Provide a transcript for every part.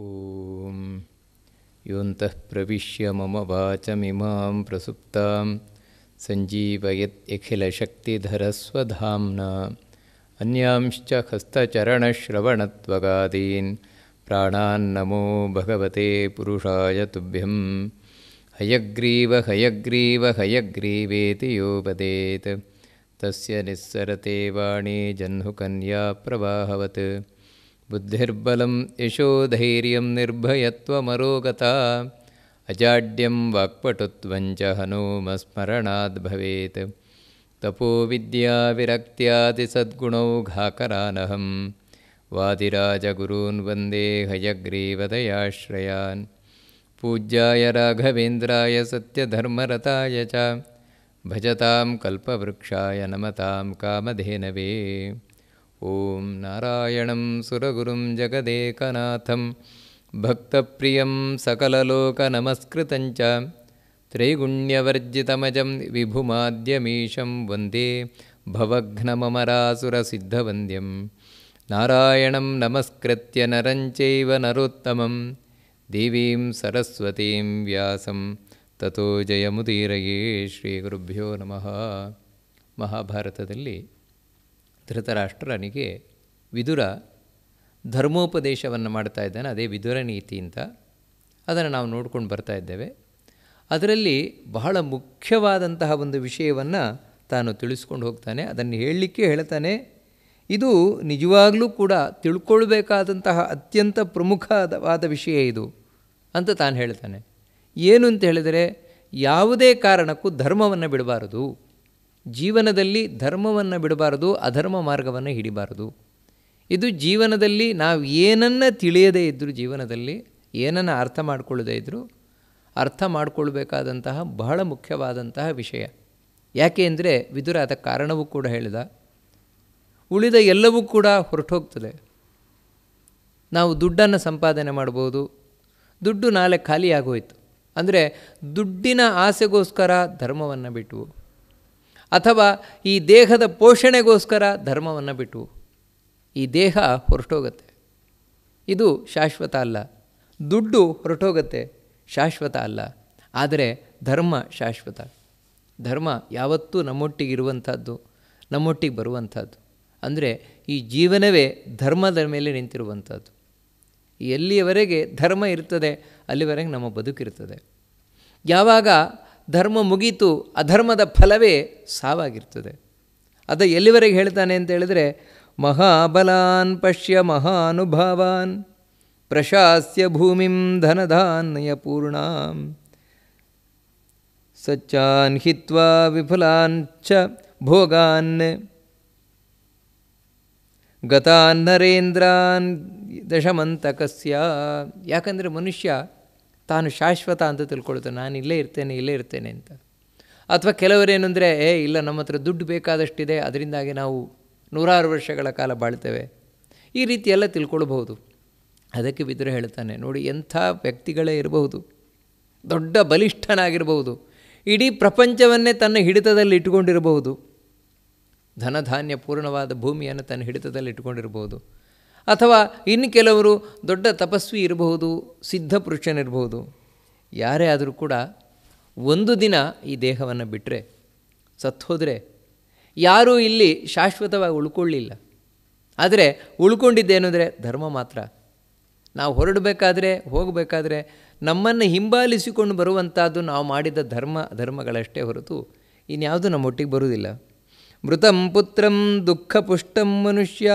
ॐ योऽन्तः प्रविश्य मम वाचमिमां प्रसुप्तां सञ्जीवयत्यखिलशक्तिधरस्वधाम्ना अन्यांश्च हस्तचरणश्रवणत्वगादीन् प्राणान्नमो भगवते पुरुषाय तुभ्यं। हयग्रीव हयग्रीव हयग्रीवेति यो वदेत् तस्य निःसरते वाणी जह्नुकन्या प्रवाहवत् बुद्धिर्बलं यशोधैर्यं निर्भयत्वमरोगता अजाड्यं वाक्पटुत्वञ्च हनूमस्मरणाद् भवेत्। तपोविद्याविरक्त्यादिसद्गुणौघाकरानहं वादिराजगुरून् वन्दे हयग्रीवदयाश्रयान्। पूज्याय राघवेन्द्राय सत्यधर्मरताय च। भजतां कल्पवृक्षाय नमतां कामधेनवे ॐ नारायणं सुरगुरुं जगदेकनाथं भक्तप्रियं सकललोकनमस्कृतं च त्रैगुण्यवर्जितमजं विभुमाद्यमीशं वन्दे भवघ्नममरासुरसिद्धवन्द्यं नारायणं नमस्कृत्य नरं चैव नरोत्तमं देवीं सरस्वतीं व्यासं ತಥೋ ಜಯಮುದೀರಯೇ ಶ್ರೀ ಗುರುಭ್ಯೋ ನಮಃ ಮಹಾಭಾರತದಲ್ಲಿ ಧೃತರಾಷ್ಟ್ರನಿಗೆ ವಿದುರ ಧರ್ಮೋಪದೇಶವನ್ನು ಮಾಡ್ತಾ ಇದ್ದಾನೆ, ಅದೇ ವಿದುರ ನೀತಿ ಅಂತ. ಅದನ್ನು ನಾವು ನೋಡ್ಕೊಂಡು ಬರ್ತಾ ಇದ್ದೇವೆ. ಅದರಲ್ಲಿ ಬಹಳ ಮುಖ್ಯವಾದಂತಹ ಒಂದು ವಿಷಯವನ್ನು ತಾನು ತಿಳಿಸ್ಕೊಂಡು ಹೋಗ್ತಾನೆ. ಅದನ್ನು ಹೇಳಲಿಕ್ಕೆ ಹೇಳ್ತಾನೆ, ಇದು ನಿಜವಾಗಲೂ ಕೂಡ ತಿಳ್ಕೊಳ್ಬೇಕಾದಂತಹ ಅತ್ಯಂತ ಪ್ರಮುಖವಾದ ವಿಷಯ ಇದು ಅಂತ ತಾನು ಹೇಳ್ತಾನೆ. ಏನು ಅಂತ ಹೇಳಿದರೆ, ಯಾವುದೇ ಕಾರಣಕ್ಕೂ ಧರ್ಮವನ್ನು ಬಿಡಬಾರದು. ಜೀವನದಲ್ಲಿ ಧರ್ಮವನ್ನು ಬಿಡಬಾರದು, ಅಧರ್ಮ ಮಾರ್ಗವನ್ನು ಹಿಡಿಬಾರದು. ಇದು ಜೀವನದಲ್ಲಿ ನಾವು ಏನನ್ನು ತಿಳಿಯದೇ ಇದ್ದರೂ ಜೀವನದಲ್ಲಿ, ಏನನ್ನು ಅರ್ಥ ಮಾಡಿಕೊಳ್ಳದೇ ಇದ್ದರೂ ಅರ್ಥ ಮಾಡಿಕೊಳ್ಬೇಕಾದಂತಹ ಬಹಳ ಮುಖ್ಯವಾದಂತಹ ವಿಷಯ. ಯಾಕೆ ಅಂದರೆ ವಿದುರ ಅದ ಕಾರಣವೂ ಕೂಡ ಹೇಳಿದ. ಉಳಿದ ಎಲ್ಲವೂ ಕೂಡ ಹೊರಟೋಗ್ತದೆ. ನಾವು ದುಡ್ಡನ್ನು ಸಂಪಾದನೆ ಮಾಡ್ಬೋದು. ದುಡ್ಡು ನಾಳೆ ಖಾಲಿಯಾಗೋಯ್ತು ಅಂದರೆ ದುಡ್ಡಿನ ಆಸೆಗೋಸ್ಕರ ಧರ್ಮವನ್ನು ಬಿಟ್ಟು ಅಥವಾ ಈ ದೇಹದ ಪೋಷಣೆಗೋಸ್ಕರ ಧರ್ಮವನ್ನು ಬಿಟ್ಟು ಈ ದೇಹ ಹೊರಟೋಗುತ್ತೆ. ಇದು ಶಾಶ್ವತ ಅಲ್ಲ. ದುಡ್ಡು ಹೊರಟೋಗುತ್ತೆ, ಶಾಶ್ವತ ಅಲ್ಲ. ಆದರೆ ಧರ್ಮ ಶಾಶ್ವತ. ಧರ್ಮ ಯಾವತ್ತೂ ನಮ್ಮೊಟ್ಟಿಗಿರುವಂಥದ್ದು ನಮ್ಮೊಟ್ಟಿಗೆ ಬರುವಂಥದ್ದು. ಅಂದರೆ ಈ ಜೀವನವೇ ಧರ್ಮದ ಮೇಲೆ ನಿಂತಿರುವಂಥದ್ದು. ಎಲ್ಲಿಯವರೆಗೆ ಧರ್ಮ ಇರ್ತದೆ, ಅಲ್ಲಿವರೆಗೆ ನಮ್ಮ ಬದುಕಿರ್ತದೆ. ಯಾವಾಗ ಧರ್ಮ ಮುಗೀತು, ಅಧರ್ಮದ ಫಲವೇ ಸಾವಾಗಿರ್ತದೆ. ಅದು ಎಲ್ಲಿವರೆಗೆ ಹೇಳ್ತಾನೆ ಅಂತ ಹೇಳಿದರೆ, ಮಹಾಬಲಾನ್ ಪಶ್ಯ ಮಹಾನುಭಾವಾನ್ ಪ್ರಶಾಸ್ಯ ಭೂಮಿಂ ಧನಧಾನ್ಯ ಪೂರ್ಣಾಂ ಸಚ್ಚಾನ್ ಹಿತ್ವ ವಿಫುಲಾನ್ ಚ ಭೋಗಾನ್ ಗತಾನ್ ನರೇಂದ್ರಾನ್ ದಶಮಂತಕಸ್ಯ. ಯಾಕಂದರೆ ಮನುಷ್ಯ ತಾನು ಶಾಶ್ವತ ಅಂತ ತಿಳ್ಕೊಳ್ತಾನೆ ನಾನು ಇಲ್ಲೇ ಇರ್ತೇನೆ ಇಲ್ಲೇ ಇರ್ತೇನೆ ಅಂತ. ಅಥವಾ ಕೆಲವರೇನು ಅಂದರೆ, ಏ, ಇಲ್ಲ, ನಮ್ಮ ಹತ್ರ ದುಡ್ಡು ಬೇಕಾದಷ್ಟಿದೆ, ಅದರಿಂದಾಗಿ ನಾವು ನೂರಾರು ವರ್ಷಗಳ ಕಾಲ ಬಾಳ್ತೇವೆ. ಈ ರೀತಿ ಎಲ್ಲ ತಿಳ್ಕೊಳ್ಬಹುದು. ಅದಕ್ಕೆ ಬಿದ್ದರೆ ಹೇಳ್ತಾನೆ, ನೋಡಿ, ಎಂಥ ವ್ಯಕ್ತಿಗಳೇ ಇರಬಹುದು. ದೊಡ್ಡ ಬಲಿಷ್ಠನಾಗಿರಬಹುದು. ಇಡೀ ಪ್ರಪಂಚವನ್ನೇ ತನ್ನ ಹಿಡಿತದಲ್ಲಿ ಇಟ್ಟುಕೊಂಡಿರಬಹುದು. ಧನಧಾನ್ಯ ಪೂರ್ಣವಾದ ಭೂಮಿಯನ್ನು ತನ್ನ ಹಿಡಿತದಲ್ಲಿ ಇಟ್ಕೊಂಡಿರ್ಬೋದು ಅಥವಾ ಇನ್ನು ಕೆಲವರು ದೊಡ್ಡ ತಪಸ್ವಿ ಇರಬಹುದು, ಸಿದ್ಧ ಪುರುಷನಿರಬಹುದು. ಯಾರೇ ಆದರೂ ಕೂಡ ಒಂದು ದಿನ ಈ ದೇಹವನ್ನು ಬಿಟ್ಟರೆ ಸತ್ತೋದ್ರೆ ಯಾರೂ ಇಲ್ಲಿ ಶಾಶ್ವತವಾಗಿ ಉಳ್ಕೊಳ್ಳಿಲ್ಲ. ಆದರೆ ಉಳ್ಕೊಂಡಿದ್ದೇನು ಅಂದರೆ ಧರ್ಮ ಮಾತ್ರ. ನಾವು ಹೊರಡಬೇಕಾದ್ರೆ, ಹೋಗಬೇಕಾದ್ರೆ ನಮ್ಮನ್ನು ಹಿಂಬಾಲಿಸಿಕೊಂಡು ಬರುವಂಥದ್ದು ನಾವು ಮಾಡಿದ ಧರ್ಮ, ಧರ್ಮಗಳಷ್ಟೇ ಹೊರತು ಇನ್ಯಾವುದು ನಮ್ಮೊಟ್ಟಿಗೆ ಬರುವುದಿಲ್ಲ. ಮೃತಂ ಪುತ್ರಂ ದುಃಖ ಪುಷ್ಟಂ ಮನುಷ್ಯ.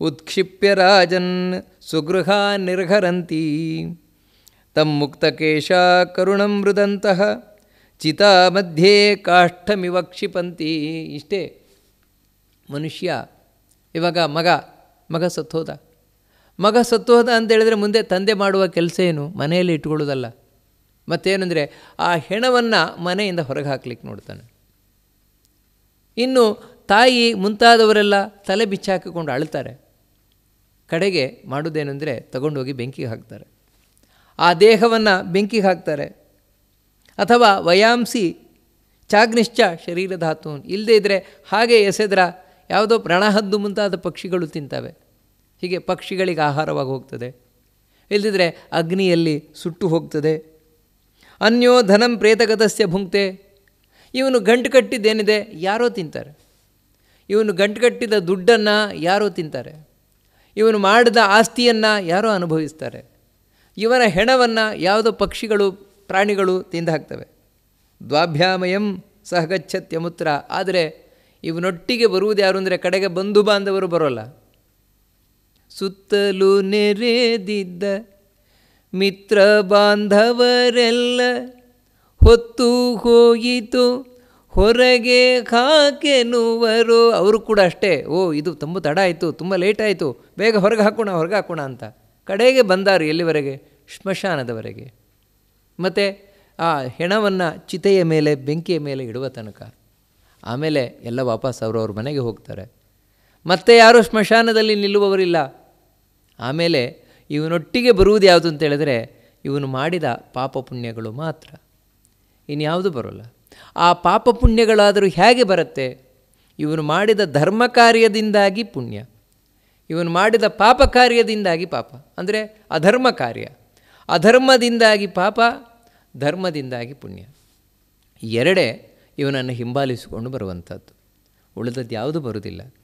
ಉತ್ಕ್ಷಿಪ್ಯ ರಾಜನ್ ಸುಗೃಹ ನಿರ್ಘರಂತಿ ತಂ ಮುಕ್ತಕೇಶ ಕರುಣಂ ಮೃದಂತಹ ಚಿತಾ ಮಧ್ಯೆ ಕಾಷ್ಠಮಿವ ಕ್ಷಿಪಂತಿ. ಇಷ್ಟೇ. ಮನುಷ್ಯ, ಇವಾಗ ಮಗ ಮಗ ಸತ್ತೋದ. ಮಗ ಸತ್ತೋದ ಅಂತೇಳಿದ್ರೆ ಮುಂದೆ ತಂದೆ ಮಾಡುವ ಕೆಲಸ ಏನು? ಮನೆಯಲ್ಲಿ ಇಟ್ಕೊಳ್ಳೋದಲ್ಲ. ಮತ್ತೇನೆಂದರೆ ಆ ಹೆಣವನ್ನು ಮನೆಯಿಂದ ಹೊರಗೆ ಹಾಕ್ಲಿಕ್ಕೆ ನೋಡ್ತಾನೆ. ಇನ್ನು ತಾಯಿ ಮುಂತಾದವರೆಲ್ಲ ತಲೆ ಬಿಚ್ಚಾಕಿಕೊಂಡು ಅಳ್ತಾರೆ. ಕಡೆಗೆ ಮಾಡೋದೇನೆಂದರೆ ತಗೊಂಡೋಗಿ ಬೆಂಕಿಗೆ ಹಾಕ್ತಾರೆ. ಆ ದೇಹವನ್ನು ಬೆಂಕಿಗೆ ಹಾಕ್ತಾರೆ. ಅಥವಾ ವಯಾಂಸಿ ಚಾಗ್ನಿಶ್ಚ ಶರೀರಧಾತು ಇಲ್ಲದೇ ಇದ್ದರೆ ಹಾಗೆ ಎಸೆದ್ರ ಯಾವುದೋ ಪ್ರಾಣಹದ್ದು ಮುಂತಾದ ಪಕ್ಷಿಗಳು ತಿಂತವೆ. ಹೀಗೆ ಪಕ್ಷಿಗಳಿಗೆ ಆಹಾರವಾಗಿ ಹೋಗ್ತದೆ. ಇಲ್ಲದಿದ್ದರೆ ಅಗ್ನಿಯಲ್ಲಿ ಸುಟ್ಟು ಹೋಗ್ತದೆ. ಅನ್ಯೋ ಧನಂ ಪ್ರೇತಗತಸ್ಯ ಭುಂಕ್ತೆ. ಇವನು ಗಂಟು ಕಟ್ಟಿದ್ದೇನಿದೆ, ಯಾರೋ ತಿಂತಾರೆ. ಇವನು ಗಂಟು ಕಟ್ಟಿದ ದುಡ್ಡನ್ನು ಯಾರೋ ತಿಂತಾರೆ. ಇವನು ಮಾಡಿದ ಆಸ್ತಿಯನ್ನು ಯಾರೋ ಅನುಭವಿಸ್ತಾರೆ. ಇವನ ಹೆಣವನ್ನು ಯಾವುದೋ ಪಕ್ಷಿಗಳು, ಪ್ರಾಣಿಗಳು ತಿಂದು ಹಾಕ್ತವೆ. ದ್ವಾಭ್ಯಾಮಯಂ ಸಹಗಚ್ಚತ್ಯಮುತ್ರ ಆದರೆ ಇವನೊಟ್ಟಿಗೆ ಬರುವುದು ಯಾರು ಅಂದರೆ ಕಡೆಗೆ ಬಂಧು ಬಾಂಧವರು ಬರೋಲ್ಲ. ಸುತ್ತಲೂ ನೆರೆದಿದ್ದ ಮಿತ್ರ ಬಾಂಧವರೆಲ್ಲ ಹೊತ್ತು ಹೋಯಿತು. ಹೊರಗೆ ಹಾಕೆನುವರು ಅವರು ಕೂಡ ಅಷ್ಟೇ. ಓ, ಇದು ತುಂಬ ತಡ ಆಯಿತು, ತುಂಬ ಲೇಟ್ ಆಯಿತು, ಬೇಗ ಹೊರಗೆ ಹಾಕೋಣ ಹೊರಗೆ ಹಾಕೋಣ ಅಂತ. ಕಡೆಗೆ ಬಂದಾರು ಎಲ್ಲಿವರೆಗೆ? ಶ್ಮಶಾನದವರೆಗೆ. ಮತ್ತು ಆ ಹೆಣವನ್ನು ಚಿತೆಯ ಮೇಲೆ, ಬೆಂಕಿಯ ಮೇಲೆ ಇಡುವ ತನಕ. ಆಮೇಲೆ ಎಲ್ಲ ವಾಪಸ್ ಅವರವ್ರ ಮನೆಗೆ ಹೋಗ್ತಾರೆ. ಮತ್ತೆ ಯಾರೂ ಸ್ಮಶಾನದಲ್ಲಿ ನಿಲ್ಲುವವರಿಲ್ಲ. ಆಮೇಲೆ ಇವನೊಟ್ಟಿಗೆ ಬರುವುದು ಯಾವುದು ಅಂತ ಹೇಳಿದ್ರೆ, ಇವನು ಮಾಡಿದ ಪಾಪ ಪುಣ್ಯಗಳು ಮಾತ್ರ. ಇನ್ಯಾವುದು ಬರೋಲ್ಲ. ಆ ಪಾಪ ಪುಣ್ಯಗಳಾದರೂ ಹೇಗೆ ಬರುತ್ತೆ? ಇವನು ಮಾಡಿದ ಧರ್ಮ ಕಾರ್ಯದಿಂದಾಗಿ ಪುಣ್ಯ. ಇವನು ಮಾಡಿದ ಪಾಪ ಕಾರ್ಯದಿಂದಾಗಿ ಪಾಪ. ಅಂದರೆ ಅಧರ್ಮ ಕಾರ್ಯ. ಅಧರ್ಮದಿಂದಾಗಿ ಪಾಪ, ಧರ್ಮದಿಂದಾಗಿ ಪುಣ್ಯ. ಎರಡೇ ಇವನನ್ನು ಹಿಂಬಾಲಿಸಿಕೊಂಡು ಬರುವಂಥದ್ದು. ಉಳಿದದ್ದು ಯಾವುದು ಬರುವುದಿಲ್ಲ.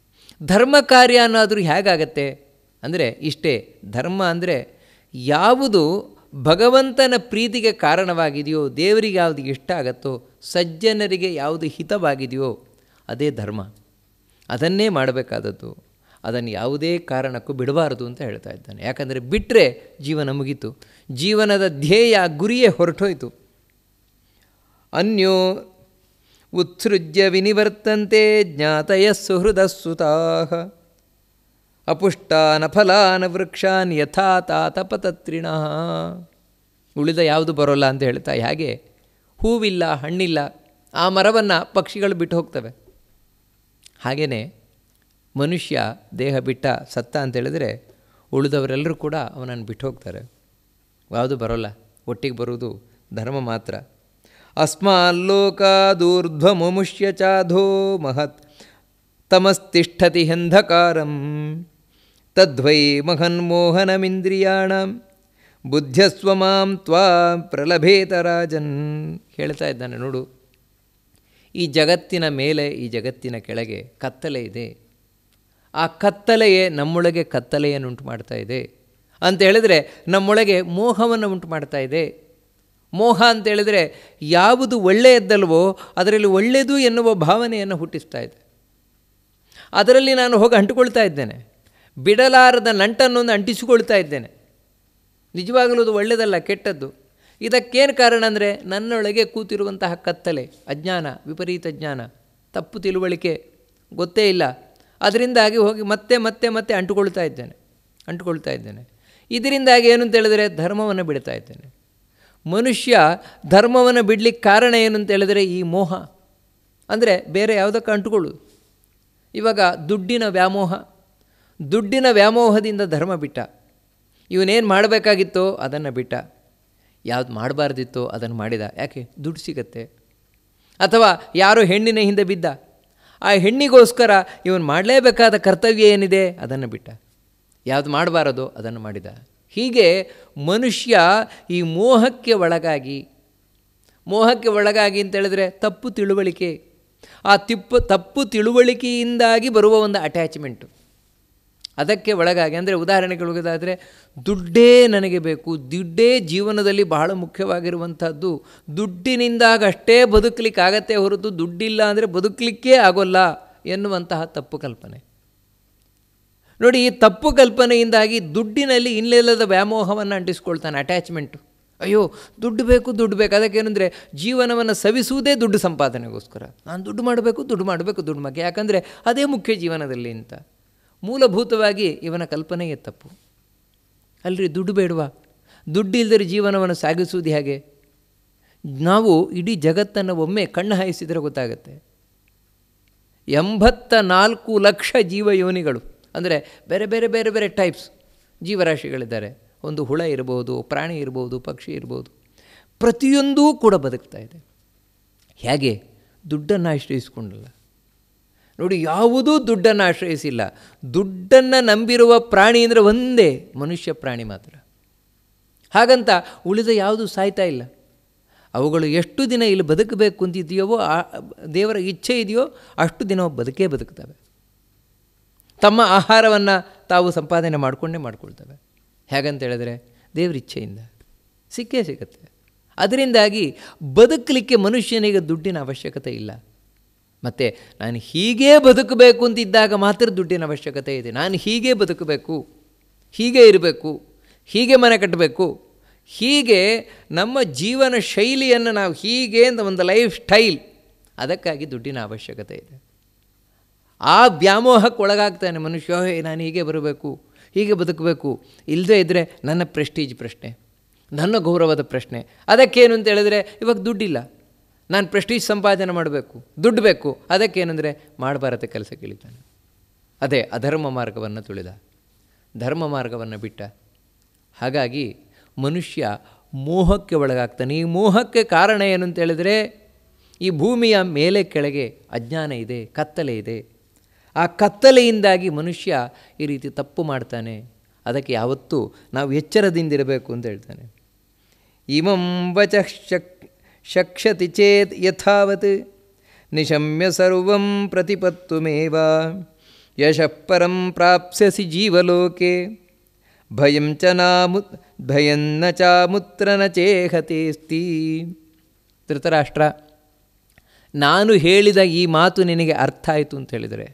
ಧರ್ಮ ಕಾರ್ಯ ಅನ್ನೋದ್ರೂ ಹೇಗಾಗತ್ತೆ? ಅಂದರೆ ಇಷ್ಟೇ. ಧರ್ಮ ಅಂದರೆ ಯಾವುದು ಭಗವಂತನ ಪ್ರೀತಿಗೆ ಕಾರಣವಾಗಿದೆಯೋ, ದೇವರಿಗೆ ಯಾವುದು ಇಷ್ಟ ಆಗತ್ತೋ, ಸಜ್ಜನರಿಗೆ ಯಾವುದು ಹಿತವಾಗಿದೆಯೋ, ಅದೇ ಧರ್ಮ. ಅದನ್ನೇ ಮಾಡಬೇಕಾದದ್ದು. ಅದನ್ನು ಯಾವುದೇ ಕಾರಣಕ್ಕೂ ಬಿಡಬಾರದು ಅಂತ ಹೇಳ್ತಾ ಇದ್ದಾನೆ. ಯಾಕಂದರೆ ಬಿಟ್ಟರೆ ಜೀವನ ಮುಗೀತು. ಜೀವನದ ಧ್ಯೇಯ ಗುರಿಯೇ ಹೊರಟೋಯ್ತು. ಅನ್ಯೋ ಉತ್ಸೃಜ್ಯ ವಿನಿವರ್ತಂತೆ ಜ್ಞಾತಯ ಸುಹೃದ ಸುತಾ ಅಪುಷ್ಟಾನ ಫಲಾನ ವೃಕ್ಷಾನ್ ಯಥಾ ತಾತಪತತ್ರಿಣ ಉಳಿದ ಯಾವುದು ಬರೋಲ್ಲ ಅಂತ ಹೇಳ್ತಾ ಹೇಗೆ ಹೂವಿಲ್ಲ, ಹಣ್ಣಿಲ್ಲ, ಆ ಮರವನ್ನು ಪಕ್ಷಿಗಳು ಬಿಟ್ಟು ಹೋಗ್ತವೆ. ಹಾಗೆಯೇ ಮನುಷ್ಯ ದೇಹ ಬಿಟ್ಟ ಸತ್ತ ಅಂತ ಹೇಳಿದರೆ ಉಳಿದವರೆಲ್ಲರೂ ಕೂಡ ಅವನನ್ನು ಬಿಟ್ಟು ಹೋಗ್ತಾರೆ. ಯಾವುದು ಬರೋಲ್ಲ, ಒಟ್ಟಿಗೆ ಬರುವುದು ಧರ್ಮ ಮಾತ್ರ. ಅಸ್ಮಾಲ್ಲೋಕಾದೂರ್ಧ್ವಮುಷ್ಯ ಚಾಧೋ ಮಹತ್ ತಮಸ್ತಿಷ್ಠತಿ ಹಂಧಕಾರಂ ತದ್ವೈ ಮಹನ್ಮೋಹನಮಿಂದ್ರಿಯಾಣ ಬುದ್ಧಸ್ವ ಮಾಂ ತ್ವಾ ಪ್ರಲಭೇತ ರಾಜನ್. ಹೇಳ್ತಾ ಇದ್ದಾನೆ, ನೋಡು. ಈ ಜಗತ್ತಿನ ಮೇಲೆ, ಈ ಜಗತ್ತಿನ ಕೆಳಗೆ ಕತ್ತಲೆ ಇದೆ. ಆ ಕತ್ತಲೆಯೇ ನಮ್ಮೊಳಗೆ ಕತ್ತಲೆಯನ್ನು ಉಂಟು ಮಾಡ್ತಾ ಇದೆ. ಅಂತ ಹೇಳಿದರೆ ನಮ್ಮೊಳಗೆ ಮೋಹವನ್ನು ಉಂಟು ಮಾಡ್ತಾ ಇದೆ. ಮೋಹ ಅಂತ ಹೇಳಿದರೆ ಯಾವುದು ಒಳ್ಳೆಯದ್ದಲ್ವೋ ಅದರಲ್ಲಿ ಒಳ್ಳೆಯದು ಎನ್ನುವ ಭಾವನೆಯನ್ನು ಹುಟ್ಟಿಸ್ತಾ ಇದೆ. ಅದರಲ್ಲಿ ನಾನು ಹೋಗಿ ಅಂಟುಕೊಳ್ತಾ ಇದ್ದೇನೆ. ಬಿಡಲಾರದ ನಂಟನ್ನೊಂದು ಅಂಟಿಸಿಕೊಳ್ತಾ ಇದ್ದೇನೆ. ನಿಜವಾಗಲೂ ಅದು ಒಳ್ಳೆಯದಲ್ಲ, ಕೆಟ್ಟದ್ದು? ಇದಕ್ಕೇನು ಕಾರಣ ಅಂದರೆ ನನ್ನೊಳಗೆ ಕೂತಿರುವಂತಹ ಕತ್ತಲೆ, ಅಜ್ಞಾನ, ವಿಪರೀತ ಜ್ಞಾನ. ತಪ್ಪು ತಿಳುವಳಿಕೆ ಗೊತ್ತೇ ಇಲ್ಲ. ಅದರಿಂದಾಗಿ ಹೋಗಿ ಮತ್ತೆ ಮತ್ತೆ ಮತ್ತೆ ಅಂಟುಕೊಳ್ತಾ ಇದ್ದೇನೆ ಅಂಟುಕೊಳ್ತಾ ಇದ್ದೇನೆ. ಇದರಿಂದಾಗಿ ಏನು ಅಂತ ಹೇಳಿದರೆ ಧರ್ಮವನ್ನು ಬಿಡ್ತಾ ಇದ್ದೇನೆ. ಮನುಷ್ಯ ಧರ್ಮವನ್ನು ಬಿಡಲಿಕ್ಕೆ ಕಾರಣ ಏನು ಅಂತ ಹೇಳಿದರೆ ಈ ಮೋಹ. ಅಂದರೆ ಬೇರೆ ಯಾವುದಕ್ಕೆ ಅಂಟುಕೊಳ್ಳು ಇವಾಗ ದುಡ್ಡಿನ ವ್ಯಾಮೋಹ ದುಡ್ಡಿನ ವ್ಯಾಮೋಹದಿಂದ ಧರ್ಮ ಬಿಟ್ಟ. ಇವನೇನು ಮಾಡಬೇಕಾಗಿತ್ತೋ ಅದನ್ನು ಬಿಟ್ಟ. ಯಾವ್ದು ಮಾಡಬಾರ್ದಿತ್ತೋ ಅದನ್ನು ಮಾಡಿದ. ಯಾಕೆ? ದುಡ್ಡು ಸಿಗತ್ತೆ. ಅಥವಾ ಯಾರೋ ಹೆಣ್ಣಿನ ಹಿಂದೆ ಬಿದ್ದ. ಆ ಹೆಣ್ಣಿಗೋಸ್ಕರ ಇವನು ಮಾಡಲೇಬೇಕಾದ ಕರ್ತವ್ಯ ಏನಿದೆ? ಅದನ್ನು ಬಿಟ್ಟ. ಯಾವುದು ಮಾಡಬಾರದೋ ಅದನ್ನು ಮಾಡಿದ. ಹೀಗೆ ಮನುಷ್ಯ ಈ ಮೋಹಕ್ಕೆ ಒಳಗಾಗಿ ಮೋಹಕ್ಕೆ ಒಳಗಾಗಿ ಅಂತೇಳಿದ್ರೆ ತಪ್ಪು ತಿಳುವಳಿಕೆ. ಆ ತಿಪ್ಪು, ತಪ್ಪು ತಿಳುವಳಿಕೆಯಿಂದಾಗಿ ಬರುವ ಒಂದು ಅಟ್ಯಾಚ್ಮೆಂಟು ಅದಕ್ಕೆ ಒಳಗಾಗಿ, ಅಂದರೆ ಉದಾಹರಣೆಗೊಳಗಾದರೆ ದುಡ್ಡೇ ನನಗೆ ಬೇಕು, ದುಡ್ಡೇ ಜೀವನದಲ್ಲಿ ಬಹಳ ಮುಖ್ಯವಾಗಿರುವಂಥದ್ದು ದುಡ್ಡಿನಿಂದಾಗಷ್ಟೇ ಬದುಕಲಿಕ್ಕಾಗತ್ತೆ ಹೊರತು ದುಡ್ಡಿಲ್ಲ ಅಂದರೆ ಬದುಕಲಿಕ್ಕೇ ಆಗೋಲ್ಲ ಎನ್ನುವಂತಹ ತಪ್ಪು ಕಲ್ಪನೆ. ನೋಡಿ, ಈ ತಪ್ಪು ಕಲ್ಪನೆಯಿಂದಾಗಿ ದುಡ್ಡಿನಲ್ಲಿ ಇನ್ನಿಲ್ಲದ ವ್ಯಾಮೋಹವನ್ನು ಅಂಟಿಸ್ಕೊಳ್ತಾನೆ ಅಟ್ಯಾಚ್ಮೆಂಟು ಅಯ್ಯೋ, ದುಡ್ಡು ಬೇಕು ದುಡ್ಡು ಬೇಕು. ಅದಕ್ಕೇನೆಂದರೆ, ಜೀವನವನ್ನು ಸವಿಸುವುದೇ ದುಡ್ಡು ಸಂಪಾದನೆಗೋಸ್ಕರ. ನಾನು ದುಡ್ಡು ಮಾಡಬೇಕು ದುಡ್ಡು ಮಾಡಬೇಕು, ದುಡ್ಡು ಮಾಡಿ ಯಾಕಂದರೆ, ಅದೇ ಮುಖ್ಯ ಜೀವನದಲ್ಲಿ ಅಂತ. ಮೂಲಭೂತವಾಗಿ ಇವನ ಕಲ್ಪನೆಯೇ ತಪ್ಪು. ಅಲ್ರಿ ದುಡ್ಡು ಬೇಡವಾ? ದುಡ್ಡು ಇಲ್ಲದರೆ ಜೀವನವನ್ನು ಸಾಗಿಸುವುದು ಹೇಗೆ? ನಾವು ಇಡೀ ಜಗತ್ತನ್ನು ಒಮ್ಮೆ ಕಣ್ಣು ಹಾಯಿಸಿದರೆ ಗೊತ್ತಾಗುತ್ತೆ. ಎಂಬತ್ತ ನಾಲ್ಕು ಲಕ್ಷ ಜೀವಯೋನಿಗಳು, ಅಂದರೆ ಬೇರೆ ಬೇರೆ ಬೇರೆ ಬೇರೆ ಟೈಪ್ಸ್ ಜೀವರಾಶಿಗಳಿದ್ದಾರೆ. ಒಂದು ಹುಳ ಇರ್ಬೋದು, ಪ್ರಾಣಿ ಇರ್ಬೋದು, ಪಕ್ಷಿ ಇರ್ಬೋದು. ಪ್ರತಿಯೊಂದೂ ಕೂಡ ಬದುಕ್ತಾ ಇದೆ. ಹೇಗೆ? ದುಡ್ಡನ್ನು ಆಶ್ರಯಿಸ್ಕೊಂಡಲ್ಲ. ನೋಡಿ, ಯಾವುದೂ ದುಡ್ಡನ್ನು ಆಶ್ರಯಿಸಿಲ್ಲ. ದುಡ್ಡನ್ನು ನಂಬಿರುವ ಪ್ರಾಣಿ ಅಂದರೆ ಒಂದೇ, ಮನುಷ್ಯ ಪ್ರಾಣಿ ಮಾತ್ರ. ಹಾಗಂತ ಉಳಿದ ಯಾವುದು ಸಾಯ್ತಾ ಇಲ್ಲ. ಅವುಗಳು ಎಷ್ಟು ದಿನ ಇಲ್ಲಿ ಬದುಕಬೇಕು ಅಂತಿದೆಯೋವೋ ಆ, ದೇವರ ಇಚ್ಛೆ ಇದೆಯೋ, ಅಷ್ಟು ದಿನ ಬದುಕೇ ಬದುಕ್ತವೆ. ತಮ್ಮ ಆಹಾರವನ್ನು ತಾವು ಸಂಪಾದನೆ ಮಾಡಿಕೊಂಡೇ ಮಾಡ್ಕೊಳ್ತವೆ. ಹೇಗಂತ ಹೇಳಿದ್ರೆ, ದೇವರ ಇಚ್ಛೆಯಿಂದ ಸಿಕ್ಕೇ ಸಿಗುತ್ತೆ. ಅದರಿಂದಾಗಿ ಬದುಕಲಿಕ್ಕೆ ಮನುಷ್ಯನಿಗೆ ದುಡ್ಡಿನ ಅವಶ್ಯಕತೆ ಇಲ್ಲ. ಮತ್ತು ನಾನು ಹೀಗೇ ಬದುಕಬೇಕು ಅಂತಿದ್ದಾಗ ಮಾತ್ರ ದುಡ್ಡಿನ ಅವಶ್ಯಕತೆ ಇದೆ. ನಾನು ಹೀಗೆ ಬದುಕಬೇಕು, ಹೀಗೆ ಇರಬೇಕು, ಹೀಗೆ ಮನೆ ಕಟ್ಟಬೇಕು, ಹೀಗೆ ನಮ್ಮ ಜೀವನ ಶೈಲಿಯನ್ನು ನಾವು ಹೀಗೆ ಅಂತ ಒಂದು ಲೈಫ್ ಸ್ಟೈಲ್, ಅದಕ್ಕಾಗಿ ದುಡ್ಡಿನ ಅವಶ್ಯಕತೆ ಇದೆ. ಆ ವ್ಯಾಮೋಹಕ್ಕೆ ಒಳಗಾಗ್ತಾನೆ ಮನುಷ್ಯ ನಾನು ಹೀಗೆ ಬರಬೇಕು, ಹೀಗೆ ಬದುಕಬೇಕು. ಇಲ್ಲದೇ ಇದ್ದರೆ ನನ್ನ ಪ್ರೆಸ್ಟೀಜ್ ಪ್ರಶ್ನೆ, ನನ್ನ ಗೌರವದ ಪ್ರಶ್ನೆ. ಅದಕ್ಕೇನು ಅಂತ ಹೇಳಿದ್ರೆ, ಇವಾಗ ದುಡ್ಡಿಲ್ಲ. ನಾನು ಪ್ರೆಸ್ಟೀಜ್ ಸಂಪಾದನೆ ಮಾಡಬೇಕು, ದುಡ್ಡು ಬೇಕು. ಅದಕ್ಕೇನೆಂದರೆ ಮಾಡಬಾರದ ಕೆಲಸ ಕೇಳಿದ್ದಾನೆ ಅದೇ ಅಧರ್ಮ ಮಾರ್ಗವನ್ನು ತುಳಿದ. ಧರ್ಮ ಮಾರ್ಗವನ್ನು ಬಿಟ್ಟ. ಹಾಗಾಗಿ ಮನುಷ್ಯ ಮೋಹಕ್ಕೆ ಒಳಗಾಗ್ತಾನೆ. ಈ ಮೋಹಕ್ಕೆ ಕಾರಣ ಏನು ಅಂತ ಹೇಳಿದರೆ ಈ ಭೂಮಿಯ ಮೇಲೆ ಕೆಳಗೆ ಅಜ್ಞಾನ ಇದೆ, ಕತ್ತಲೆ ಇದೆ. ಆ ಕತ್ತಲೆಯಿಂದಾಗಿ ಮನುಷ್ಯ ಈ ರೀತಿ ತಪ್ಪು ಮಾಡ್ತಾನೆ. ಅದಕ್ಕೆ ಯಾವತ್ತೂ ನಾವು ಎಚ್ಚರದಿಂದಿರಬೇಕು ಅಂತ ಹೇಳ್ತಾನೆ. ಇಮಂ ವಚ ಶಕ್ಷತಿ ಚೇತ್ ಯಥಾವತ್. ನಿಶಮ್ಯ ಸರ್ವಂ ಪ್ರತಿಪತ್ತುಮೇವ. ಯಶಃ ಪರಂ ಪ್ರಾಪ್ಸ್ಯಸಿ ಜೀವಲೋಕೆ. ಭಯಂ ಚ ನಾಮು ಭಯನ್ನ ಚಾಮುತ್ರ ನ ಚೇಹತೇಸ್ತಿ. ಧೃತರಾಷ್ಟ್ರ, ನಾನು ಹೇಳಿದ ಈ ಮಾತು ನಿನಗೆ ಅರ್ಥ ಆಯಿತು ಅಂತ ಹೇಳಿದರೆ?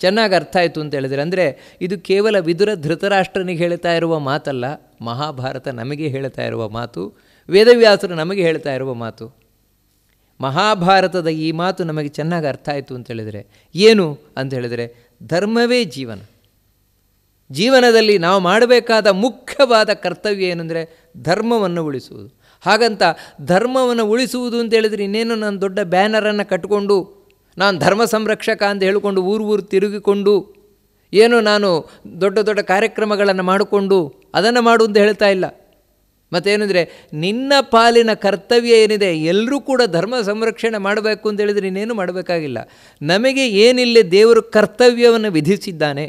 ಚೆನ್ನಾಗಿ ಅರ್ಥ ಆಯಿತು ಅಂತ ಹೇಳಿದರೆ ಅಂದರೆ, ಇದು ಕೇವಲ ವಿದುರ ಧೃತರಾಷ್ಟ್ರನಿಗೆ ಹೇಳ್ತಾ ಇರುವ ಮಾತಲ್ಲ, ಮಹಾಭಾರತ ನಮಗೆ ಹೇಳ್ತಾ ಇರುವ ಮಾತು. ವೇದವ್ಯಾಸರು ನಮಗೆ ಹೇಳ್ತಾ ಇರುವ ಮಾತು, ಮಹಾಭಾರತದ ಈ ಮಾತು ನಮಗೆ ಚೆನ್ನಾಗಿ ಅರ್ಥ ಆಯಿತು ಅಂತ ಹೇಳಿದರೆ ಏನು ಅಂತ ಹೇಳಿದರೆ ಧರ್ಮವೇ ಜೀವನ. ಜೀವನದಲ್ಲಿ ನಾವು ಮಾಡಬೇಕಾದ ಮುಖ್ಯವಾದ ಕರ್ತವ್ಯ ಏನಂದರೆ ಧರ್ಮವನ್ನು ಉಳಿಸುವುದು. ಹಾಗಂತ ಧರ್ಮವನ್ನು ಉಳಿಸುವುದು ಅಂತ ಹೇಳಿದರೆ ಇನ್ನೇನು ನಾನು ದೊಡ್ಡ ಬ್ಯಾನರನ್ನು ಕಟ್ಟಿಕೊಂಡು ನಾನು ಧರ್ಮ ಸಂರಕ್ಷಕ ಅಂತ ಹೇಳಿಕೊಂಡು ಊರು ಊರು ತಿರುಗಿಕೊಂಡು, ಏನು ನಾನು ದೊಡ್ಡ ದೊಡ್ಡ ಕಾರ್ಯಕ್ರಮಗಳನ್ನು ಮಾಡಿಕೊಂಡು ಅದನ್ನು ಮಾಡು ಅಂತ ಹೇಳ್ತಾ ಇಲ್ಲ. ಮತ್ತೇನೆಂದರೆ, ನಿನ್ನ ಪಾಲಿನ ಕರ್ತವ್ಯ ಏನಿದೆ ಎಲ್ಲರೂ ಕೂಡ ಧರ್ಮ ಸಂರಕ್ಷಣೆ ಮಾಡಬೇಕು ಅಂತ ಹೇಳಿದರೆ ಇನ್ನೇನು ಮಾಡಬೇಕಾಗಿಲ್ಲ. ನಮಗೆ ಏನಿಲ್ಲೇ ದೇವರು ಕರ್ತವ್ಯವನ್ನು ವಿಧಿಸಿದ್ದಾನೆ,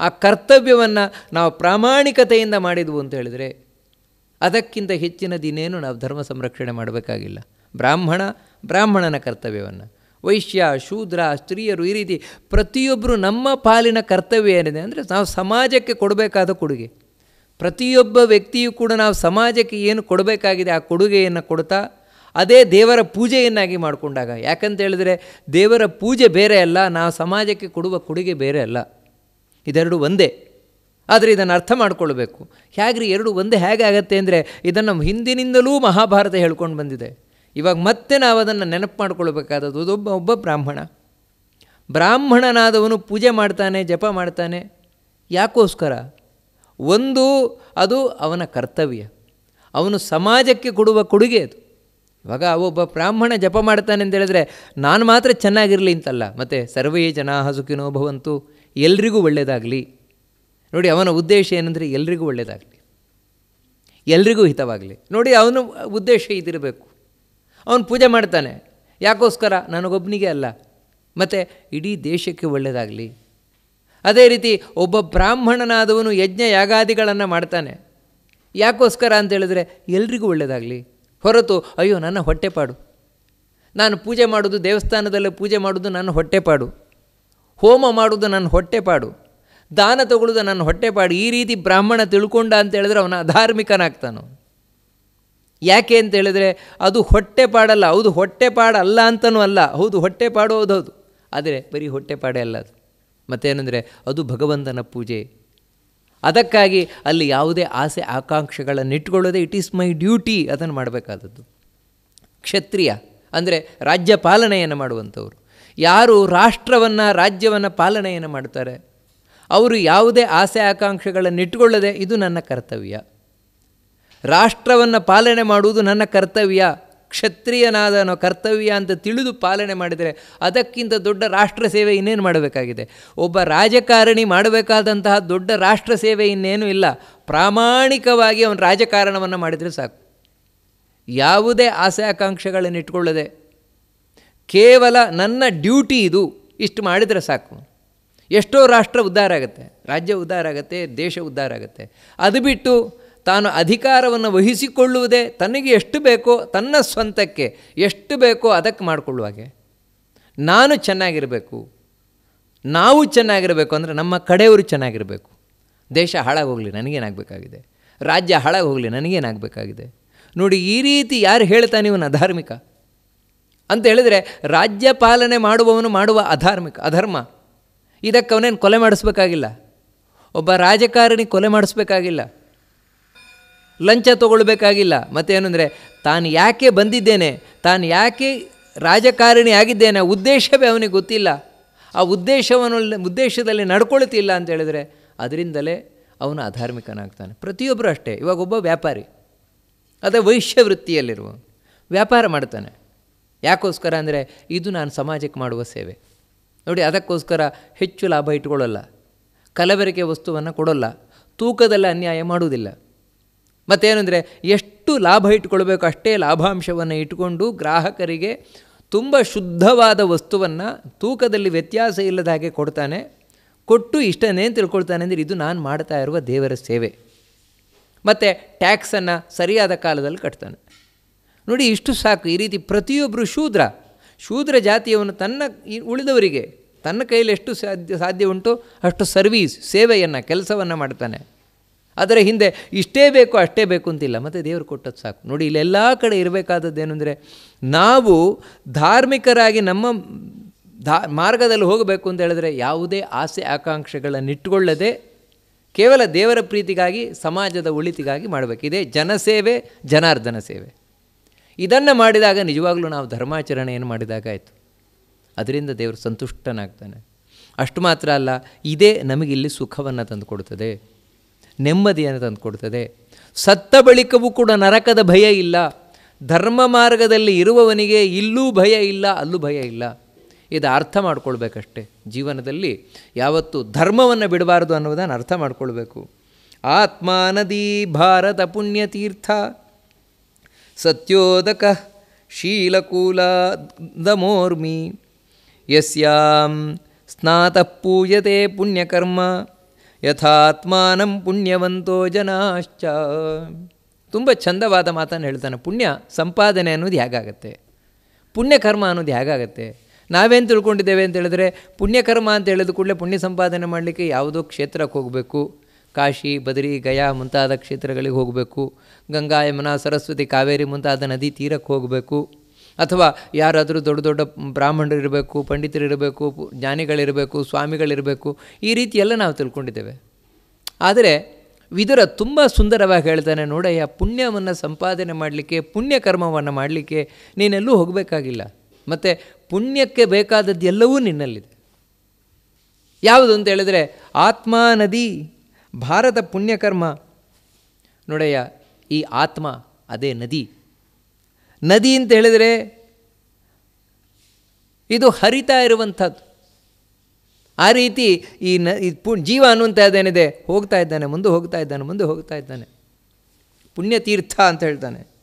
ಆ ಕರ್ತವ್ಯವನ್ನು ನಾವು ಪ್ರಾಮಾಣಿಕತೆಯಿಂದ ಮಾಡಿದ್ವು ಅಂತ ಹೇಳಿದರೆ, ಅದಕ್ಕಿಂತ ಹೆಚ್ಚಿನದಿನೇನು ನಾವು ಧರ್ಮ ಸಂರಕ್ಷಣೆ ಮಾಡಬೇಕಾಗಿಲ್ಲ. ಬ್ರಾಹ್ಮಣ, ಬ್ರಾಹ್ಮಣನ ಕರ್ತವ್ಯವನ್ನು. ವೈಶ್ಯ, ಶೂದ್ರ, ಸ್ತ್ರೀಯರು ಈ ರೀತಿ ಪ್ರತಿಯೊಬ್ಬರು ನಮ್ಮ ಪಾಲಿನ ಕರ್ತವ್ಯ ಏನಿದೆ ಅಂದರೆ ನಾವು ಸಮಾಜಕ್ಕೆ ಕೊಡಬೇಕಾದ ಕೊಡುಗೆ. ಪ್ರತಿಯೊಬ್ಬ ವ್ಯಕ್ತಿಯೂ ಕೂಡ ನಾವು ಸಮಾಜಕ್ಕೆ ಏನು ಕೊಡಬೇಕಾಗಿದೆ ಆ ಕೊಡುಗೆಯನ್ನು ಕೊಡ್ತಾ ಅದೇ ದೇವರ ಪೂಜೆಯನ್ನಾಗಿ ಮಾಡಿಕೊಂಡಾಗ. ಯಾಕಂತ ಹೇಳಿದ್ರೆ ದೇವರ ಪೂಜೆ ಬೇರೆ ಅಲ್ಲ, ನಾವು ಸಮಾಜಕ್ಕೆ ಕೊಡುವ ಕೊಡುಗೆ ಬೇರೆ ಅಲ್ಲ. ಇದೆರಡು ಒಂದೇ. ಆದರೆ ಇದನ್ನು ಅರ್ಥ ಮಾಡಿಕೊಳ್ಬೇಕು. ಹೇಗ್ರಿ ಎರಡು ಒಂದೇ ಹೇಗೆ ಆಗತ್ತೆ ಅಂದರೆ ಇದನ್ನು ಹಿಂದಿನಿಂದಲೂ ಮಹಾಭಾರತ ಹೇಳ್ಕೊಂಡು ಬಂದಿದೆ. ಇವಾಗ ಮತ್ತೆ ನಾವು ಅದನ್ನು ನೆನಪು ಮಾಡ್ಕೊಳ್ಬೇಕಾದದ್ದು ಒಬ್ಬ ಒಬ್ಬ ಬ್ರಾಹ್ಮಣ. ಬ್ರಾಹ್ಮಣನಾದವನು ಪೂಜೆ ಮಾಡ್ತಾನೆ, ಜಪ ಮಾಡ್ತಾನೆ. ಯಾಕೋಸ್ಕರ? ಒಂದು ಅದು ಅವನ ಕರ್ತವ್ಯ. ಅವನು ಸಮಾಜಕ್ಕೆ ಕೊಡುವ ಕೊಡುಗೆ ಅದು. ಇವಾಗ ಒಬ್ಬ ಬ್ರಾಹ್ಮಣ ಜಪ ಮಾಡ್ತಾನೆ ಅಂತ ಹೇಳಿದ್ರೆ ನಾನು ಮಾತ್ರ ಚೆನ್ನಾಗಿರಲಿ ಅಂತಲ್ಲ, ಮತ್ತು ಸರ್ವೇ ಜನ ಹಸುಕಿನೋ ಭವಂತು, ಎಲ್ರಿಗೂ ಒಳ್ಳೆಯದಾಗಲಿ ನೋಡಿ, ಅವನ ಉದ್ದೇಶ ಏನಂದರೆ ಎಲ್ರಿಗೂ ಒಳ್ಳೆಯದಾಗಲಿ ಎಲ್ರಿಗೂ ಹಿತವಾಗಲಿ. ನೋಡಿ, ಅವನ ಉದ್ದೇಶ ಇದಿರಬೇಕು. ಅವನು ಪೂಜೆ ಮಾಡ್ತಾನೆ. ಯಾಕೋಸ್ಕರ? ನನಗೊಬ್ಬನಿಗೆ ಅಲ್ಲ. ಮತ್ತು ಇಡೀ ದೇಶಕ್ಕೆ ಒಳ್ಳೆಯದಾಗಲಿ ಅದೇ ರೀತಿ ಒಬ್ಬ ಬ್ರಾಹ್ಮಣನಾದವನು ಯಜ್ಞ ಯಾಗಾದಿಗಳನ್ನು ಮಾಡ್ತಾನೆ. ಯಾಕೋಸ್ಕರ ಅಂತ ಹೇಳಿದ್ರೆ ಎಲ್ರಿಗೂ ಒಳ್ಳೆಯದಾಗಲಿ ಹೊರತು ಅಯ್ಯೋ ನನ್ನ ಹೊಟ್ಟೆಪಾಡು ನಾನು ಪೂಜೆ ಮಾಡೋದು ದೇವಸ್ಥಾನದಲ್ಲಿ ಪೂಜೆ ಮಾಡೋದು ನನ್ನ ಹೊಟ್ಟೆಪಾಡು ಹೋಮ ಮಾಡೋದು ನನ್ನ ಹೊಟ್ಟೆಪಾಡು ದಾನ ತಗೊಳ್ಳೋದು ನನ್ನ ಹೊಟ್ಟೆಪಾಡು ಈ ರೀತಿ ಬ್ರಾಹ್ಮಣ ತಿಳ್ಕೊಂಡ ಅಂತ ಹೇಳಿದ್ರೆ ಅವನ ಅಧಾರ್ಮಿಕನಾಗ್ತಾನು ಯಾಕೆ ಅಂತ ಹೇಳಿದ್ರೆ ಅದು ಹೊಟ್ಟೆಪಾಡಲ್ಲ ಹೌದು ಹೊಟ್ಟೆಪಾಡಲ್ಲ ಅಂತನೂ ಅಲ್ಲ. ಹೌದು ಹೊಟ್ಟೆಪಾಡು ಹೌದು ಹೌದು ಆದರೆ ಬರೀ ಹೊಟ್ಟೆಪಾಡೇ ಅಲ್ಲ ಅದು. ಮತ್ತೇನೆಂದರೆ ಅದು ಭಗವಂತನ ಪೂಜೆ. ಅದಕ್ಕಾಗಿ ಅಲ್ಲಿ ಯಾವುದೇ ಆಸೆ ಆಕಾಂಕ್ಷೆಗಳನ್ನು ಇಟ್ಕೊಳ್ಳೋದೇ ಇಟ್ ಈಸ್ ಮೈ ಡ್ಯೂಟಿ ಅದನ್ನು ಮಾಡಬೇಕಾದದ್ದು. ಕ್ಷತ್ರಿಯ ಅಂದರೆ ರಾಜ್ಯ ಪಾಲನೆಯನ್ನು ಮಾಡುವಂಥವ್ರು. ಯಾರು ರಾಷ್ಟ್ರವನ್ನು, ರಾಜ್ಯವನ್ನು ಪಾಲನೆಯನ್ನು ಮಾಡ್ತಾರೆ, ಅವರು ಯಾವುದೇ ಆಸೆ ಆಕಾಂಕ್ಷೆಗಳನ್ನು ಇಟ್ಕೊಳ್ಳದೆ ಇದು ನನ್ನ ಕರ್ತವ್ಯ. ರಾಷ್ಟ್ರವನ್ನು ಪಾಲನೆ ಮಾಡುವುದು ನನ್ನ ಕರ್ತವ್ಯ. ಕ್ಷತ್ರಿಯನಾದನೋ ಕರ್ತವ್ಯ ಅಂತ ತಿಳಿದು ಪಾಲನೆ ಮಾಡಿದರೆ ಅದಕ್ಕಿಂತ ದೊಡ್ಡ ರಾಷ್ಟ್ರ ಸೇವೆ ಇನ್ನೇನು ಮಾಡಬೇಕಾಗಿದೆ? ಒಬ್ಬ ರಾಜಕಾರಣಿ ಮಾಡಬೇಕಾದಂತಹ ದೊಡ್ಡ ರಾಷ್ಟ್ರ ಸೇವೆ ಇನ್ನೇನು ಇಲ್ಲ. ಪ್ರಾಮಾಣಿಕವಾಗಿ ಅವನು ರಾಜಕಾರಣವನ್ನು ಮಾಡಿದರೆ ಸಾಕು. ಯಾವುದೇ ಆಸೆ ಆಕಾಂಕ್ಷೆಗಳನ್ನು ಇಟ್ಕೊಳ್ಳದೆ ಕೇವಲ ನನ್ನ ಡ್ಯೂಟಿ ಇದು, ಇಷ್ಟು ಮಾಡಿದರೆ ಸಾಕು. ಎಷ್ಟೋ ರಾಷ್ಟ್ರ ಉದ್ಧಾರ ಆಗುತ್ತೆ, ರಾಜ್ಯ ಉದ್ಧಾರ ಆಗುತ್ತೆ, ದೇಶ ಉದ್ಧಾರ ಆಗುತ್ತೆ. ಅದು ಬಿಟ್ಟು ತಾನು ಅಧಿಕಾರವನ್ನು ವಹಿಸಿಕೊಳ್ಳುವುದೇ ತನಗೆ ಎಷ್ಟು ಬೇಕೋ ತನ್ನ ಸ್ವಂತಕ್ಕೆ ಎಷ್ಟು ಬೇಕೋ ಅದಕ್ಕೆ ಮಾಡಿಕೊಳ್ಳುವಾಗೆ ನಾನು ಚೆನ್ನಾಗಿರಬೇಕು. ನಾವು ಚೆನ್ನಾಗಿರಬೇಕು ಅಂದರೆ ನಮ್ಮ ಕಡೆಯವರು ಚೆನ್ನಾಗಿರಬೇಕು. ದೇಶ ಹಾಳಾಗೋಗಲಿ, ನನಗೇನಾಗಬೇಕಾಗಿದೆ? ರಾಜ್ಯ ಹಾಳಾಗೋಗಲಿ, ನನಗೇನಾಗಬೇಕಾಗಿದೆ? ನೋಡಿ, ಈ ರೀತಿ ಯಾರು ಹೇಳ್ತಾನೆ ಇವನು? ಅಧಾರ್ಮಿಕ. ಅಂತ ಹೇಳಿದರೆ ರಾಜ್ಯ ಪಾಲನೆ ಮಾಡುವವನು ಮಾಡುವ ಅಧಾರ್ಮಿಕ, ಅಧರ್ಮ. ಇದಕ್ಕೆ ಅವನೇನು ಕೊಲೆ ಮಾಡಿಸ್ಬೇಕಾಗಿಲ್ಲ? ಒಬ್ಬ ರಾಜಕಾರಣಿ ಕೊಲೆ ಮಾಡಿಸ್ಬೇಕಾಗಿಲ್ಲ? ಲಂಚ ತಗೊಳ್ಬೇಕಾಗಿಲ್ಲ. ಮತ್ತೇನು ಅಂದರೆ, ತಾನು ಯಾಕೆ ಬಂದಿದ್ದೇನೆ, ತಾನು ಯಾಕೆ ರಾಜಕಾರಣಿ ಆಗಿದ್ದೇನೆ ಉದ್ದೇಶವೇ ಅವನಿಗೆ ಗೊತ್ತಿಲ್ಲ. ಆ ಉದ್ದೇಶವನ್ನು ಉದ್ದೇಶದಲ್ಲಿ ನಡ್ಕೊಳ್ತಿಲ್ಲ ಅಂತ ಹೇಳಿದರೆ, ಅದರಿಂದಲೇ ಅವನು ಅಧಾರ್ಮಿಕನಾಗ್ತಾನೆ. ಪ್ರತಿಯೊಬ್ಬರು ಅಷ್ಟೇ, ಇವಾಗ ಒಬ್ಬ ವ್ಯಾಪಾರಿ, ಅದೇ ವೈಶ್ಯ ವೃತ್ತಿಯಲ್ಲಿರುವ, ವ್ಯಾಪಾರ ಮಾಡ್ತಾನೆ. ಯಾಕೋಸ್ಕರ ಅಂದರೆ, ಇದು ನಾನು ಸಮಾಜಕ್ಕೆ ಮಾಡುವ ಸೇವೆ. ನೋಡಿ, ಅದಕ್ಕೋಸ್ಕರ ಹೆಚ್ಚು ಲಾಭ ಇಟ್ಕೊಳ್ಳಲ್ಲ. ಕಲಬೆರಕೆ ವಸ್ತುವನ್ನು ಕೊಡೋಲ್ಲ. ತೂಕದಲ್ಲಿ ಅನ್ಯಾಯ ಮಾಡುವುದಿಲ್ಲ. ಮತ್ತೇನೆಂದರೆ ಎಷ್ಟು ಲಾಭ ಇಟ್ಕೊಳ್ಬೇಕು ಅಷ್ಟೇ ಲಾಭಾಂಶವನ್ನು ಇಟ್ಟುಕೊಂಡು ಗ್ರಾಹಕರಿಗೆ ತುಂಬ ಶುದ್ಧವಾದ ವಸ್ತುವನ್ನು ತೂಕದಲ್ಲಿ ವ್ಯತ್ಯಾಸ ಇಲ್ಲದ ಹಾಗೆ ಕೊಡ್ತಾನೆ. ಕೊಟ್ಟು ಇಷ್ಟನೇ ತಿಳ್ಕೊಳ್ತಾನೆ ಅಂದರೆ ಇದು ನಾನು ಮಾಡ್ತಾ ಇರುವ ದೇವರ ಸೇವೆ. ಮತ್ತು ಟ್ಯಾಕ್ಸನ್ನು ಸರಿಯಾದ ಕಾಲದಲ್ಲಿ ಕಟ್ತಾನೆ. ನೋಡಿ ಇಷ್ಟು ಸಾಕು. ಈ ರೀತಿ ಪ್ರತಿಯೊಬ್ಬರು ಶೂದ್ರ. ಶೂದ್ರ ಜಾತಿಯವನು ತನ್ನ ಉಳಿದವರಿಗೆ ತನ್ನ ಕೈಯಲ್ಲಿ ಎಷ್ಟು ಸಾಧ್ಯ ಸಾಧ್ಯ ಉಂಟು ಅಷ್ಟು ಸರ್ವೀಸ್, ಸೇವೆಯನ್ನು, ಕೆಲಸವನ್ನು ಮಾಡ್ತಾನೆ. ಅದರ ಹಿಂದೆ ಇಷ್ಟೇ ಬೇಕು, ಅಷ್ಟೇ ಬೇಕು ಅಂತಿಲ್ಲ. ಮತ್ತು ದೇವರು ಕೊಟ್ಟದ್ದು ಸಾಕು. ನೋಡಿ ಇಲ್ಲೆಲ್ಲ ಕಡೆ ಇರಬೇಕಾದದ್ದೇನು ಅಂದರೆ, ನಾವು ಧಾರ್ಮಿಕರಾಗಿ ನಮ್ಮ ಧಾ, ಮಾರ್ಗದಲ್ಲಿ ಹೋಗಬೇಕು ಅಂತ ಹೇಳಿದ್ರೆ ಯಾವುದೇ ಆಸೆ ಆಕಾಂಕ್ಷೆಗಳನ್ನಿಟ್ಟುಕೊಳ್ಳದೆ ಕೇವಲ ದೇವರ ಪ್ರೀತಿಗಾಗಿ, ಸಮಾಜದ ಒಳಿತಿಗಾಗಿ ಮಾಡಬೇಕು. ಇದೇ ಜನಸೇವೆ ಜನಾರ್ದನ ಸೇವೆ. ಇದನ್ನು ಮಾಡಿದಾಗ ನಿಜವಾಗಲೂ ನಾವು ಧರ್ಮಾಚರಣೆಯನ್ನು ಮಾಡಿದಾಗ ಆಯಿತು. ಅದರಿಂದ ದೇವರು ಸಂತುಷ್ಟನಾಗ್ತಾನೆ. ಅಷ್ಟು ಮಾತ್ರ ಅಲ್ಲ, ಇದೇ ನಮಗಿಲ್ಲಿ ಸುಖವನ್ನು ತಂದುಕೊಡ್ತದೆ ನೆಮ್ಮದಿಯನ್ನು ತಂದುಕೊಡ್ತದೆ. ಸತ್ತ ಬಳಿಕವೂ ಕೂಡ ನರಕದ ಭಯ ಇಲ್ಲ. ಧರ್ಮ ಮಾರ್ಗದಲ್ಲಿ ಇರುವವನಿಗೆ ಇಲ್ಲೂ ಭಯ ಇಲ್ಲ, ಅಲ್ಲೂ ಭಯ ಇಲ್ಲ. ಇದು ಅರ್ಥ ಮಾಡ್ಕೊಳ್ಬೇಕಷ್ಟೆ. ಜೀವನದಲ್ಲಿ ಯಾವತ್ತು ಧರ್ಮವನ್ನು ಬಿಡಬಾರ್ದು ಅನ್ನೋದನ್ನು ಅರ್ಥ ಮಾಡ್ಕೊಳ್ಬೇಕು. ಆತ್ಮ ನದಿ ಭಾರತ ಪುಣ್ಯತೀರ್ಥ ಸತ್ಯೋದಕ ಶೀಲಕೂಲ ದಮೋರ್ಮಿ ಯಸ್ಯಾಂ ಸ್ನಾತ ಪೂಯತೆ ಪುಣ್ಯಕರ್ಮ. ಯಥಾತ್ಮಾನಂ ಪುಣ್ಯವಂತೋ ಜನಾಶ್ಚ. ತುಂಬ ಚಂದವಾದ ಮಾತನ್ನು ಹೇಳ್ತಾನೆ. ಪುಣ್ಯ ಸಂಪಾದನೆ ಅನ್ನೋದು ಹೇಗಾಗತ್ತೆ? ಪುಣ್ಯಕರ್ಮ ಅನ್ನೋದು ಹೇಗಾಗತ್ತೆ? ನಾವೇನು ತಿಳ್ಕೊಂಡಿದ್ದೇವೆ ಅಂತ ಹೇಳಿದ್ರೆ ಪುಣ್ಯಕರ್ಮ ಅಂತ ಹೇಳಿದ ಕೂಡಲೇ ಪುಣ್ಯ ಸಂಪಾದನೆ ಮಾಡಲಿಕ್ಕೆ ಯಾವುದೋ ಕ್ಷೇತ್ರಕ್ಕೆ ಹೋಗಬೇಕು. ಕಾಶಿ, ಬದರಿ, ಗಯಾ ಮುಂತಾದ ಕ್ಷೇತ್ರಗಳಿಗೆ ಹೋಗಬೇಕು. ಗಂಗಾ ಯಮುನಾ ಸರಸ್ವತಿ, ಕಾವೇರಿ ಮುಂತಾದ ನದಿ ತೀರಕ್ಕೆ ಹೋಗಬೇಕು. ಅಥವಾ ಯಾರಾದರೂ ದೊಡ್ಡ ದೊಡ್ಡ ಬ್ರಾಹ್ಮಣರು ಇರಬೇಕು ಪಂಡಿತರಿರಬೇಕು, ಜ್ಞಾನಿಗಳಿರಬೇಕು, ಸ್ವಾಮಿಗಳಿರಬೇಕು, ಈ ರೀತಿಯೆಲ್ಲ ನಾವು ತಿಳ್ಕೊಂಡಿದ್ದೇವೆ. ಆದರೆ ವಿದುರ ತುಂಬ ಸುಂದರವಾಗಿ ಹೇಳ್ತಾನೆ, ನೋಡಯ್ಯ, ಪುಣ್ಯವನ್ನು ಸಂಪಾದನೆ ಮಾಡಲಿಕ್ಕೆ, ಪುಣ್ಯಕರ್ಮವನ್ನು ಮಾಡಲಿಕ್ಕೆ ನೀನೆಲ್ಲೂ ಹೋಗಬೇಕಾಗಿಲ್ಲ. ಮತ್ತು ಪುಣ್ಯಕ್ಕೆ ಬೇಕಾದದ್ದು ಎಲ್ಲವೂ ನಿನ್ನಲ್ಲಿದೆ. ಯಾವುದು ಅಂತ ಹೇಳಿದರೆ, ಆತ್ಮ ನದಿ, ಭಾರತ ಪುಣ್ಯಕರ್ಮ. ನೋಡಯ್ಯ, ಈ ಆತ್ಮ ಅದೇ ನದಿ. ನದಿ ಅಂತ ಹೇಳಿದರೆ ಇದು ಹರಿತಾ ಇರುವಂಥದ್ದು. ಆ ರೀತಿ ಈ ನ ಜೀವ ಅನ್ನುವಂಥದ್ದೇನಿದೆ ಹೋಗ್ತಾ ಇದ್ದಾನೆ, ಮುಂದೆ ಹೋಗ್ತಾ ಇದ್ದಾನೆ, ಮುಂದೆ ಹೋಗ್ತಾ ಇದ್ದಾನೆ. ಪುಣ್ಯತೀರ್ಥ ಅಂತ ಹೇಳ್ತಾನೆ.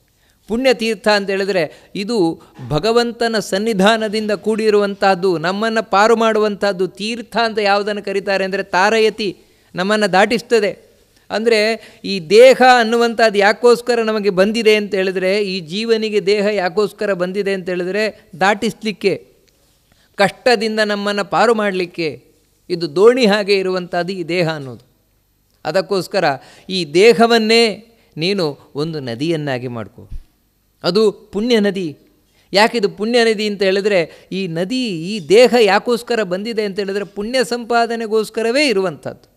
ಪುಣ್ಯತೀರ್ಥ ಅಂತ ಹೇಳಿದರೆ ಇದು ಭಗವಂತನ ಸನ್ನಿಧಾನದಿಂದ ಕೂಡಿರುವಂಥದ್ದು ನಮ್ಮನ್ನು ಪಾರು ಮಾಡುವಂಥದ್ದು ತೀರ್ಥ ಅಂತ ಯಾವುದನ್ನು ಕರೀತಾರೆ ಅಂದರೆ ತಾರಯತಿ ನಮ್ಮನ್ನು ದಾಟಿಸ್ತದೆ. ಅಂದರೆ ಈ ದೇಹ ಅನ್ನುವಂಥದ್ದು ಯಾಕೋಸ್ಕರ ನಮಗೆ ಬಂದಿದೆ ಅಂತ ಹೇಳಿದ್ರೆ, ಈ ಜೀವನಿಗೆ ದೇಹ ಯಾಕೋಸ್ಕರ ಬಂದಿದೆ ಅಂತ ಹೇಳಿದ್ರೆ ದಾಟಿಸ್ಲಿಕ್ಕೆ, ಕಷ್ಟದಿಂದ ನಮ್ಮನ್ನು ಪಾರು ಮಾಡಲಿಕ್ಕೆ ಇದು ದೋಣಿ ಹಾಗೆ ಇರುವಂಥದ್ದು ಈ ದೇಹ ಅನ್ನೋದು. ಅದಕ್ಕೋಸ್ಕರ ಈ ದೇಹವನ್ನೇ ನೀನು ಒಂದು ನದಿಯನ್ನಾಗಿ ಮಾಡಿಕೊ. ಅದು ಪುಣ್ಯ ನದಿ. ಯಾಕಿದು ಪುಣ್ಯ ನದಿ ಅಂತ ಹೇಳಿದ್ರೆ, ಈ ನದಿ, ಈ ದೇಹ ಯಾಕೋಸ್ಕರ ಬಂದಿದೆ ಅಂತ ಹೇಳಿದ್ರೆ ಪುಣ್ಯ ಸಂಪಾದನೆಗೋಸ್ಕರವೇ ಇರುವಂಥದ್ದು.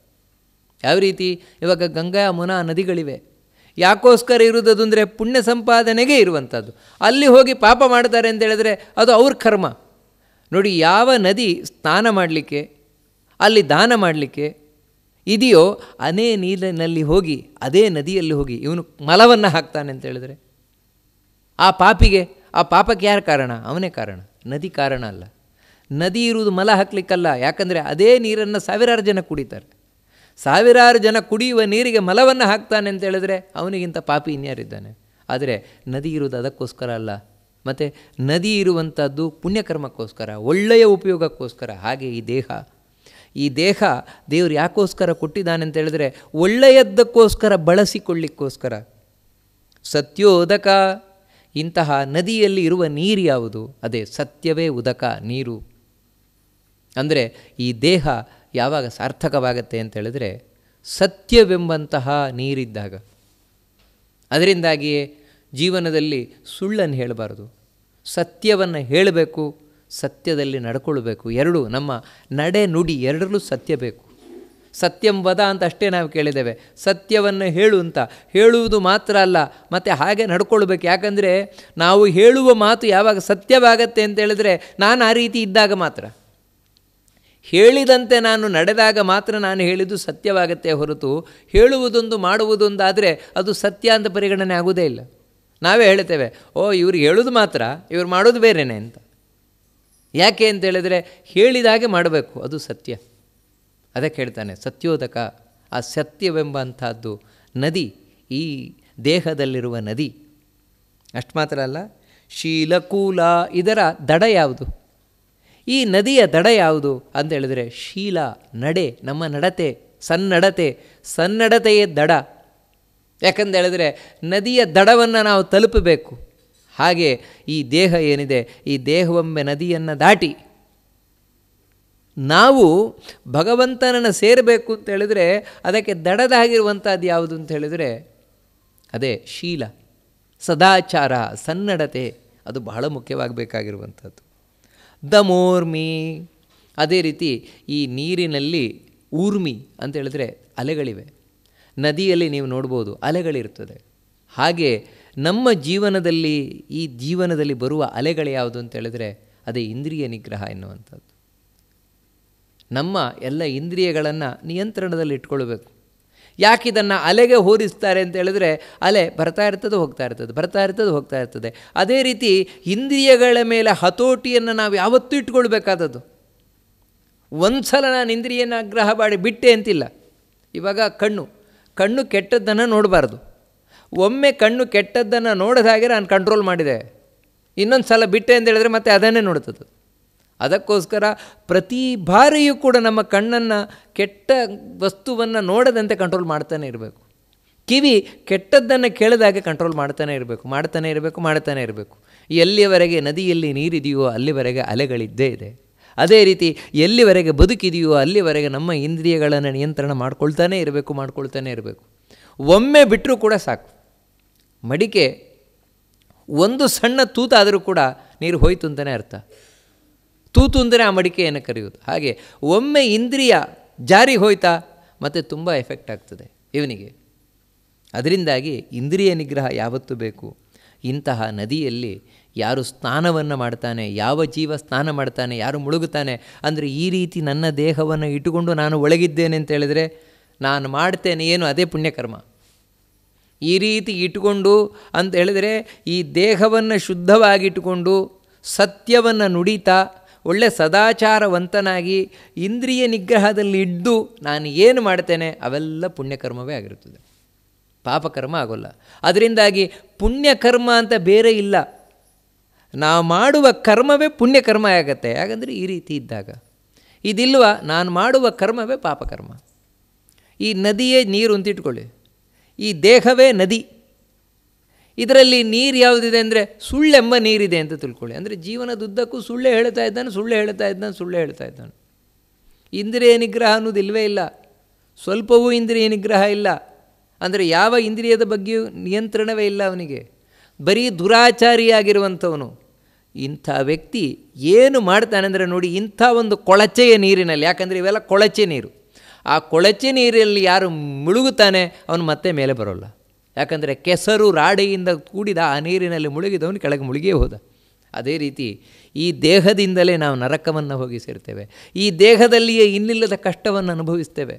ಯಾವ ರೀತಿ? ಇವಾಗ ಗಂಗಾ, ಮುನಾ ನದಿಗಳಿವೆ. ಯಾಕೋಸ್ಕರ ಇರುವುದದು ಅಂದರೆ ಪುಣ್ಯ ಸಂಪಾದನೆಗೆ ಇರುವಂಥದ್ದು. ಅಲ್ಲಿ ಹೋಗಿ ಪಾಪ ಮಾಡ್ತಾರೆ ಅಂತ ಹೇಳಿದ್ರೆ ಅದು ಅವ್ರ ಕರ್ಮ. ನೋಡಿ, ಯಾವ ನದಿ ಸ್ನಾನ ಮಾಡಲಿಕ್ಕೆ, ಅಲ್ಲಿ ದಾನ ಮಾಡಲಿಕ್ಕೆ ಇದೆಯೋ ಅದೇ ನೀರಿನಲ್ಲಿ ಹೋಗಿ, ಅದೇ ನದಿಯಲ್ಲಿ ಹೋಗಿ ಇವನು ಮಲವನ್ನು ಹಾಕ್ತಾನೆ ಅಂತ ಹೇಳಿದ್ರೆ. ಆ ಪಾಪಿಗೆ, ಆ ಪಾಪಕ್ಕೆ ಯಾರು ಕಾರಣ? ಅವನೇ ಕಾರಣ. ನದಿ ಕಾರಣ ಅಲ್ಲ. ನದಿ ಇರುವುದು ಮಲ ಹಾಕ್ಲಿಕ್ಕಲ್ಲ. ಯಾಕಂದರೆ ಅದೇ ನೀರನ್ನು ಸಾವಿರಾರು ಜನ ಕುಡಿತಾರೆ. ಸಾವಿರಾರು ಜನ ಕುಡಿಯುವ ನೀರಿಗೆ ಮಲವನ್ನು ಹಾಕ್ತಾನೆ ಅಂತ ಹೇಳಿದ್ರೆ ಅವನಿಗಿಂತ ಪಾಪಿ ಇನ್ಯಾರಿದ್ದಾನೆ? ಆದರೆ ನದಿ ಇರುವುದು ಅದಕ್ಕೋಸ್ಕರ ಅಲ್ಲ. ಮತ್ತು ನದಿ ಇರುವಂಥದ್ದು ಪುಣ್ಯಕರ್ಮಕ್ಕೋಸ್ಕರ, ಒಳ್ಳೆಯ ಉಪಯೋಗಕ್ಕೋಸ್ಕರ, ಹಾಗೆ ಈ ದೇಹ. ಈ ದೇಹ ದೇವರು ಯಾಕೋಸ್ಕರ ಕೊಟ್ಟಿದ್ದಾನೆ ಅಂತ ಹೇಳಿದ್ರೆ ಒಳ್ಳೆಯದಕ್ಕೋಸ್ಕರ ಬಳಸಿಕೊಳ್ಳಿಕ್ಕೋಸ್ಕರ. ಸತ್ಯೋದಕ, ಇಂತಹ ನದಿಯಲ್ಲಿ ಇರುವ ನೀರು ಯಾವುದು? ಅದೇ ಸತ್ಯವೇ ಉದಕ, ನೀರು. ಅಂದರೆ ಈ ದೇಹ ಯಾವಾಗ ಸಾರ್ಥಕವಾಗತ್ತೆ ಅಂತ ಹೇಳಿದ್ರೆ ಸತ್ಯವೆಂಬಂತಹ ನೀರಿದ್ದಾಗ. ಅದರಿಂದಾಗಿಯೇ ಜೀವನದಲ್ಲಿ ಸುಳ್ಳನ್ನು ಹೇಳಬಾರ್ದು. ಸತ್ಯವನ್ನು ಹೇಳಬೇಕು, ಸತ್ಯದಲ್ಲಿ ನಡ್ಕೊಳ್ಬೇಕು. ಎರಡು, ನಮ್ಮ ನಡೆ ನುಡಿ ಎರಡರಲ್ಲೂ ಸತ್ಯ ಬೇಕು. ಸತ್ಯಂ ವದ ಅಂತ ಅಷ್ಟೇ ನಾವು ಕೇಳಿದ್ದೇವೆ. ಸತ್ಯವನ್ನು ಹೇಳು ಅಂತ. ಹೇಳುವುದು ಮಾತ್ರ ಅಲ್ಲ, ಮತ್ತು ಹಾಗೆ ನಡ್ಕೊಳ್ಬೇಕು. ಯಾಕಂದರೆ ನಾವು ಹೇಳುವ ಮಾತು ಯಾವಾಗ ಸತ್ಯವಾಗತ್ತೆ ಅಂತ ಹೇಳಿದ್ರೆ ನಾನು ಆ ರೀತಿ ಇದ್ದಾಗ ಮಾತ್ರ. ಹೇಳಿದಂತೆ ನಾನು ನಡೆದಾಗ ಮಾತ್ರ ನಾನು ಹೇಳಿದ್ದು ಸತ್ಯವಾಗತ್ತೆ ಹೊರತು ಹೇಳುವುದೊಂದು ಮಾಡುವುದೊಂದಾದರೆ ಅದು ಸತ್ಯ ಅಂತ ಪರಿಗಣನೆ ಆಗುವುದೇ ಇಲ್ಲ. ನಾವೇ ಹೇಳ್ತೇವೆ, ಓ ಇವ್ರಿಗೆ ಹೇಳೋದು ಮಾತ್ರ, ಇವ್ರು ಮಾಡೋದು ಬೇರೆನೆ ಅಂತ. ಯಾಕೆ ಅಂತ ಹೇಳಿದರೆ ಹೇಳಿದಾಗೆ ಮಾಡಬೇಕು, ಅದು ಸತ್ಯ. ಅದಕ್ಕೆ ಹೇಳ್ತಾನೆ, ಸತ್ಯೋದಕ, ಆ ಸತ್ಯವೆಂಬಂಥದ್ದು ನದಿ, ಈ ದೇಹದಲ್ಲಿರುವ ನದಿ. ಅಷ್ಟು ಮಾತ್ರ ಅಲ್ಲ, ಶೀಲಕೂಲ ಇದರ ದಡ ಯಾವುದು? ಈ ನದಿಯ ದಡ ಯಾವುದು ಅಂತ ಹೇಳಿದರೆ ಶೀಲ, ನಡೆ, ನಮ್ಮ ನಡತೆ, ಸನ್ನಡತೆ, ಸನ್ನಡತೆಯೇ ದಡ. ಯಾಕಂತ ಹೇಳಿದ್ರೆ ನದಿಯ ದಡವನ್ನು ನಾವು ತಲುಪಬೇಕು. ಹಾಗೆ ಈ ದೇಹ ಏನಿದೆ? ಈ ದೇಹವೊಮ್ಮೆ ನದಿಯನ್ನು ದಾಟಿ. ನಾವು ಭಗವಂತನನ್ನು ಸೇರಬೇಕು ಅಂತ ಹೇಳಿದರೆ ಅದಕ್ಕೆ ದಡದಾಗಿರುವಂಥದ್ದು ಯಾವುದು ಅಂತ ಹೇಳಿದರೆ ಅದೇ ಶೀಲ. ಸದಾಚಾರ, ಸನ್ನಡತೆ, ಅದು ಬಹಳ ಮುಖ್ಯವಾಗಬೇಕಾಗಿರುವಂಥದ್ದು ದಮೋರ್ಮಿ ಅದೇ ರೀತಿ ಈ ನೀರಿನಲ್ಲಿ ಊರ್ಮಿ ಅಂತ ಹೇಳಿದ್ರೆ ಅಲೆಗಳಿವೆ. ನದಿಯಲ್ಲಿ ನೀವು ನೋಡ್ಬೋದು ಅಲೆಗಳಿರ್ತದೆ. ಹಾಗೆ ನಮ್ಮ ಜೀವನದಲ್ಲಿ ಈ ಜೀವನದಲ್ಲಿ ಬರುವ ಅಲೆಗಳು ಯಾವುದು ಅಂತ ಹೇಳಿದ್ರೆ ಅದೇ ಇಂದ್ರಿಯ ನಿಗ್ರಹ ಎನ್ನುವಂಥದ್ದು. ನಮ್ಮ ಎಲ್ಲ ಇಂದ್ರಿಯಗಳನ್ನು ನಿಯಂತ್ರಣದಲ್ಲಿ ಇಟ್ಕೊಳ್ಬೇಕು ಯಾಕೆ ಇದನ್ನು ಅಲೆಗೆ ಹೋರಿಸ್ತಾರೆ ಅಂತ ಹೇಳಿದ್ರೆ ಅಲೆ ಬರ್ತಾ ಇರ್ತದೆ, ಹೋಗ್ತಾ ಇರ್ತದೆ, ಬರ್ತಾ ಇರ್ತದೆ, ಹೋಗ್ತಾ ಇರ್ತದೆ. ಅದೇ ರೀತಿ ಇಂದ್ರಿಯಗಳ ಮೇಲೆ ಹತೋಟಿಯನ್ನು ನಾವು ಯಾವತ್ತೂ ಇಟ್ಕೊಳ್ಬೇಕಾದದ್ದು. ಒಂದು ಸಲ ನಾನು ಇಂದ್ರಿಯನ್ನು ಆಗ್ರಹ ಮಾಡಿ ಬಿಟ್ಟೆ ಅಂತಿಲ್ಲ. ಇವಾಗ ಕಣ್ಣು ಕಣ್ಣು ಕೆಟ್ಟದ್ದನ್ನು ನೋಡಬಾರ್ದು. ಒಮ್ಮೆ ಕಣ್ಣು ಕೆಟ್ಟದ್ದನ್ನು ನೋಡಿದ ಹಾಗೆ ನಾನು ಕಂಟ್ರೋಲ್ ಮಾಡಿದೆ. ಇನ್ನೊಂದು ಸಲ ಬಿಟ್ಟೆ ಅಂತ ಹೇಳಿದ್ರೆ ಮತ್ತೆ ಅದನ್ನೇ ನೋಡ್ತದೆ. ಅದಕ್ಕೋಸ್ಕರ ಪ್ರತಿ ಬಾರಿಯೂ ಕೂಡ ನಮ್ಮ ಕಣ್ಣನ್ನು ಕೆಟ್ಟ ವಸ್ತುವನ್ನು ನೋಡದಂತೆ ಕಂಟ್ರೋಲ್ ಮಾಡ್ತಾನೆ ಇರಬೇಕು. ಕಿವಿ ಕೆಟ್ಟದ್ದನ್ನು ಕೇಳಿದಾಗೆ ಕಂಟ್ರೋಲ್ ಮಾಡ್ತಾನೆ ಇರಬೇಕು ಮಾಡ್ತಾನೆ ಇರಬೇಕು ಮಾಡ್ತಾನೆ ಇರಬೇಕು. ಎಲ್ಲಿಯವರೆಗೆ ನದಿಯಲ್ಲಿ ನೀರಿದೆಯೋ ಅಲ್ಲಿವರೆಗೆ ಅಲೆಗಳಿದ್ದೇ ಇದೆ. ಅದೇ ರೀತಿ ಎಲ್ಲಿವರೆಗೆ ಬದುಕಿದೆಯೋ ಅಲ್ಲಿವರೆಗೆ ನಮ್ಮ ಇಂದ್ರಿಯಗಳನ್ನು ನಿಯಂತ್ರಣ ಮಾಡ್ಕೊಳ್ತಾನೆ ಇರಬೇಕು ಮಾಡ್ಕೊಳ್ತಾನೆ ಇರಬೇಕು. ಒಮ್ಮೆ ಬಿಟ್ಟರೂ ಕೂಡ ಸಾಕು. ಮಡಿಕೆ ಒಂದು ಸಣ್ಣ ತೂತಾದರೂ ಕೂಡ ನೀರು ಹೋಯ್ತು ಅಂತಲೇ ಅರ್ಥ. ತೂತು ಅಂದರೆ ಆ ಮಡಿಕೆಯನ್ನು ಕರೆಯುವುದು. ಹಾಗೆ ಒಮ್ಮೆ ಇಂದ್ರಿಯ ಜಾರಿ ಹೋಯ್ತಾ ಮತ್ತು ತುಂಬ ಎಫೆಕ್ಟ್ ಆಗ್ತದೆ ಇವನಿಗೆ. ಅದರಿಂದಾಗಿ ಇಂದ್ರಿಯ ನಿಗ್ರಹ ಯಾವತ್ತೂ ಬೇಕು. ಇಂತಹ ನದಿಯಲ್ಲಿ ಯಾರು ಸ್ನಾನವನ್ನು ಮಾಡ್ತಾನೆ, ಯಾವ ಜೀವ ಸ್ನಾನ ಮಾಡ್ತಾನೆ, ಯಾರು ಮುಳುಗುತ್ತಾನೆ ಅಂದರೆ ಈ ರೀತಿ ನನ್ನ ದೇಹವನ್ನು ಇಟ್ಟುಕೊಂಡು ನಾನು ಒಳಗಿದ್ದೇನೆ ಅಂತ ಹೇಳಿದರೆ ನಾನು ಮಾಡ್ತೇನೆ ಏನು? ಅದೇ ಪುಣ್ಯಕರ್ಮ. ಈ ರೀತಿ ಇಟ್ಟುಕೊಂಡು ಅಂತ ಹೇಳಿದರೆ ಈ ದೇಹವನ್ನು ಶುದ್ಧವಾಗಿಟ್ಟುಕೊಂಡು ಸತ್ಯವನ್ನು ನುಡಿತಾ ಒಳ್ಳೆ ಸದಾಚಾರವಂತನಾಗಿ ಇಂದ್ರಿಯ ನಿಗ್ರಹದಲ್ಲಿ ಇದ್ದು ನಾನು ಏನು ಮಾಡ್ತೇನೆ? ಅವೆಲ್ಲ ಪುಣ್ಯಕರ್ಮವೇ ಆಗಿರುತ್ತದೆ. ಪಾಪಕರ್ಮ ಆಗೋಲ್ಲ. ಅದರಿಂದಾಗಿ ಪುಣ್ಯಕರ್ಮ ಅಂತ ಬೇರೆ ಇಲ್ಲ. ನಾವು ಮಾಡುವ ಕರ್ಮವೇ ಪುಣ್ಯಕರ್ಮ ಆಗುತ್ತೆ. ಯಾಕಂದರೆ ಈ ರೀತಿ ಇದ್ದಾಗ. ಇದಿಲ್ವ? ನಾನು ಮಾಡುವ ಕರ್ಮವೇ ಪಾಪಕರ್ಮ. ಈ ನದಿಯೇ ನೀರು ಅಂತ ಇಟ್ಕೊಳ್ಳಿ. ಈ ದೇಹವೇ ನದಿ. ಇದರಲ್ಲಿ ನೀರು ಯಾವುದಿದೆ ಅಂದರೆ ಸುಳ್ಳೆಂಬ ನೀರಿದೆ ಅಂತ ತಿಳ್ಕೊಳ್ಳಿ. ಅಂದರೆ ಜೀವನದುದ್ದಕ್ಕೂ ಸುಳ್ಳೆ ಹೇಳ್ತಾ ಇದ್ದಾನೆ, ಸುಳ್ಳೆ ಹೇಳ್ತಾ ಇದ್ದಾನೆ, ಸುಳ್ಳೆ ಹೇಳ್ತಾ ಇದ್ದಾನೆ. ಇಂದ್ರಿಯ ನಿಗ್ರಹ ಅನ್ನೋದು ಇಲ್ಲವೇ ಇಲ್ಲ. ಸ್ವಲ್ಪವೂ ಇಂದ್ರಿಯ ನಿಗ್ರಹ ಇಲ್ಲ. ಅಂದರೆ ಯಾವ ಇಂದ್ರಿಯದ ಬಗ್ಗೆಯೂ ನಿಯಂತ್ರಣವೇ ಇಲ್ಲ ಅವನಿಗೆ. ಬರೀ ದುರಾಚಾರಿಯಾಗಿರುವಂಥವನು. ಇಂಥ ವ್ಯಕ್ತಿ ಏನು ಮಾಡ್ತಾನೆ ಅಂದರೆ ನೋಡಿ, ಇಂಥ ಒಂದು ಕೊಳಚೆಯ ನೀರಿನಲ್ಲಿ, ಯಾಕಂದರೆ ಇವೆಲ್ಲ ಕೊಳಚೆ ನೀರು. ಆ ಕೊಳಚೆ ನೀರಲ್ಲಿ ಯಾರು ಮುಳುಗುತ್ತಾನೆ, ಅವನು ಮತ್ತೆ ಮೇಲೆ ಬರೋಲ್ಲ. ಯಾಕಂದರೆ ಕೆಸರು ರಾಡೆಯಿಂದ ಕೂಡಿದ ಆ ನೀರಿನಲ್ಲಿ ಮುಳುಗಿದವನು ಕೆಳಗೆ ಮುಳುಗಿಯೇ ಹೋದ. ಅದೇ ರೀತಿ ಈ ದೇಹದಿಂದಲೇ ನಾವು ನರಕವನ್ನು ಹೋಗಿ ಸೇರ್ತೇವೆ. ಈ ದೇಹದಲ್ಲಿಯೇ ಇನ್ನಿಲ್ಲದ ಕಷ್ಟವನ್ನು ಅನುಭವಿಸ್ತೇವೆ.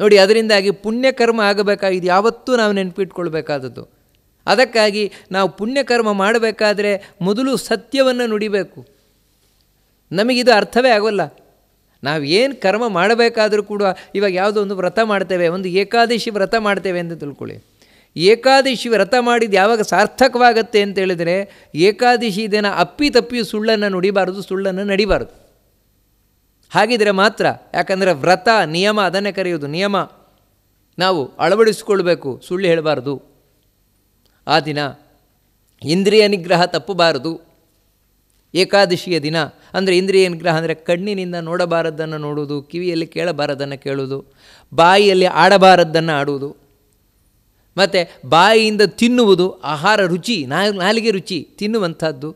ನೋಡಿ, ಅದರಿಂದಾಗಿ ಪುಣ್ಯಕರ್ಮ ಆಗಬೇಕಾಗಿದ್ದು ಯಾವತ್ತೂ ನಾವು ನೆನಪಿಟ್ಕೊಳ್ಬೇಕಾದದ್ದು. ಅದಕ್ಕಾಗಿ ನಾವು ಪುಣ್ಯಕರ್ಮ ಮಾಡಬೇಕಾದ್ರೆ ಮೊದಲು ಸತ್ಯವನ್ನು ನುಡಿಬೇಕು. ನಮಗಿದು ಅರ್ಥವೇ ಆಗೋಲ್ಲ. ನಾವು ಏನು ಕರ್ಮ ಮಾಡಬೇಕಾದರೂ ಕೂಡ ಇವಾಗ ಯಾವುದೋ ಒಂದು ವ್ರತ ಮಾಡ್ತೇವೆ, ಒಂದು ಏಕಾದಶಿ ವ್ರತ ಮಾಡ್ತೇವೆ ಅಂತ ತಿಳ್ಕೊಳ್ಳಿ. ಏಕಾದಶಿ ವ್ರತ ಮಾಡಿದ್ದು ಯಾವಾಗ ಸಾರ್ಥಕವಾಗತ್ತೆ ಅಂತ ಹೇಳಿದರೆ, ಏಕಾದಶಿ ದಿನ ಅಪ್ಪಿ ತಪ್ಪಿ ಸುಳ್ಳನ್ನು ನುಡಿಬಾರದು, ಸುಳ್ಳನ್ನು ನಡಿಬಾರದು. ಹಾಗಿದ್ರೆ ಮಾತ್ರ, ಯಾಕಂದರೆ ವ್ರತ, ನಿಯಮ, ಅದನ್ನೇ ಕರೆಯೋದು ನಿಯಮ. ನಾವು ಅಳವಡಿಸಿಕೊಳ್ಬೇಕು, ಸುಳ್ಳು ಹೇಳಬಾರ್ದು. ಆ ದಿನ ಇಂದ್ರಿಯ ನಿಗ್ರಹ ತಪ್ಪಬಾರದು. ಏಕಾದಶಿಯ ದಿನ, ಅಂದರೆ ಇಂದ್ರಿಯ ನಿಗ್ರಹ ಅಂದರೆ ಕಣ್ಣಿನಿಂದ ನೋಡಬಾರದ್ದನ್ನು ನೋಡುವುದು, ಕಿವಿಯಲ್ಲಿ ಕೇಳಬಾರದನ್ನು ಕೇಳುವುದು, ಬಾಯಿಯಲ್ಲಿ ಆಡಬಾರದ್ದನ್ನು ಆಡುವುದು. ಮತ್ತು ಬಾಯಿಯಿಂದ ತಿನ್ನುವುದು ಆಹಾರ ರುಚಿ ನಾಲಿಗೆ ರುಚಿ ತಿನ್ನುವಂಥದ್ದು.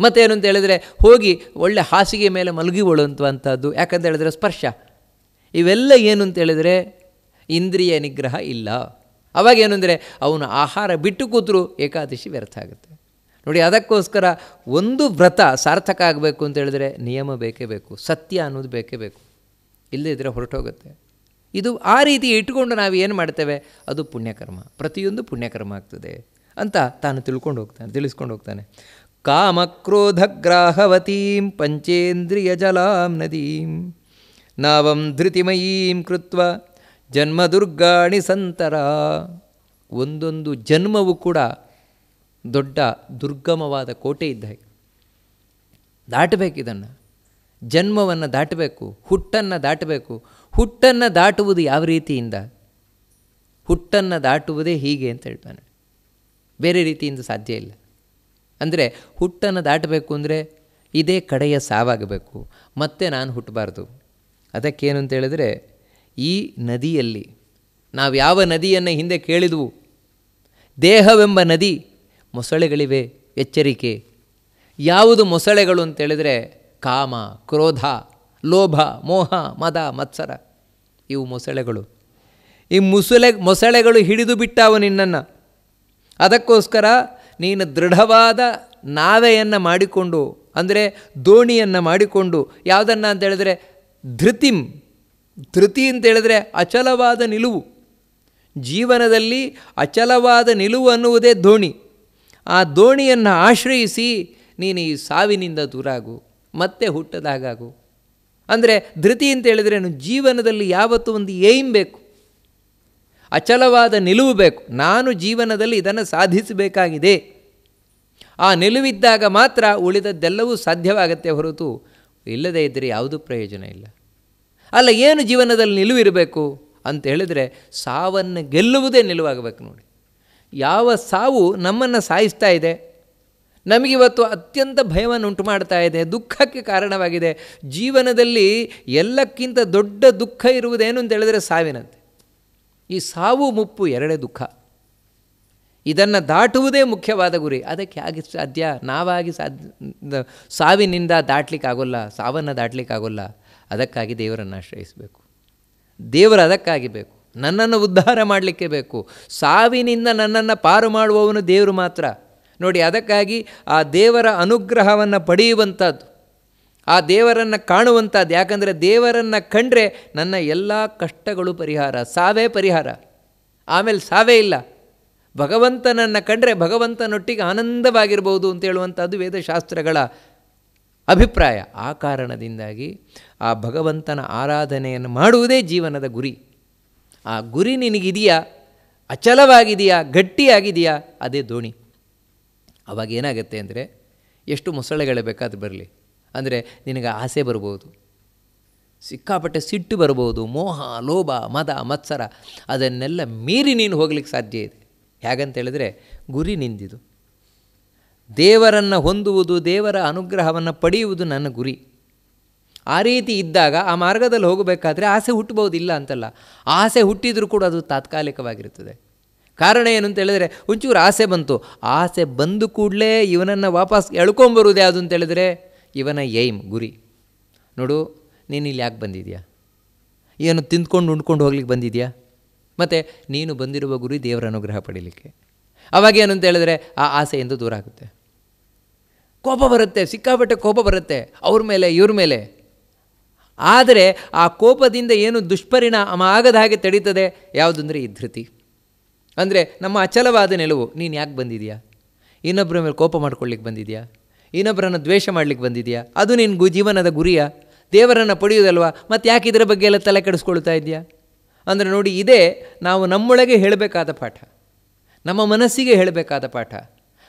ಮತ್ತೇನು ಅಂತ ಹೇಳಿದರೆ ಹೋಗಿ ಒಳ್ಳೆ ಹಾಸಿಗೆ ಮೇಲೆ ಮಲಗಿಕೊಳ್ಳುವಂಥದ್ದು. ಯಾಕಂತ ಹೇಳಿದರೆ ಸ್ಪರ್ಶ. ಇವೆಲ್ಲ ಏನು ಅಂತ ಹೇಳಿದರೆ ಇಂದ್ರಿಯ ನಿಗ್ರಹ ಇಲ್ಲ. ಅವಾಗ ಏನು ಅಂದರೆ ಅವನು ಆಹಾರ ಬಿಟ್ಟು ಕೂತರೂ ಏಕಾದಶಿ ವ್ಯರ್ಥ ಆಗುತ್ತೆ. ನೋಡಿ, ಅದಕ್ಕೋಸ್ಕರ ಒಂದು ವ್ರತ ಸಾರ್ಥಕ ಆಗಬೇಕು ಅಂತ ಹೇಳಿದ್ರೆ ನಿಯಮ ಬೇಕೇ ಬೇಕು, ಸತ್ಯ ಅನ್ನೋದು ಬೇಕೇ ಬೇಕು. ಇಲ್ಲದಿದ್ದರೆ ಹೊರಟೋಗುತ್ತೆ. ಇದು ಆ ರೀತಿ ಇಟ್ಕೊಂಡು ನಾವು ಏನು ಮಾಡ್ತೇವೆ? ಅದು ಪುಣ್ಯಕರ್ಮ. ಪ್ರತಿಯೊಂದು ಪುಣ್ಯಕರ್ಮ ಆಗ್ತದೆ ಅಂತ ತಾನು ತಿಳ್ಕೊಂಡು ಹೋಗ್ತಾನೆ, ತಿಳಿಸ್ಕೊಂಡು ಹೋಗ್ತಾನೆ. ಕಾಮಕ್ರೋಧಗ್ರಾಹವತೀಂ ಪಂಚೇಂದ್ರಿಯ ಜಲಾಂ ನದೀಂ ನಾವಂ ಧೃತಿಮಯೀಂ ಕೃತ್ವ ಜನ್ಮದುರ್ಗಾಣಿ ಸಂತರ. ಒಂದೊಂದು ಜನ್ಮವು ಕೂಡ ದೊಡ್ಡ ದುರ್ಗಮವಾದ ಕೋಟೆ ಇದ್ದ ಹಾಗೆ. ದಾಟಬೇಕು ಇದನ್ನು ಜನ್ಮವನ್ನು ದಾಟಬೇಕು, ಹುಟ್ಟನ್ನು ದಾಟಬೇಕು ಹುಟ್ಟನ್ನು ದಾಟುವುದು ಯಾವ ರೀತಿಯಿಂದ? ಹುಟ್ಟನ್ನು ದಾಟುವುದೇ ಹೀಗೆ ಅಂತ ಹೇಳ್ತಾನೆ. ಬೇರೆ ರೀತಿಯಿಂದ ಸಾಧ್ಯ ಇಲ್ಲ. ಅಂದರೆ ಹುಟ್ಟನ್ನು ದಾಟಬೇಕು ಅಂದರೆ ಇದೇ ಕಡೆಯ ಸಾವಾಗಬೇಕು, ಮತ್ತೆ ನಾನು ಹುಟ್ಟಬಾರ್ದು. ಅದಕ್ಕೇನು ಅಂತ ಹೇಳಿದ್ರೆ, ಈ ನದಿಯಲ್ಲಿ ನಾವು ಯಾವ ನದಿಯನ್ನು ಹಿಂದೆ ಕೇಳಿದವು, ದೇಹವೆಂಬ ನದಿ ಮೊಸಳೆಗಳಿವೆ, ಎಚ್ಚರಿಕೆ. ಯಾವುದು ಮೊಸಳೆಗಳು ಅಂತೇಳಿದರೆ ಕಾಮ, ಕ್ರೋಧ ಲೋಭ, ಮೋಹ, ಮದ, ಮತ್ಸರ. ಇವು ಮೊಸಳೆಗಳು. ಈ ಮುಸಳೆ, ಮೊಸಳೆಗಳು ಹಿಡಿದು ಬಿಟ್ಟಾವು ನಿನ್ನನ್ನು. ಅದಕ್ಕೋಸ್ಕರ ನೀನು ದೃಢವಾದ ನಾವೆಯನ್ನು ಮಾಡಿಕೊಂಡು, ಅಂದರೆ ದೋಣಿಯನ್ನು ಮಾಡಿಕೊಂಡು, ಯಾವುದನ್ನು ಅಂತ ಹೇಳಿದ್ರೆ ಧೃತಿಂ. ಧೃತಿ ಅಂತೇಳಿದ್ರೆ ಅಚಲವಾದ ನಿಲುವು. ಜೀವನದಲ್ಲಿ ಅಚಲವಾದ ನಿಲುವು ಅನ್ನುವುದೇ ದೋಣಿ. ಆ ದೋಣಿಯನ್ನು ಆಶ್ರಯಿಸಿ ನೀನು ಈ ಸಾವಿನಿಂದ ದೂರಾಗು, ಮತ್ತೆ ಹುಟ್ಟದಾಗು ಅಂದರೆ ಧೃತಿ ಅಂತ ಹೇಳಿದ್ರೆ ಜೀವನದಲ್ಲಿ ಯಾವತ್ತೂ ಒಂದು ಏಮ್ ಬೇಕು. ಅಚಲವಾದ ನಿಲುವು ಬೇಕು. ನಾನು ಜೀವನದಲ್ಲಿ ಇದನ್ನು ಸಾಧಿಸಬೇಕಾಗಿದೆ. ಆ ನಿಲುವಿದ್ದಾಗ ಮಾತ್ರ ಉಳಿದದ್ದೆಲ್ಲವೂ ಸಾಧ್ಯವಾಗತ್ತೆ ಹೊರತು ಇಲ್ಲದೇ ಇದ್ದರೆ ಯಾವುದೂ ಪ್ರಯೋಜನ ಇಲ್ಲ. ಅಲ್ಲ, ಏನು ಜೀವನದಲ್ಲಿ ನಿಲುವಿರಬೇಕು ಅಂತ ಹೇಳಿದರೆ ಸಾವನ್ನು ಗೆಲ್ಲುವುದೇ ನಿಲುವಾಗಬೇಕು ನೋಡಿ. ಯಾವ ಸಾವು ನಮ್ಮನ್ನು ಸಾಯಿಸ್ತಾ ಇದೆ ನಮಗಿವತ್ತು ಅತ್ಯಂತ ಭಯವನ್ನು ಉಂಟು ಮಾಡ್ತಾ ಇದೆ, ದುಃಖಕ್ಕೆ ಕಾರಣವಾಗಿದೆ. ಜೀವನದಲ್ಲಿ ಎಲ್ಲಕ್ಕಿಂತ ದೊಡ್ಡ ದುಃಖ ಇರುವುದೇನು ಅಂತ ಹೇಳಿದರೆ ಸಾವಿನಂತೆ. ಈ ಸಾವು ಮುಪ್ಪು ಎರಡೇ ದುಃಖ. ಇದನ್ನು ದಾಟುವುದೇ ಮುಖ್ಯವಾದ ಗುರಿ. ಅದಕ್ಕೆ ಹೇಗೆ ಸಾಧ್ಯ? ನಾವಾಗಿ ಸಾಧ್ಯ ಸಾವಿನಿಂದ ದಾಟ್ಲಿಕ್ಕಾಗೋಲ್ಲ, ಸಾವನ್ನು ದಾಟ್ಲಿಕ್ಕಾಗೋಲ್ಲ. ಅದಕ್ಕಾಗಿ ದೇವರನ್ನು ಆಶ್ರಯಿಸಬೇಕು. ದೇವರು ಅದಕ್ಕಾಗಿ ಬೇಕು. ನನ್ನನ್ನು ಉದ್ಧಾರ ಮಾಡಲಿಕ್ಕೆ ಬೇಕು. ಸಾವಿನಿಂದ ನನ್ನನ್ನು ಪಾರು ಮಾಡುವವನು ದೇವರು ಮಾತ್ರ. ನೋಡಿ, ಅದಕ್ಕಾಗಿ ಆ ದೇವರ ಅನುಗ್ರಹವನ್ನು ಪಡೆಯುವಂಥದ್ದು, ಆ ದೇವರನ್ನು ಕಾಣುವಂಥದ್ದು. ಯಾಕಂದರೆ ದೇವರನ್ನು ಕಂಡ್ರೆ ನನ್ನ ಎಲ್ಲ ಕಷ್ಟಗಳು ಪರಿಹಾರ, ಸಾವೇ ಪರಿಹಾರ. ಆಮೇಲೆ ಸಾವೇ ಇಲ್ಲ. ಭಗವಂತನನ್ನು ಕಂಡ್ರೆ ಭಗವಂತನೊಟ್ಟಿಗೆ ಆನಂದವಾಗಿರ್ಬೋದು ಅಂತ ಹೇಳುವಂಥದ್ದು ವೇದಶಾಸ್ತ್ರಗಳ ಅಭಿಪ್ರಾಯ. ಆ ಕಾರಣದಿಂದಾಗಿ ಆ ಭಗವಂತನ ಆರಾಧನೆಯನ್ನು ಮಾಡುವುದೇ ಜೀವನದ ಗುರಿ. ಆ ಗುರಿ ನಿನಗಿದೆಯಾ? ಅಚಲವಾಗಿದೆಯಾ? ಗಟ್ಟಿಯಾಗಿದೆಯಾ? ಅದೇ ದೋಣಿ ಅವಾಗ ಏನಾಗುತ್ತೆ ಅಂದರೆ ಎಷ್ಟು ಮೊಸಳೆಗಳೇ ಬೇಕಾದ್ರೆ ಬರಲಿ. ಅಂದರೆ ನಿನಗೆ ಆಸೆ ಬರ್ಬೋದು. ಸಿಕ್ಕಾಪಟ್ಟೆ ಸಿಟ್ಟು ಬರ್ಬೋದು. ಮೋಹ, ಲೋಭ, ಮದ, ಮತ್ಸರ ಅದನ್ನೆಲ್ಲ ಮೀರಿ ನೀನು ಹೋಗ್ಲಿಕ್ಕೆ ಸಾಧ್ಯ ಇದೆ. ಹೇಗಂತೇಳಿದ್ರೆ ಗುರಿ ನಿಂದಿದು. ದೇವರನ್ನು ಹೊಂದುವುದು, ದೇವರ ಅನುಗ್ರಹವನ್ನು ಪಡೆಯುವುದು ನನ್ನ ಗುರಿ. ಆ ರೀತಿ ಇದ್ದಾಗ ಆ ಮಾರ್ಗದಲ್ಲಿ ಹೋಗಬೇಕಾದ್ರೆ ಆಸೆ ಹುಟ್ಟಬಹುದಿಲ್ಲ ಅಂತಲ್ಲ. ಆಸೆ ಹುಟ್ಟಿದರೂ ಕೂಡ ಅದು ತಾತ್ಕಾಲಿಕವಾಗಿರುತ್ತದೆ. ಕಾರಣ ಏನು ಅಂತ ಹೇಳಿದರೆ, ಒಂಚೂರು ಆಸೆ ಬಂತು. ಆಸೆ ಬಂದು ಕೂಡಲೇ ಇವನನ್ನು ವಾಪಸ್ ಎಳ್ಕೊಂಬರುವುದು ಯಾವುದು ಅಂತ ಹೇಳಿದ್ರೆ, ಇವನ ಏಮ್, ಗುರಿ. ನೋಡು, ನೀನು ಇಲ್ಲಿ ಯಾಕೆ ಬಂದಿದೆಯಾ? ಏನು ತಿಂದ್ಕೊಂಡು ಉಂಡ್ಕೊಂಡು ಹೋಗ್ಲಿಕ್ಕೆ ಬಂದಿದೆಯಾ? ಮತ್ತು ನೀನು ಬಂದಿರುವ ಗುರಿ ದೇವರ ಅನುಗ್ರಹ ಪಡೀಲಿಕ್ಕೆ. ಅವಾಗ ಏನು ಅಂತ ಹೇಳಿದ್ರೆ, ಆ ಆಸೆಯಿಂದ ದೂರ ಆಗುತ್ತೆ? ಕೋಪ ಬರುತ್ತೆ, ಸಿಕ್ಕಾಪಟ್ಟೆ ಕೋಪ ಬರುತ್ತೆ, ಅವ್ರ ಮೇಲೆ, ಇವ್ರ ಮೇಲೆ. ಆದರೆ ಆ ಕೋಪದಿಂದ ಏನು ದುಷ್ಪರಿಣಾಮ ಆಗದ ಹಾಗೆ ತಡೀತದೆ ಯಾವುದಂದರೆ ಈ ಧೃತಿ. ಅಂದರೆ ನಮ್ಮ ಅಚಲವಾದ ನಿಲುವು, ನೀನು ಯಾಕೆ ಬಂದಿದೆಯಾ? ಇನ್ನೊಬ್ಬರ ಮೇಲೆ ಕೋಪ ಮಾಡ್ಕೊಳ್ಳಿಕ್ಕೆ ಬಂದಿದೆಯಾ? ಇನ್ನೊಬ್ಬರನ್ನು ದ್ವೇಷ ಮಾಡಲಿಕ್ಕೆ ಬಂದಿದೆಯಾ? ಅದು ನಿನ್ನ ಗು ಜೀವನದ ಗುರಿಯ? ದೇವರನ್ನು ಪಡೆಯುವುದಲ್ವಾ ಮತ್ತು ಯಾಕೆ ಇದರ ಬಗ್ಗೆ ಎಲ್ಲ ತಲೆ ಕೆಡಿಸ್ಕೊಳ್ತಾ ಇದೆಯಾ? ಅಂದರೆ ನೋಡಿ, ಇದೇ ನಾವು ನಮ್ಮೊಳಗೆ ಹೇಳಬೇಕಾದ ಪಾಠ. ನಮ್ಮ ಮನಸ್ಸಿಗೆ ಹೇಳಬೇಕಾದ ಪಾಠ.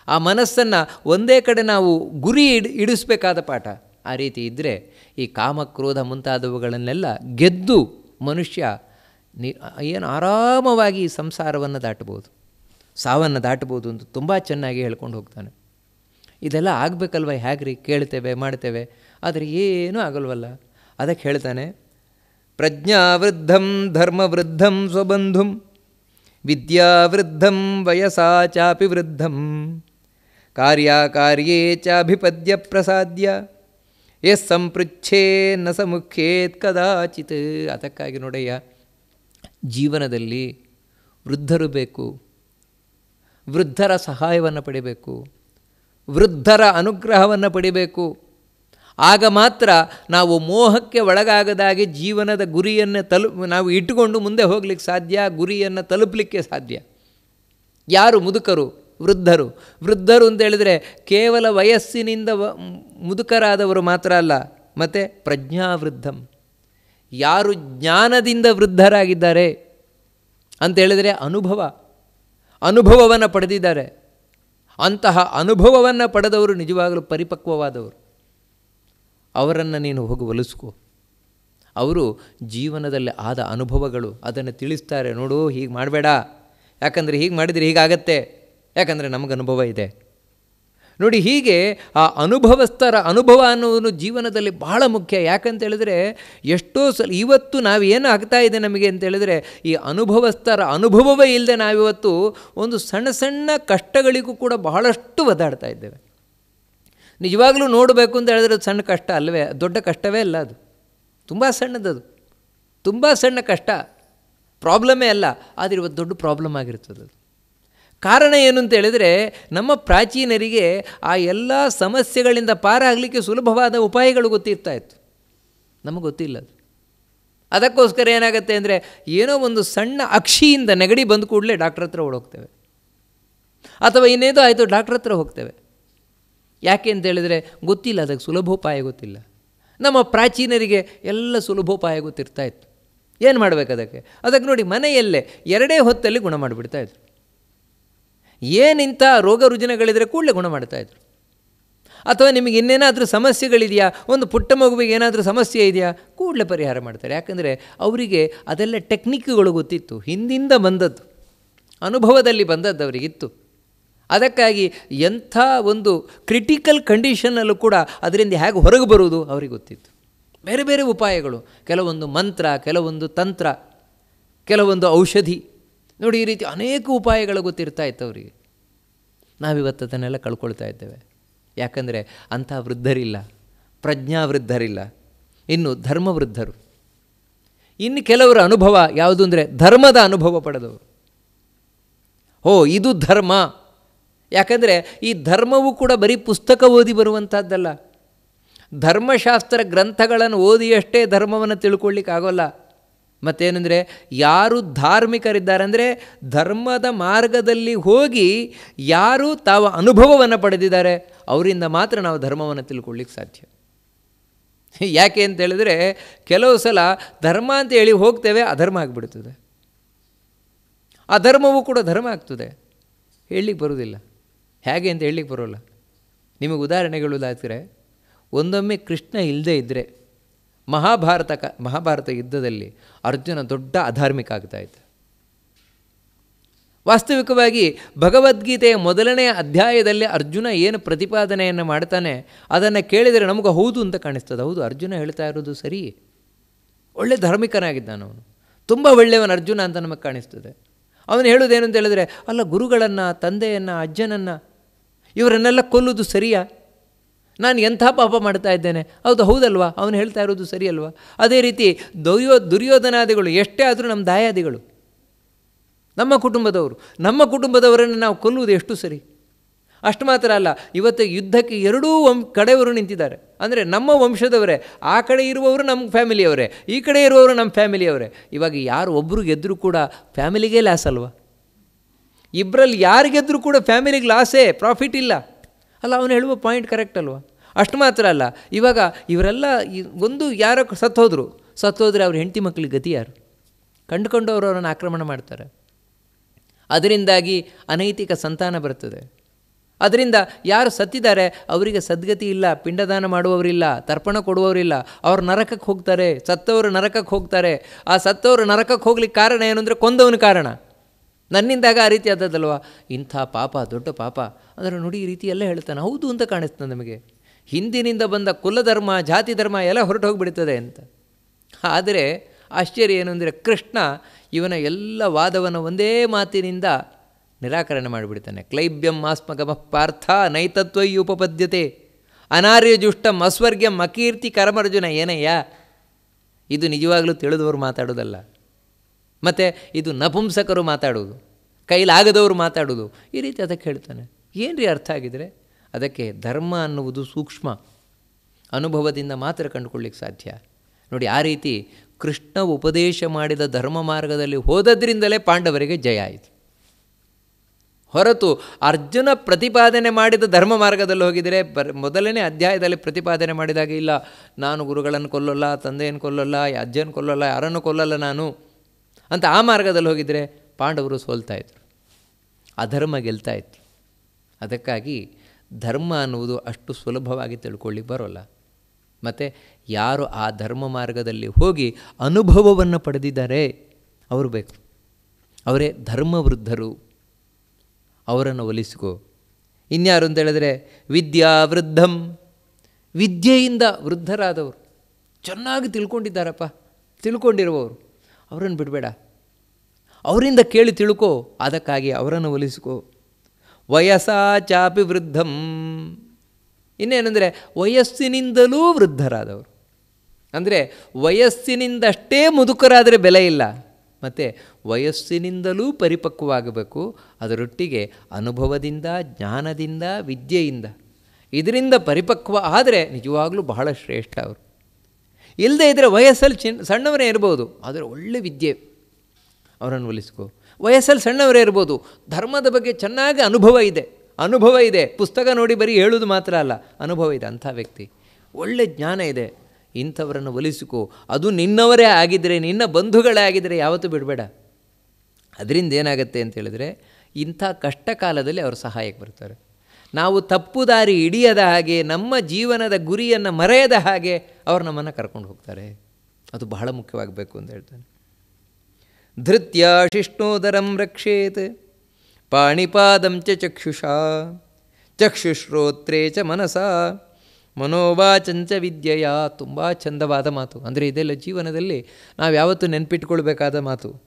ಆ ಮನಸ್ಸನ್ನು ಒಂದೇ ಕಡೆ ನಾವು ಗುರಿ ಇಡ್ ಇಡಿಸ್ಬೇಕಾದ ಪಾಠ. ಆ ರೀತಿ ಇದ್ದರೆ ಈ ಕಾಮ ಕ್ರೋಧ ಮುಂತಾದವುಗಳನ್ನೆಲ್ಲ ಗೆದ್ದು ಮನುಷ್ಯ ನಿ ಏನು ಆರಾಮವಾಗಿ ಸಂಸಾರವನ್ನು ದಾಟಬೋದು ಸಾವನ್ನು ದಾಟಬೋದು ಅಂತ ತುಂಬ ಚೆನ್ನಾಗಿ ಹೇಳ್ಕೊಂಡು ಹೋಗ್ತಾನೆ. ಇದೆಲ್ಲ ಆಗಬೇಕಲ್ವ? ಹೇಗ್ರಿ? ಕೇಳ್ತೇವೆ, ಮಾಡ್ತೇವೆ. ಆದರೆ ಏನೂ ಆಗಲ್ವಲ್ಲ. ಅದಕ್ಕೆ ಹೇಳ್ತಾನೆ, ಪ್ರಜ್ಞಾವೃದ್ಧಂ ಧರ್ಮವೃದ್ಧಂ ಸ್ವಬಂಧುಂ, ವಿದ್ಯಾವೃದ್ಧಂ ವಯಸಾ ಚಾಪಿ ವೃದ್ಧಂ, ಕಾರ್ಯಾಕಾರ್ಯೇ ಚಾಭಿಪದ್ಯ ಪ್ರಸಾದ್ಯ ಎಸ್ ಸಂಪೃಚ್ಛೇ ನ ಸಮುಖೇತ್ ಕದಾಚಿತ್. ಅದಕ್ಕಾಗಿ ನೋಡಯ್ಯ ಜೀವನದಲ್ಲಿ ವೃದ್ಧರು ಬೇಕು, ವೃದ್ಧರ ಸಹಾಯವನ್ನು ಪಡಿಬೇಕು, ವೃದ್ಧರ ಅನುಗ್ರಹವನ್ನು ಪಡಿಬೇಕು. ಆಗ ಮಾತ್ರ ನಾವು ಮೋಹಕ್ಕೆ ಒಳಗಾಗದಾಗಿ ಜೀವನದ ಗುರಿಯನ್ನು ತಲು, ನಾವು ಇಟ್ಟುಕೊಂಡು ಮುಂದೆ ಹೋಗ್ಲಿಕ್ಕೆ ಸಾಧ್ಯ, ಗುರಿಯನ್ನು ತಲುಪಲಿಕ್ಕೆ ಸಾಧ್ಯ. ಯಾರು ಮುದುಕರು? ವೃದ್ಧರು. ವೃದ್ಧರು ಅಂತ ಹೇಳಿದರೆ ಕೇವಲ ವಯಸ್ಸಿನಿಂದ ಮುದುಕರಾದವರು ಮಾತ್ರ ಅಲ್ಲ, ಮತ್ತು ಪ್ರಜ್ಞಾವೃದ್ಧಂ. ಯಾರು ಜ್ಞಾನದಿಂದ ವೃದ್ಧರಾಗಿದ್ದಾರೆ ಅಂತ ಹೇಳಿದರೆ ಅನುಭವ. ಅನುಭವವನ್ನು ಪಡೆದಿದ್ದಾರೆ. ಅಂತಹ ಅನುಭವವನ್ನು ಪಡೆದವರು ನಿಜವಾಗಲೂ ಪರಿಪಕ್ವವಾದವರು. ಅವರನ್ನು ನೀನು ಹೋಗಿ ಒಲಿಸ್ಕೋ. ಅವರು ಜೀವನದಲ್ಲಿ ಆದ ಅನುಭವಗಳು ಅದನ್ನು ತಿಳಿಸ್ತಾರೆ. ನೋಡು, ಹೀಗೆ ಮಾಡಬೇಡ. ಯಾಕಂದರೆ ಹೀಗೆ ಮಾಡಿದರೆ ಹೀಗಾಗತ್ತೆ. ಯಾಕಂದರೆ ನಮಗೆ ಅನುಭವ ಇದೆ. ನೋಡಿ ಹೀಗೆ ಆ ಅನುಭವಸ್ಥರ ಅನುಭವ ಅನ್ನೋದು ಜೀವನದಲ್ಲಿ ಬಹಳ ಮುಖ್ಯ. ಯಾಕಂತೇಳಿದರೆ ಎಷ್ಟೋ ಸಲ ಇವತ್ತು ನಾವು ಏನು ಆಗ್ತಾ ಇದೆ ನಮಗೆ ಅಂತೇಳಿದರೆ ಈ ಅನುಭವಸ್ಥರ ಅನುಭವವೇ ಇಲ್ಲದೆ ನಾವಿವತ್ತು ಒಂದು ಸಣ್ಣ ಸಣ್ಣ ಕಷ್ಟಗಳಿಗೂ ಕೂಡ ಬಹಳಷ್ಟು ಒದ್ದಾಡ್ತಾ ಇದ್ದೇವೆ. ನಿಜವಾಗಲೂ ನೋಡಬೇಕು ಅಂತ ಹೇಳಿದ್ರೆ ಅದು ಸಣ್ಣ ಕಷ್ಟ ಅಲ್ಲವೇ ದೊಡ್ಡ ಕಷ್ಟವೇ ಅಲ್ಲ ಅದು. ತುಂಬ ಸಣ್ಣದದು. ತುಂಬ ಸಣ್ಣ ಕಷ್ಟ. ಪ್ರಾಬ್ಲಮೇ ಅಲ್ಲ. ಆದರೆ ಇವತ್ತು ದೊಡ್ಡ ಪ್ರಾಬ್ಲಮ್ ಆಗಿರ್ತದೆ ಅದು. ಕಾರಣ ಏನು ಅಂತ ಹೇಳಿದರೆ, ನಮ್ಮ ಪ್ರಾಚೀನರಿಗೆ ಆ ಎಲ್ಲ ಸಮಸ್ಯೆಗಳಿಂದ ಪಾರಾಗಲಿಕ್ಕೆ ಸುಲಭವಾದ ಉಪಾಯಗಳು ಗೊತ್ತಿರ್ತಾ ಇತ್ತು. ನಮಗೆ ಗೊತ್ತಿಲ್ಲ ಅದು. ಅದಕ್ಕೋಸ್ಕರ ಏನಾಗುತ್ತೆ ಅಂದರೆ, ಏನೋ ಒಂದು ಸಣ್ಣ ಅಕ್ಷಿಯಿಂದ ನೆಗಡಿ ಬಂದ ಕೂಡಲೇ ಡಾಕ್ಟ್ರ್ ಹತ್ರ ಓಡೋಗ್ತೇವೆ. ಅಥವಾ ಇನ್ನೇದೋ ಆಯಿತು, ಡಾಕ್ಟ್ರ್ ಹತ್ರ ಹೋಗ್ತೇವೆ. ಯಾಕೆ ಅಂತ ಹೇಳಿದರೆ, ಗೊತ್ತಿಲ್ಲ, ಅದಕ್ಕೆ ಸುಲಭೋಪಾಯ ಗೊತ್ತಿಲ್ಲ. ನಮ್ಮ ಪ್ರಾಚೀನರಿಗೆ ಎಲ್ಲ ಸುಲಭೋಪಾಯ ಗೊತ್ತಿರ್ತಾ ಇತ್ತು. ಏನು ಮಾಡಬೇಕು ಅದಕ್ಕೆ? ಅದಕ್ಕೆ ನೋಡಿ, ಮನೆಯಲ್ಲೇ ಎರಡೇ ಹೊತ್ತಲ್ಲಿ ಗುಣ ಮಾಡಿಬಿಡ್ತಾ ಇದ್ರು. ಏನಿಂಥ ರೋಗ ರುಜಿನಗಳಿದ್ರೆ ಕೂಡಲೇ ಗುಣ ಮಾಡ್ತಾಯಿದ್ರು ಅಥವಾ ನಿಮಗೆ ಇನ್ನೇನಾದರೂ ಸಮಸ್ಯೆಗಳಿದೆಯಾ? ಒಂದು ಪುಟ್ಟ ಮಗುವಿಗೆ ಏನಾದರೂ ಸಮಸ್ಯೆ ಇದೆಯಾ? ಕೂಡಲೇ ಪರಿಹಾರ ಮಾಡ್ತಾರೆ. ಯಾಕಂದರೆ ಅವರಿಗೆ ಅದೆಲ್ಲ ಟೆಕ್ನಿಕ್ಗಳು ಗೊತ್ತಿತ್ತು. ಹಿಂದಿಂದ ಬಂದದ್ದು. ಅನುಭವದಲ್ಲಿ ಬಂದದ್ದು ಅವರಿಗಿತ್ತು. ಅದಕ್ಕಾಗಿ ಎಂಥ ಒಂದು ಕ್ರಿಟಿಕಲ್ ಕಂಡೀಷನಲ್ಲೂ ಕೂಡ ಅದರಿಂದ ಹೇಗೆ ಹೊರಗೆ ಬರುವುದು ಅವರಿಗೆ ಗೊತ್ತಿತ್ತು. ಬೇರೆ ಬೇರೆ ಉಪಾಯಗಳು. ಕೆಲವೊಂದು ಮಂತ್ರ, ಕೆಲವೊಂದು ತಂತ್ರ, ಕೆಲವೊಂದು ಔಷಧಿ. ನೋಡಿ, ಈ ರೀತಿ ಅನೇಕ ಉಪಾಯಗಳು ಗೊತ್ತಿರ್ತಾ ಇತ್ತು ಅವರಿಗೆ ನಾವಿವತ್ತು ಅದನ್ನೆಲ್ಲ ಕಳ್ಕೊಳ್ತಾ ಇದ್ದೇವೆ. ಯಾಕಂದರೆ ಅಂಥ ವೃದ್ಧರಿಲ್ಲ ಪ್ರಜ್ಞಾವೃದ್ಧರಿಲ್ಲ ಇನ್ನು ಧರ್ಮವೃದ್ಧರು ಇನ್ನು ಕೆಲವರ ಅನುಭವ ಯಾವುದು ಅಂದರೆ ಧರ್ಮದ ಅನುಭವ ಪಡೆದವರು. ಓ ಇದು ಧರ್ಮ. ಯಾಕಂದರೆ ಈ ಧರ್ಮವು ಕೂಡ ಬರೀ ಪುಸ್ತಕ ಓದಿ ಬರುವಂಥದ್ದಲ್ಲ ಧರ್ಮಶಾಸ್ತ್ರ ಗ್ರಂಥಗಳನ್ನು ಓದಿಯಷ್ಟೇ ಧರ್ಮವನ್ನು ತಿಳ್ಕೊಳ್ಳಿಕ್ಕೆ ಆಗೋಲ್ಲ ಮತ್ತೇನೆಂದರೆ ಯಾರು ಧಾರ್ಮಿಕರಿದ್ದಾರೆ ಅಂದರೆ ಧರ್ಮದ ಮಾರ್ಗದಲ್ಲಿ ಹೋಗಿ ಯಾರು ತಾವು ಅನುಭವವನ್ನು ಪಡೆದಿದ್ದಾರೆ, ಅವರಿಂದ ಮಾತ್ರ ನಾವು ಧರ್ಮವನ್ನು ತಿಳ್ಕೊಳ್ಳಿಕ್ಕೆ ಸಾಧ್ಯ. ಯಾಕೆ ಅಂತ ಹೇಳಿದ್ರೆ ಕೆಲವು ಸಲ ಧರ್ಮ ಅಂತ ಹೇಳಿ ಹೋಗ್ತೇವೆ, ಅಧರ್ಮ ಆಗಿಬಿಡ್ತದೆ. ಅಧರ್ಮವೂ ಕೂಡ ಧರ್ಮ ಆಗ್ತದೆ. ಹೇಳಲಿಕ್ಕೆ ಬರೋದಿಲ್ಲ ಹೇಗೆ ಅಂತ ಹೇಳಲಿಕ್ಕೆ ಬರೋಲ್ಲ. ನಿಮಗೆ ಉದಾಹರಣೆಗಳು ಒಂದೊಮ್ಮೆ ಕೃಷ್ಣ ಇಲ್ಲದೇ ಇದ್ದರೆ ಮಹಾಭಾರತ ಕ, ಮಹಾಭಾರತ ಯುದ್ಧದಲ್ಲಿ ಅರ್ಜುನ ದೊಡ್ಡ ಅಧಾರ್ಮಿಕ ಆಗ್ತಾ ಇದ್ದ. ವಾಸ್ತವಿಕವಾಗಿ ಭಗವದ್ಗೀತೆಯ ಮೊದಲನೆಯ ಅಧ್ಯಾಯದಲ್ಲಿ ಅರ್ಜುನ ಏನು ಪ್ರತಿಪಾದನೆಯನ್ನು ಮಾಡ್ತಾನೆ, ಅದನ್ನು ಕೇಳಿದರೆ ನಮಗೆ ಹೌದು ಅಂತ ಕಾಣಿಸ್ತದೆ. ಹೌದು, ಅರ್ಜುನ ಹೇಳ್ತಾ ಇರೋದು ಸರಿ. ಒಳ್ಳೆ ಧಾರ್ಮಿಕನಾಗಿದ್ದಾನ ಅವನು. ತುಂಬ ಒಳ್ಳೆಯವನು ಅರ್ಜುನ ಅಂತ ನಮಗೆ ಕಾಣಿಸ್ತದೆ. ಅವನು ಹೇಳೋದೇನು ಅಂತ ಹೇಳಿದ್ರೆ, ಅಲ್ಲ ಗುರುಗಳನ್ನು, ತಂದೆಯನ್ನು, ಅಜ್ಜನನ್ನು, ಇವರನ್ನೆಲ್ಲ ಕೊಲ್ಲುವುದು ಸರಿಯಾ? ನಾನು ಎಂಥ ಪಾಪ ಮಾಡ್ತಾ ಇದ್ದೇನೆ? ಹೌದು, ಹೌದಲ್ವಾ? ಅವನು ಹೇಳ್ತಾ ಇರೋದು ಸರಿ ಅಲ್ವಾ ಅದೇ ರೀತಿ ದುರ್ಯೋ ದುರ್ಯೋಧನಾದಿಗಳು ಎಷ್ಟೇ ಆದರೂ ನಮ್ಮ ದಾಯಾದಿಗಳು, ನಮ್ಮ ಕುಟುಂಬದವರು, ನಮ್ಮ ಕುಟುಂಬದವರನ್ನು ನಾವು ಕೊಲ್ಲುವುದು ಎಷ್ಟು ಸರಿ? ಅಷ್ಟು ಮಾತ್ರ ಅಲ್ಲ, ಇವತ್ತು ಯುದ್ಧಕ್ಕೆ ಎರಡೂ ವಂಶ, ಕಡೆಯವರು ನಿಂತಿದ್ದಾರೆ. ಅಂದರೆ ನಮ್ಮ ವಂಶದವರೇ, ಆ ಕಡೆ ಇರುವವರು ನಮ್ಮ ಫ್ಯಾಮಿಲಿಯವರೇ, ಈ ಕಡೆ ಇರುವವರು ನಮ್ಮ ಫ್ಯಾಮಿಲಿಯವರೇ. ಇವಾಗ ಯಾರು ಒಬ್ಬರು ಗೆದ್ದರೂ ಕೂಡ ಫ್ಯಾಮಿಲಿಗೇ ಲಾಸ್ ಅಲ್ವಾ? ಇಬ್ಬರಲ್ಲಿ ಯಾರು ಗೆದ್ದರೂ ಕೂಡ ಫ್ಯಾಮಿಲಿಗೆ ಲಾಸೇ, ಪ್ರಾಫಿಟ್ ಇಲ್ಲ. ಅಲ್ಲ, ಅವನು ಹೇಳುವ ಪಾಯಿಂಟ್ ಕರೆಕ್ಟ್ ಅಲ್ವಾ? ಅಷ್ಟು ಮಾತ್ರ ಅಲ್ಲ. ಇವಾಗ ಇವರೆಲ್ಲ ಒಂದು ಯಾರೋ ಸತ್ತೋದ್ರು ಸತ್ತೋದ್ರೆ ಅವ್ರ ಹೆಂಡತಿ ಮಕ್ಕಳಿಗೆ ಗತಿ ಯಾರು? ಕಂಡುಕೊಂಡವರು ಅವರನ್ನು ಆಕ್ರಮಣ ಮಾಡ್ತಾರೆ. ಅದರಿಂದಾಗಿ ಅನೈತಿಕ ಸಂತಾನ ಬರ್ತದೆ. ಅದರಿಂದ ಯಾರು ಸತ್ತಿದ್ದಾರೆ, ಅವರಿಗೆ ಸದ್ಗತಿ ಇಲ್ಲ, ಪಿಂಡದಾನ ಮಾಡುವವರಿಲ್ಲ, ತರ್ಪಣ ಕೊಡುವವರಿಲ್ಲ, ಅವ್ರು ನರಕಕ್ಕೆ ಹೋಗ್ತಾರೆ, ಸತ್ತವರು ನರಕಕ್ಕೆ ಹೋಗ್ತಾರೆ. ಆ ಸತ್ತವರು ನರಕಕ್ಕೆ ಹೋಗ್ಲಿಕ್ಕೆ ಕಾರಣ ಏನು ಅಂದರೆ ಕೊಂದವನ ಕಾರಣ. ನನ್ನಿಂದಾಗ ಆ ರೀತಿ ಆದದ್ದಲ್ವ? ಇಂಥ ಪಾಪ, ದೊಡ್ಡ ಪಾಪ. ಅಂದರೆ ನೋಡಿ ಈ ರೀತಿ ಹೇಳ್ತಾನೆ, ಹೌದು ಅಂತ ಕಾಣಿಸ್ತದೆ ನಮಗೆ. ಹಿಂದಿನಿಂದ ಬಂದ ಕುಲಧರ್ಮ ಜಾತಿ ಧರ್ಮ ಎಲ್ಲ ಹೊರಟು ಹೋಗಿಬಿಡ್ತದೆ ಅಂತ. ಆದರೆ ಆಶ್ಚರ್ಯ ಏನು ಅಂದರೆ ಕೃಷ್ಣ ಇವನ ಎಲ್ಲ ವಾದವನ್ನು ಒಂದೇ ಮಾತಿನಿಂದ ನಿರಾಕರಣೆ ಮಾಡಿಬಿಡ್ತಾನೆ. ಕ್ಲೈಬ್ಯಂ ಆಸ್ಮಗಮ ಪಾರ್ಥ ನೈತತ್ವೈ ಉಪಪದ್ಯತೆ. ಅನಾರ್ಯಜುಷ್ಟಂ ಅಸ್ವರ್ಗ್ಯಂ ಅಕೀರ್ತಿ ಕರಮರ್ಜುನ ಏನಯ್ಯ ಇದು ನಿಜವಾಗಲೂ ತಿಳಿದವರು ಮಾತಾಡೋದಲ್ಲ. ಮತ್ತು ಇದು ನಪುಂಸಕರು ಮಾತಾಡೋದು ಕೈಲಾಗದವರು ಮಾತಾಡೋದು ಈ ರೀತಿ ಅದಕ್ಕೆ ಹೇಳ್ತಾನೆ. ಏನು ರೀ ಅರ್ಥ ಆಗಿದರೆ? ಅದಕ್ಕೆ ಧರ್ಮ ಅನ್ನುವುದು ಸೂಕ್ಷ್ಮ. ಅನುಭವದಿಂದ ಮಾತ್ರ ಕಂಡುಕೊಳ್ಳಿಕ್ಕೆ ಸಾಧ್ಯ. ನೋಡಿ, ಆ ರೀತಿ ಕೃಷ್ಣ ಉಪದೇಶ ಮಾಡಿದ ಧರ್ಮ ಮಾರ್ಗದಲ್ಲಿ ಹೋದದ್ರಿಂದಲೇ ಪಾಂಡವರಿಗೆ ಜಯ ಆಯಿತು. ಹೊರತು ಅರ್ಜುನ ಪ್ರತಿಪಾದನೆ ಮಾಡಿದ ಧರ್ಮ ಮಾರ್ಗದಲ್ಲಿ ಹೋಗಿದರೆ ಬರ್, ಮೊದಲನೇ ಅಧ್ಯಾಯದಲ್ಲಿ ಪ್ರತಿಪಾದನೆ ಮಾಡಿದಾಗ ಇಲ್ಲ, ನಾನು ಗುರುಗಳನ್ನು ಕೊಲ್ಲಲ್ಲ, ತಂದೆಯನ್ನು ಕೊಲ್ಲಲ್ಲ, ಅಜ್ಜನ ಕೊಲ್ಲಲ್ಲ, ಯಾರನ್ನು ಕೊಲ್ಲಲ್ಲ ನಾನು? ಅಂತ ಆ ಮಾರ್ಗದಲ್ಲಿ ಹೋಗಿದರೆ ಪಾಂಡವರು ಸೋಲ್ತಾ ಇದ್ರು. ಅಧರ್ಮ ಗೆಲ್ತಾ ಇತ್ತು. ಅದಕ್ಕಾಗಿ ಧರ್ಮ ಅನ್ನುವುದು ಅಷ್ಟು ಸುಲಭವಾಗಿ ತಿಳ್ಕೊಳ್ಳಿ ಬರೋಲ್ಲ. ಮತ್ತು ಯಾರು ಆ ಧರ್ಮ ಮಾರ್ಗದಲ್ಲಿ ಹೋಗಿ ಅನುಭವವನ್ನು ಪಡೆದಿದ್ದಾರೆ, ಅವರು ಬೇಕು. ಅವರೇ ಧರ್ಮವೃದ್ಧರು ಅವರನ್ನು ಒಲಿಸಿಕೊ. ಇನ್ಯಾರು ಅಂತ ಹೇಳಿದ್ರೆ, ವಿದ್ಯಾ ವೃದ್ಧಂ. ವಿದ್ಯೆಯಿಂದ ವೃದ್ಧರಾದವರು. ಚೆನ್ನಾಗಿ ತಿಳ್ಕೊಂಡಿದ್ದಾರಪ್ಪ. ತಿಳ್ಕೊಂಡಿರುವವರು. ಅವರನ್ನು ಬಿಡಬೇಡ. ಅವರಿಂದ ಕೇಳಿ ತಿಳ್ಕೋ, ಅದಕ್ಕಾಗಿ ಅವರನ್ನು ಒಲಿಸಿಕೊ. ವಯಸ್ಸಾ ಚಾಪಿ ವೃದ್ಧಂ. ಇನ್ನೇನೆಂದರೆ, ವಯಸ್ಸಿನಿಂದಲೂ ವೃದ್ಧರಾದವರು. ಅಂದರೆ, ವಯಸ್ಸಿನಿಂದಷ್ಟೇ ಮುದುಕರಾದರೆ ಬೆಲೆ ಇಲ್ಲ. ಮತ್ತು, ವಯಸ್ಸಿನಿಂದಲೂ ಪರಿಪಕ್ವವಾಗಬೇಕು. ಅದರೊಟ್ಟಿಗೆ ಅನುಭವದಿಂದ, ಜ್ಞಾನದಿಂದ, ವಿದ್ಯೆಯಿಂದ. ಇದರಿಂದ ಪರಿಪಕ್ವ ಆದರೆ ನಿಜವಾಗಲೂ ಬಹಳ ಶ್ರೇಷ್ಠ ಅವರು. ಇಲ್ಲದೇ ಇದ್ದರೆ ವಯಸ್ಸಲ್ಲಿ ಚಿನ್ ಸಣ್ಣವರೇ ಇರ್ಬೋದು, ಆದರೆ ಒಳ್ಳೆ ವಿದ್ಯೆ. ಅವರನ್ನು ಒಲಿಸ್ಕೋ. ವಯಸ್ಸಲ್ಲಿ ಸಣ್ಣವರೇ ಇರ್ಬೋದು, ಧರ್ಮದ ಬಗ್ಗೆ ಚೆನ್ನಾಗಿ ಅನುಭವ ಇದೆ ಅನುಭವ ಇದೆ. ಪುಸ್ತಕ ನೋಡಿ ಬರೀ ಹೇಳೋದು ಮಾತ್ರ ಅಲ್ಲ, ಅನುಭವ ಇದೆ ಅಂಥ ವ್ಯಕ್ತಿ. ಒಳ್ಳೆ ಜ್ಞಾನ ಇದೆ. ಇಂಥವರನ್ನು ಒಲಿಸಿಕೋ. ಅದು ನಿನ್ನವರೇ ಆಗಿದ್ದರೆ ನಿನ್ನ ಬಂಧುಗಳೇ ಆಗಿದ್ದರೆ ಯಾವತ್ತೂ ಬಿಡಬೇಡ. ಅದರಿಂದ ಏನಾಗುತ್ತೆ ಅಂತ ಹೇಳಿದ್ರೆ, ಇಂಥ ಕಷ್ಟ ಕಾಲದಲ್ಲಿ ಅವರು ಸಹಾಯಕ್ಕೆ ಬರ್ತಾರೆ. ನಾವು ತಪ್ಪು ದಾರಿ ಹಿಡಿಯದ ಹಾಗೆ, ನಮ್ಮ ಜೀವನದ ಗುರಿಯನ್ನು ಮರೆಯದ ಹಾಗೆ ಅವರು ನಮ್ಮನ್ನು ಕರ್ಕೊಂಡು ಹೋಗ್ತಾರೆ. ಅದು ಬಹಳ ಮುಖ್ಯವಾಗಬೇಕು ಅಂತ ಹೇಳ್ತಾನೆ. ಧೃತ್ಯ ಶಿಷ್ಣೋದರಂ ರಕ್ಷೇತ್, ಪಾಣಿಪಾದಂ ಚ ಚಕ್ಷುಷಾ, ಚಕ್ಷುಶ್ರೋತ್ರೇ ಚ ಮನಸ ಮನೋವಾಚಂಚ ವಿದ್ಯೆಯ. ತುಂಬ ಚಂದವಾದ ಮಾತು. ಅಂದರೆ ಇದೆಲ್ಲ ಜೀವನದಲ್ಲಿ ನಾವು ಯಾವತ್ತೂ ನೆನಪಿಟ್ಕೊಳ್ಬೇಕಾದ ಮಾತು.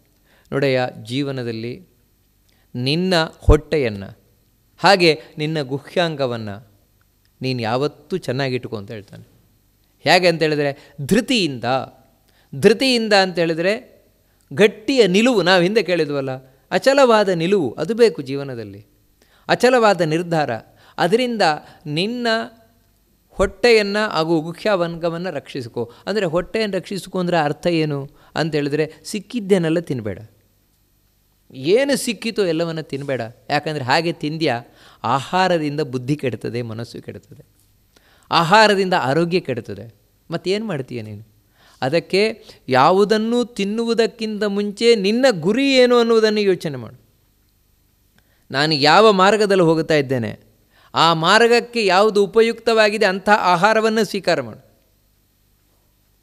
ನೋಡಯ್ಯ, ಜೀವನದಲ್ಲಿ ನಿನ್ನ ಹೊಟ್ಟೆಯನ್ನು ಹಾಗೆ ನಿನ್ನ ಗುಹ್ಯಾಂಗವನ್ನು ನೀನು ಯಾವತ್ತೂ ಚೆನ್ನಾಗಿಟ್ಕೊ ಅಂತ ಹೇಳ್ತಾನೆ. ಹೇಗೆ ಅಂತೇಳಿದರೆ ಧೃತಿಯಿಂದ ಧೃತಿಯಿಂದ ಅಂತೇಳಿದರೆ ಗಟ್ಟಿಯ ನಿಲುವು ನಾವು ಹಿಂದೆ ಕೇಳಿದ್ವಲ್ಲ, ಅಚಲವಾದ ನಿಲುವು ಅದು ಬೇಕು ಜೀವನದಲ್ಲಿ. ಅಚಲವಾದ ನಿರ್ಧಾರ, ಅದರಿಂದ ನಿನ್ನ ಹೊಟ್ಟೆಯನ್ನು ಹಾಗೂ ಗುಖ್ಯಾವಂಗವನ್ನು ರಕ್ಷಿಸಿಕೊ. ಅಂದರೆ ಹೊಟ್ಟೆಯನ್ನು ರಕ್ಷಿಸಿಕೋ ಅಂದರೆ ಅರ್ಥ ಏನು? ಅಂತೇಳಿದರೆ ಸಿಕ್ಕಿದ್ದೇನೆಲ್ಲ ತಿನ್ನಬೇಡ ಏನು ಸಿಕ್ಕಿತೋ ಎಲ್ಲವನ್ನು ತಿನ್ನಬೇಡ ಯಾಕಂದರೆ ಹಾಗೆ ತಿಂದ್ಯಾ ಆಹಾರದಿಂದ ಬುದ್ಧಿ ಕೆಡ್ತದೆ, ಮನಸ್ಸು ಕೆಡ್ತದೆ. ಆಹಾರದಿಂದ ಆರೋಗ್ಯ ಕೆಡ್ತದೆ. ಮತ್ತೇನು ಮಾಡ್ತೀಯ ನೀನು? ಅದಕ್ಕೆ ಯಾವುದನ್ನು ತಿನ್ನುವುದಕ್ಕಿಂತ ಮುಂಚೆ ನಿನ್ನ ಗುರಿ ಏನು ಅನ್ನುವುದನ್ನು ಯೋಚನೆ ಮಾಡು. ನಾನು ಯಾವ ಮಾರ್ಗದಲ್ಲಿ ಹೋಗುತ್ತಾ ಇದ್ದೇನೆ, ಆ ಮಾರ್ಗಕ್ಕೆ ಯಾವುದು ಉಪಯುಕ್ತವಾಗಿದೆ ಅಂಥ ಆಹಾರವನ್ನು ಸ್ವೀಕಾರ ಮಾಡು.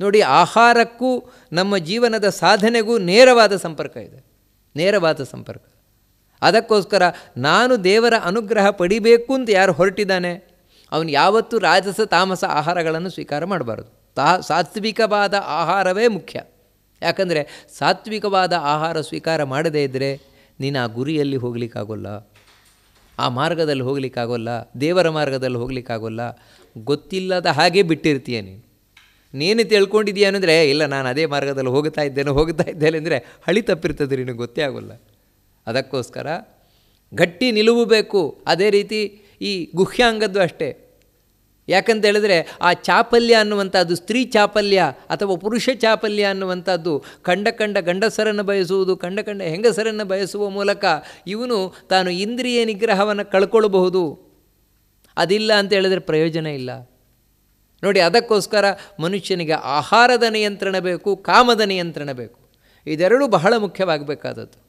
ನೋಡಿ, ಆಹಾರಕ್ಕೂ ನಮ್ಮ ಜೀವನದ ಸಾಧನೆಗೂ ನೇರವಾದ ಸಂಪರ್ಕ ಇದೆ. ನೇರವಾದ ಸಂಪರ್ಕ. ಅದಕ್ಕೋಸ್ಕರ ನಾನು ದೇವರ ಅನುಗ್ರಹ ಪಡಿಬೇಕು ಅಂತ ಯಾರು ಹೊರಟಿದ್ದಾನೆ? ಅವನು ಯಾವತ್ತೂ ರಾಜಸ, ತಾಮಸ ಆಹಾರಗಳನ್ನು ಸ್ವೀಕಾರ ಮಾಡಬಾರದು. ತಾ, ಸಾತ್ವಿಕವಾದ ಆಹಾರವೇ ಮುಖ್ಯ. ಯಾಕಂದರೆ ಸಾತ್ವಿಕವಾದ ಆಹಾರ ಸ್ವೀಕಾರ ಮಾಡದೇ ಇದ್ದರೆ ನೀನು ಆ ಗುರಿಯಲ್ಲಿ ಹೋಗಲಿಕ್ಕಾಗೋಲ್ಲ. ಆ ಮಾರ್ಗದಲ್ಲಿ ಹೋಗಲಿಕ್ಕಾಗೋಲ್ಲ. ದೇವರ ಮಾರ್ಗದಲ್ಲಿ ಹೋಗಲಿಕ್ಕಾಗೋಲ್ಲ. ಗೊತ್ತಿಲ್ಲದ ಹಾಗೆ ಬಿಟ್ಟಿರ್ತೀಯ ನೀನು. ನೀನು ತಿಳ್ಕೊಂಡಿದ್ಯಾ ಅಂದರೆ ಇಲ್ಲ, ನಾನು ಅದೇ ಮಾರ್ಗದಲ್ಲಿ ಹೋಗ್ತಾ ಇದ್ದೇನೆ ಹೋಗ್ತಾ ಇದ್ದೇನೆ ಅಂದರೆ ಹಳಿ ತಪ್ಪಿರ್ತದೆ, ನಿನಗೆ ಗೊತ್ತೇ ಆಗೋಲ್ಲ. ಅದಕ್ಕೋಸ್ಕರ ಗಟ್ಟಿ ನಿಲುವು ಬೇಕು. ಅದೇ ರೀತಿ ಈ ಗುಹ್ಯಾಂಗದ್ದು ಅಷ್ಟೇ. ಯಾಕಂತ ಹೇಳಿದ್ರೆ, ಆ ಚಾಪಲ್ಯ ಅನ್ನುವಂಥದ್ದು, ಸ್ತ್ರೀ ಚಾಪಲ್ಯ ಅಥವಾ ಪುರುಷ ಚಾಪಲ್ಯ ಅನ್ನುವಂಥದ್ದು, ಕಂಡ ಕಂಡ ಗಂಡಸರನ್ನು ಬಯಸುವುದು, ಕಂಡ ಕಂಡ ಹೆಂಗಸರನ್ನು ಬಯಸುವ ಮೂಲಕ ಇವನು ತಾನು ಇಂದ್ರಿಯ ನಿಗ್ರಹವನ್ನು ಕಳ್ಕೊಳ್ಬಹುದು. ಅದಿಲ್ಲ ಅಂತ ಹೇಳಿದ್ರೆ ಪ್ರಯೋಜನ ಇಲ್ಲ. ನೋಡಿ, ಅದಕ್ಕೋಸ್ಕರ ಮನುಷ್ಯನಿಗೆ ಆಹಾರದ ನಿಯಂತ್ರಣ ಬೇಕು, ಕಾಮದ ನಿಯಂತ್ರಣ ಬೇಕು. ಇದೆರಡೂ ಬಹಳ ಮುಖ್ಯವಾಗಬೇಕಾದದ್ದು.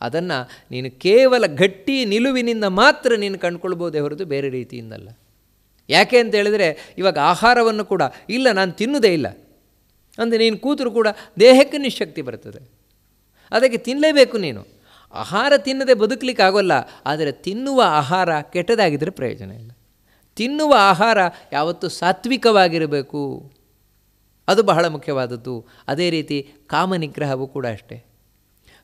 ಅದನ್ನು ನೀನು ಕೇವಲ ಗಟ್ಟಿ ನಿಲುವಿನಿಂದ ಮಾತ್ರ ನೀನು ಕಂಡುಕೊಳ್ಬೋದೇ ಹೊರತು ಬೇರೆ ರೀತಿಯಿಂದಲ್ಲ. ಯಾಕೆ ಅಂತ ಹೇಳಿದರೆ, ಇವಾಗ ಆಹಾರವನ್ನು ಕೂಡ, ಇಲ್ಲ, ನಾನು ತಿನ್ನುವುದೇ ಇಲ್ಲ. ಅಂದರೆ ನೀನು ಕೂತರು ಕೂಡ ದೇಹಕ್ಕೆ ನಿಶಕ್ತಿ ಬರ್ತದೆ. ಅದಕ್ಕೆ ತಿನ್ನಲೇಬೇಕು ನೀನು. ಆಹಾರ ತಿನ್ನದೆ ಬದುಕಲಿಕ್ಕೆ ಆಗೋಲ್ಲ ಆದರೆ ತಿನ್ನುವ ಆಹಾರ ಕೆಟ್ಟದಾಗಿದ್ದರೆ ಪ್ರಯೋಜನ ಇಲ್ಲ. ತಿನ್ನುವ ಆಹಾರ ಯಾವತ್ತೂ ಸಾತ್ವಿಕವಾಗಿರಬೇಕು. ಅದು ಬಹಳ ಮುಖ್ಯವಾದದ್ದು. ಅದೇ ರೀತಿ ಕಾಮನಿಗ್ರಹವೂ ಕೂಡ ಅಷ್ಟೇ.